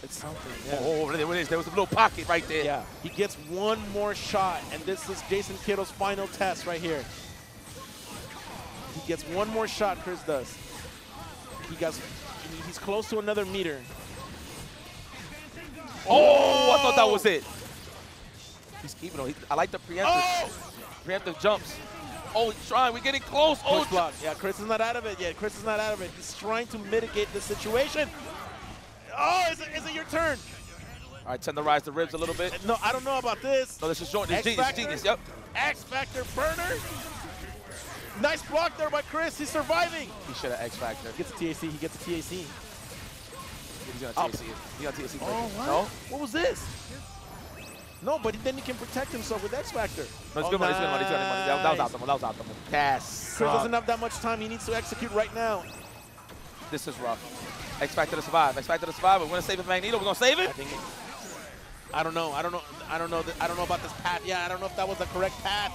It's something. Oh, there it is. There was a little pocket right there. Yeah, he gets one more shot, and this is Jason Kido's final test right here. He gets one more shot, Chris does. He gets, he's close to another meter. Oh, I thought that was it. He's keeping on. I like the preemptive, Oh! preemptive jumps. Oh, he's trying. We're getting close. Oh, Push block. Yeah, Chris is not out of it yet. Chris is not out of it. He's trying to mitigate the situation. Oh, is it, is it your turn? All right, tenderize the rise the ribs a little bit. No, I don't know about this. No, this is Jordan. This is X genius. Genius. Yep. X Factor burner. Nice block there by Chris. He's surviving. He should have X Factor. Gets a TAC. He gets a TAC. He's gonna Oh. TAC it. He's gonna TAC Oh, it. what? No? What was this? No, but then he can protect himself with X Factor. No, it's Oh, good money. It's good money. It's good money. That, that was nice. optimal. That was optimal. Yes. Chris doesn't have that much time. He needs to execute right now. This is rough. X Factor to survive. X Factor to survive. We're gonna save it, Magneto. We're gonna save it. I think. It, I don't know. I don't know. I don't know. I don't know about this path. Yeah, I don't know if that was the correct path.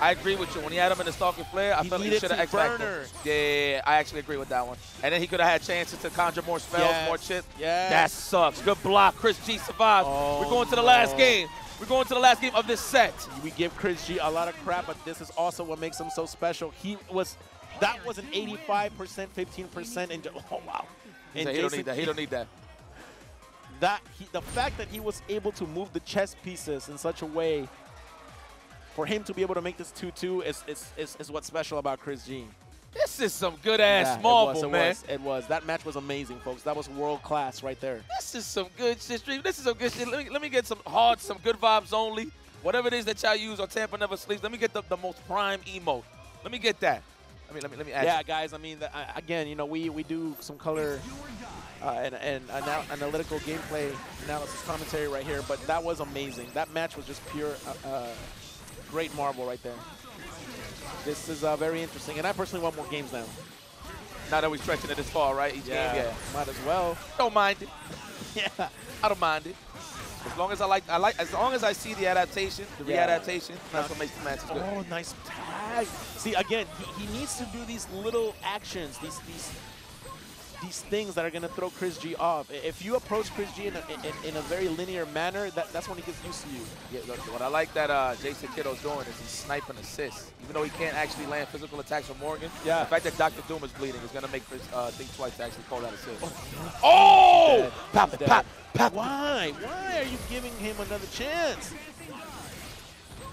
I agree with you. When he had him in the stalking flare, I He felt like he should have X Yeah, I actually agree with that one. And then he could have had chances to conjure more spells, Yes. more chips. Yes. That sucks. Good block. Chris G survives. Oh, We're going to the last no. game. We're going to the last game of this set. We give Chris G a lot of crap, but this is also what makes him so special. He was. That was an 85%, 15%, and oh wow. He, And he don't need that. He don't need that. that he, the fact that he was able to move the chess pieces in such a way for him to be able to make this 2-2 is, is, is, is what's special about Chris G. This is some good ass Yeah, Marvel, it was, it man. Was, it was. That match was amazing, folks. That was world class right there. This is some good shit. Stream. This is some good shit. Let me, let me get some hard, some good vibes only. Whatever it is that y'all use on Tampa Never Sleeps, let me get the, the most prime emote. Let me get that. Let me let me let me ask. Yeah, you. guys. I mean, the, uh, again, you know, we we do some color uh, and and anal analytical gameplay analysis commentary right here, but that was amazing. That match was just pure, uh, uh, great marble right there. This is uh, very interesting, and I personally want more games now. Now that we're stretching it this far, right? Each game, yeah. might as well. Don't mind it. Yeah, I don't mind it. As long as I like, I like, as long as I see the adaptation, the Yeah. readaptation, that's what makes the matches good. Oh, nice tag. See, again, he, he needs to do these little actions, these these these things that are going to throw Chris G off. If you approach Chris G in a, in, in a very linear manner, that, that's when he gets used to you. Yeah, look, what I like that uh, Jason Kido's doing is he's sniping assists. Even though he can't actually land physical attacks from Morrigan, Yeah. the fact that Dr. Doom is bleeding is going to make Chris uh, think twice to actually call that assist. Oh! Dead. Pop it, pop, pop, Why? Why are you giving him another chance?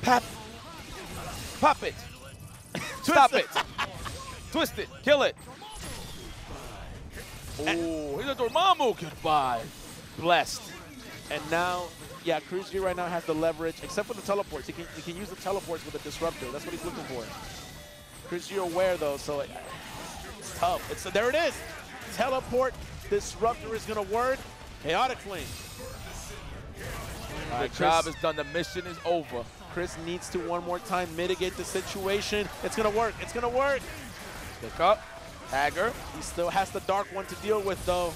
pop, pop it. Stop it. Twist it. Kill it. Oh, he's a Dormammu. Goodbye. Blessed. And now, yeah, Chris G right now has the leverage, except for the teleports. He can, he can use the teleports with a disruptor. That's what he's looking for. Chris G aware though, so it- it's tough. It's there it is. Teleport disruptor is gonna work. Chaotic flame. All The job is done. The mission is over. Chris needs to one more time mitigate the situation. It's gonna work. It's gonna work. Pick up. Haggar. He still has the dark one to deal with though.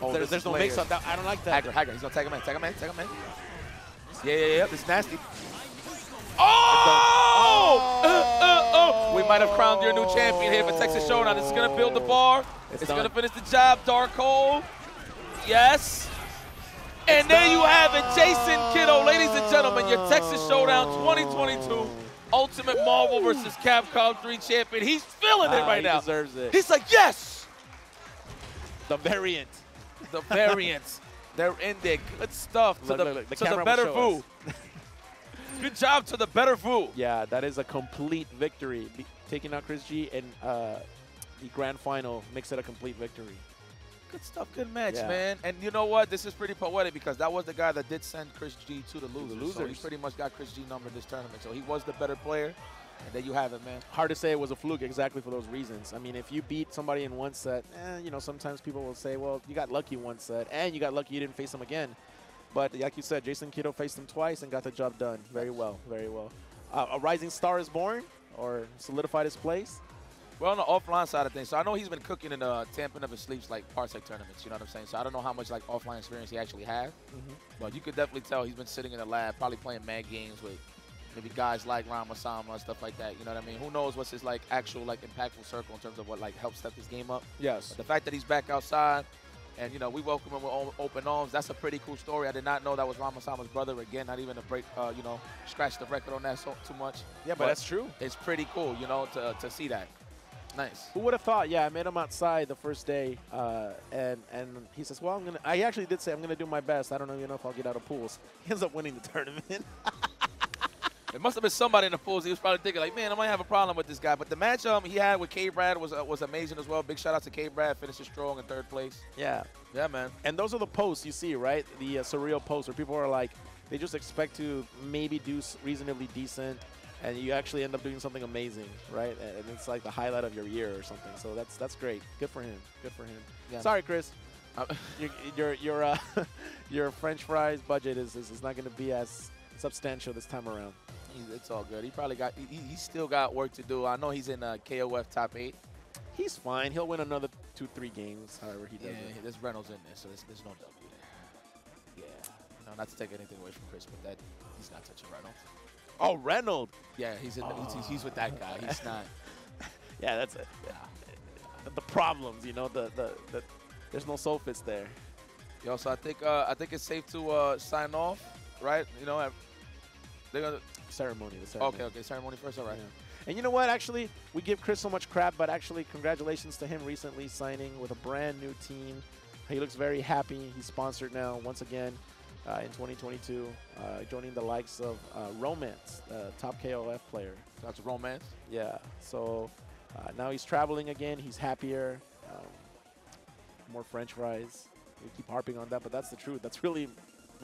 Oh, There- there's no mix-up. I don't like that. Haggar, Haggar. He's going to tag him in. Tag him in. Tag him in. Yeah, yeah, yeah. This is nasty. Oh! Uh, uh, oh! We might have crowned your new champion here for Texas Showdown. This is going to build the bar. It's It's, going to finish the job. Dark Hole. Yes. And there you have it. Jason Kido, ladies and gentlemen, your Texas Showdown 2022 Ultimate Marvel versus Capcom 3 champion. He's feeling it Ah, right he now. deserves it. He's like, yes! the variant. the variants. They're in there. Good stuff to Look, the, look, look, the to the better Vu. Good job to the better Vu. Yeah, that is a complete victory. Be- taking out Chris G and uh, the grand final makes it a complete victory. Good stuff. Good match, Yeah. man. And you know what? This is pretty poetic because that was the guy that did send Chris G to the losers. So he pretty much got Chris G number this tournament. So he was the better player. And there you have it, man. Hard to say it was a fluke exactly for those reasons. I mean, if you beat somebody in one set, eh, you know, sometimes people will say, well, you got lucky one set, and you got lucky you didn't face him again. But like you said, Jason Kido faced him twice and got the job done. Very well, very well. Uh, a rising star is born, or solidified his place. Well, on the offline side of things, so I know he's been cooking in the Tampa Never Sleeps like parsec tournaments. You know what I'm saying? So I don't know how much like offline experience he actually has, Mm-hmm. but you could definitely tell he's been sitting in the lab, probably playing mad games with maybe guys like Ramasama and stuff like that. You know what I mean? Who knows what's his like actual like impactful circle in terms of what like helps step his game up. Yes. But the fact that he's back outside, and you know we welcome him with open arms. That's a pretty cool story. I did not know that was Ramasama's brother. Again, not even to break, uh, you know, scratch the record on that so too much. Yeah, but that's true. It's pretty cool, you know, to to see that. Nice. Who would have thought? Yeah, I met him outside the first day, uh, and and he says, "Well, I'm gonna." I actually did say I'm gonna do my best. I don't know, you know, if I'll get out of pools. He ends up winning the tournament. It must have been somebody in the pools. He was probably thinking like, man, I might have a problem with this guy. But the match um he had with K-Brad was uh, was amazing as well. Big shout out to K-Brad, finishes strong in third place. yeah, Yeah, man. and those are the posts you see, right? The uh, surreal posts where people are like, they just expect to maybe do reasonably decent, and you actually end up doing something amazing, right? And it's like the highlight of your year or something. So that's that's great. Good for him. Good for him. Yeah. Sorry, Chris. Uh, your your your uh, your French fries budget is, is, is not going to be as substantial this time around. He's, it's all good. He probably got he, he- he's still got work to do. I know he's in uh, KOF top eight. He's fine. He'll win another two, three games, however he does Yeah, it. there's Reynolds in there, so there's, there's no W there. Yeah. You know, not to take anything away from Chris, but that he's not touching Reynolds. Oh, Reynolds. Yeah, he's in. He's, he's, he's with that guy. He's not. Yeah, that's it. The problems, you know, the, the, the there's no soul fits there. Yo, so I think uh, I think it's safe to uh, sign off, right? You know, they're gonna. Ceremony, the ceremony. Okay, okay. Ceremony first. All right. Yeah. And you know what? Actually, we give Chris so much crap, but actually, congratulations to him recently signing with a brand new team. He looks very happy. He's sponsored now once again uh, in 2022, uh, joining the likes of uh, Romance, the top KOF player. That's romance. Yeah. So uh, now he's traveling again. He's happier. Um, more French fries. We keep harping on that, but that's the truth. That's really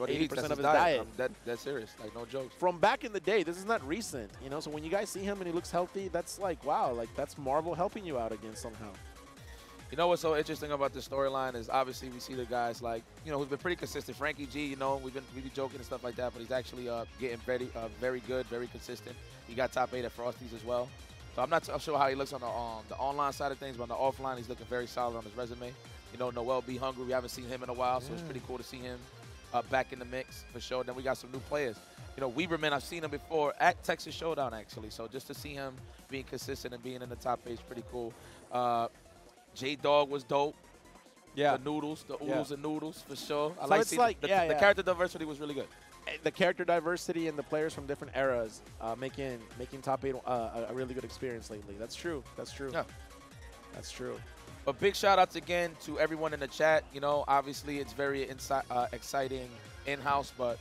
eats, 80% that's of his diet. diet. Um, that, that's serious. Like, no jokes. From back in the day, this is not recent, you know. So when you guys see him and he looks healthy, that's like wow, like that's Marvel helping you out again somehow. You know what's so interesting about this storyline is obviously we see the guys like you know who's been pretty consistent. Frankie G, you know, we've been we be joking and stuff like that, but he's actually uh, getting very uh, very good, very consistent. He got top eight at Frosties as well. So I'm not i sure how he looks on the um, the online side of things, but on the offline, he's looking very solid on his resume. You know, Noel be Hungry, we haven't seen him in a while, so it's pretty cool to see him uh, back in the mix for sure. Then we got some new players. You know, Weeberman, I've seen him before at Texas Showdown actually. So just to see him being consistent and being in the top eight is pretty cool. Uh, J Dog was dope. Yeah, The noodles, the Yeah. and noodles for sure. I So like it's seeing like- the, yeah, the yeah. character diversity was really good. the character diversity and the players from different eras uh, making making top eight uh, a- really good experience lately. That's true. That's true. Yeah. That's true. But big shout outs again to everyone in the chat. You know, obviously it's very uh, exciting in house, but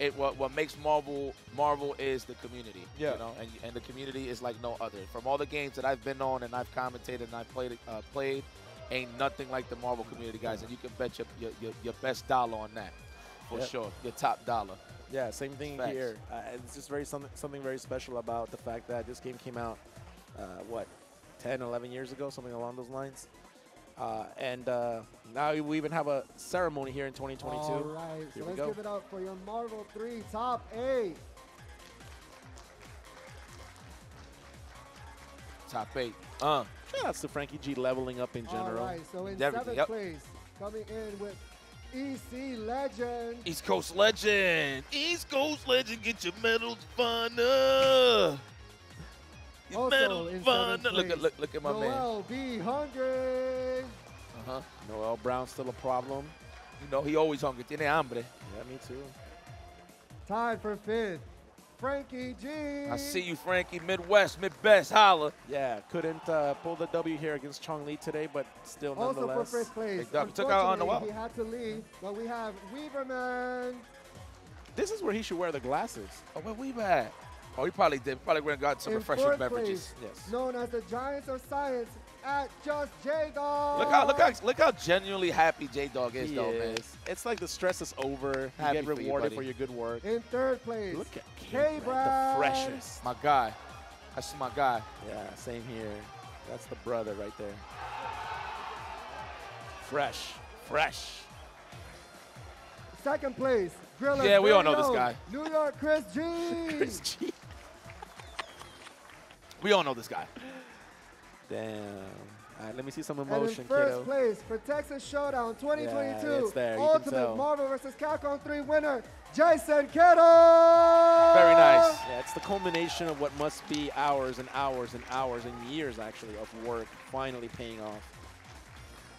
it what what makes Marvel Marvel is the community. Yeah. You know, and and the community is like no other. From all the games that I've been on and I've commentated and I've played uh, played, ain't nothing like the Marvel community, guys. And you can bet your your, your, your best dollar on that for Yep. sure. Your top dollar. Yeah, same thing Facts. here. Uh, it's just very something something very special about the fact that this game came out, uh, what, 10, 11 years ago, something along those lines. Uh, and uh, now we even have a ceremony here in 2022. All right, Here so we let's go. give it up for your Marvel 3 top 8. Top eight. Uh. Shout outs to Frankie G leveling up in general. All right, so in Everything, seventh yep. place, coming in with EC Legend. East Coast legend. East Coast legend, get your medals funner. Your Also medals in funner. Look at look look at my man. Noel B. Hungry. Uh-huh. Noel Brown still a problem. You know he always hungry. Tiene hambre. Yeah, me too. Tied for fifth, Frankie G. I see you, Frankie. Midwest, Midbest, holla. Yeah, couldn't uh, pull the W here against Chong Lee today, but still Also for nonetheless. first place. Big. Took out on Unfortunately, Noel. He had to leave, but we have Weeberman. This is where he should wear the glasses. Oh, where we at? Oh, he probably did. Probably went and got some in refreshing beverages. Place, Yes. Known as the Giants of Science at Just J Dog. Look how look how look how genuinely happy J Dog is He though, man. is. It's like the stress is over. You Happy get for you, rewarded for your good work. In third place, Look at K K-Brad, Brad. the freshest. My guy. That's my guy. Yeah, same here. That's the brother right there. Fresh, fresh. Second place, Griller. Yeah, we all know this guy. New York Chris G. Chris G. We all know this guy. Damn. All right, let me see some emotion, and in first Kido. place for Texas Showdown 2022, Yeah. Ultimate. Marvel vs. Capcom 3 winner, Jason Kido. Very nice. Yeah, it's the culmination of what must be hours and hours and hours and years actually of work finally paying off.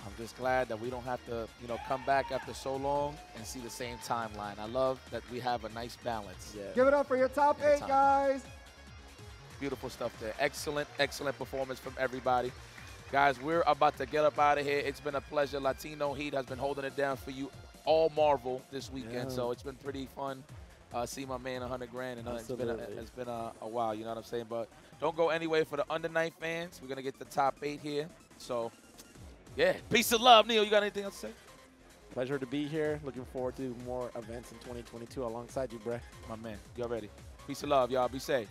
I'm just glad that we don't have to, you know, come back after so long and see the same timeline. I love that we have a nice balance. Yeah. Give it up for your top eight, guys. Beautiful stuff there. Excellent, excellent performance from everybody. Guys, we're about to get up out of here. It's been a pleasure. Latino Heat has been holding it down for you all Marvel this weekend, Yeah. so it's been pretty fun. Uh, see my man 100 grand, and uh, it's been, a, it's been a, a while, you know what I'm saying? But don't go anyway for the under night fans. We're going to get the top eight here. So, yeah, peace of love. Neo, you got anything else to say? Pleasure to be here. Looking forward to more events in 2022 alongside you, Brett. My man, y'all ready? Peace of love, y'all. Be safe.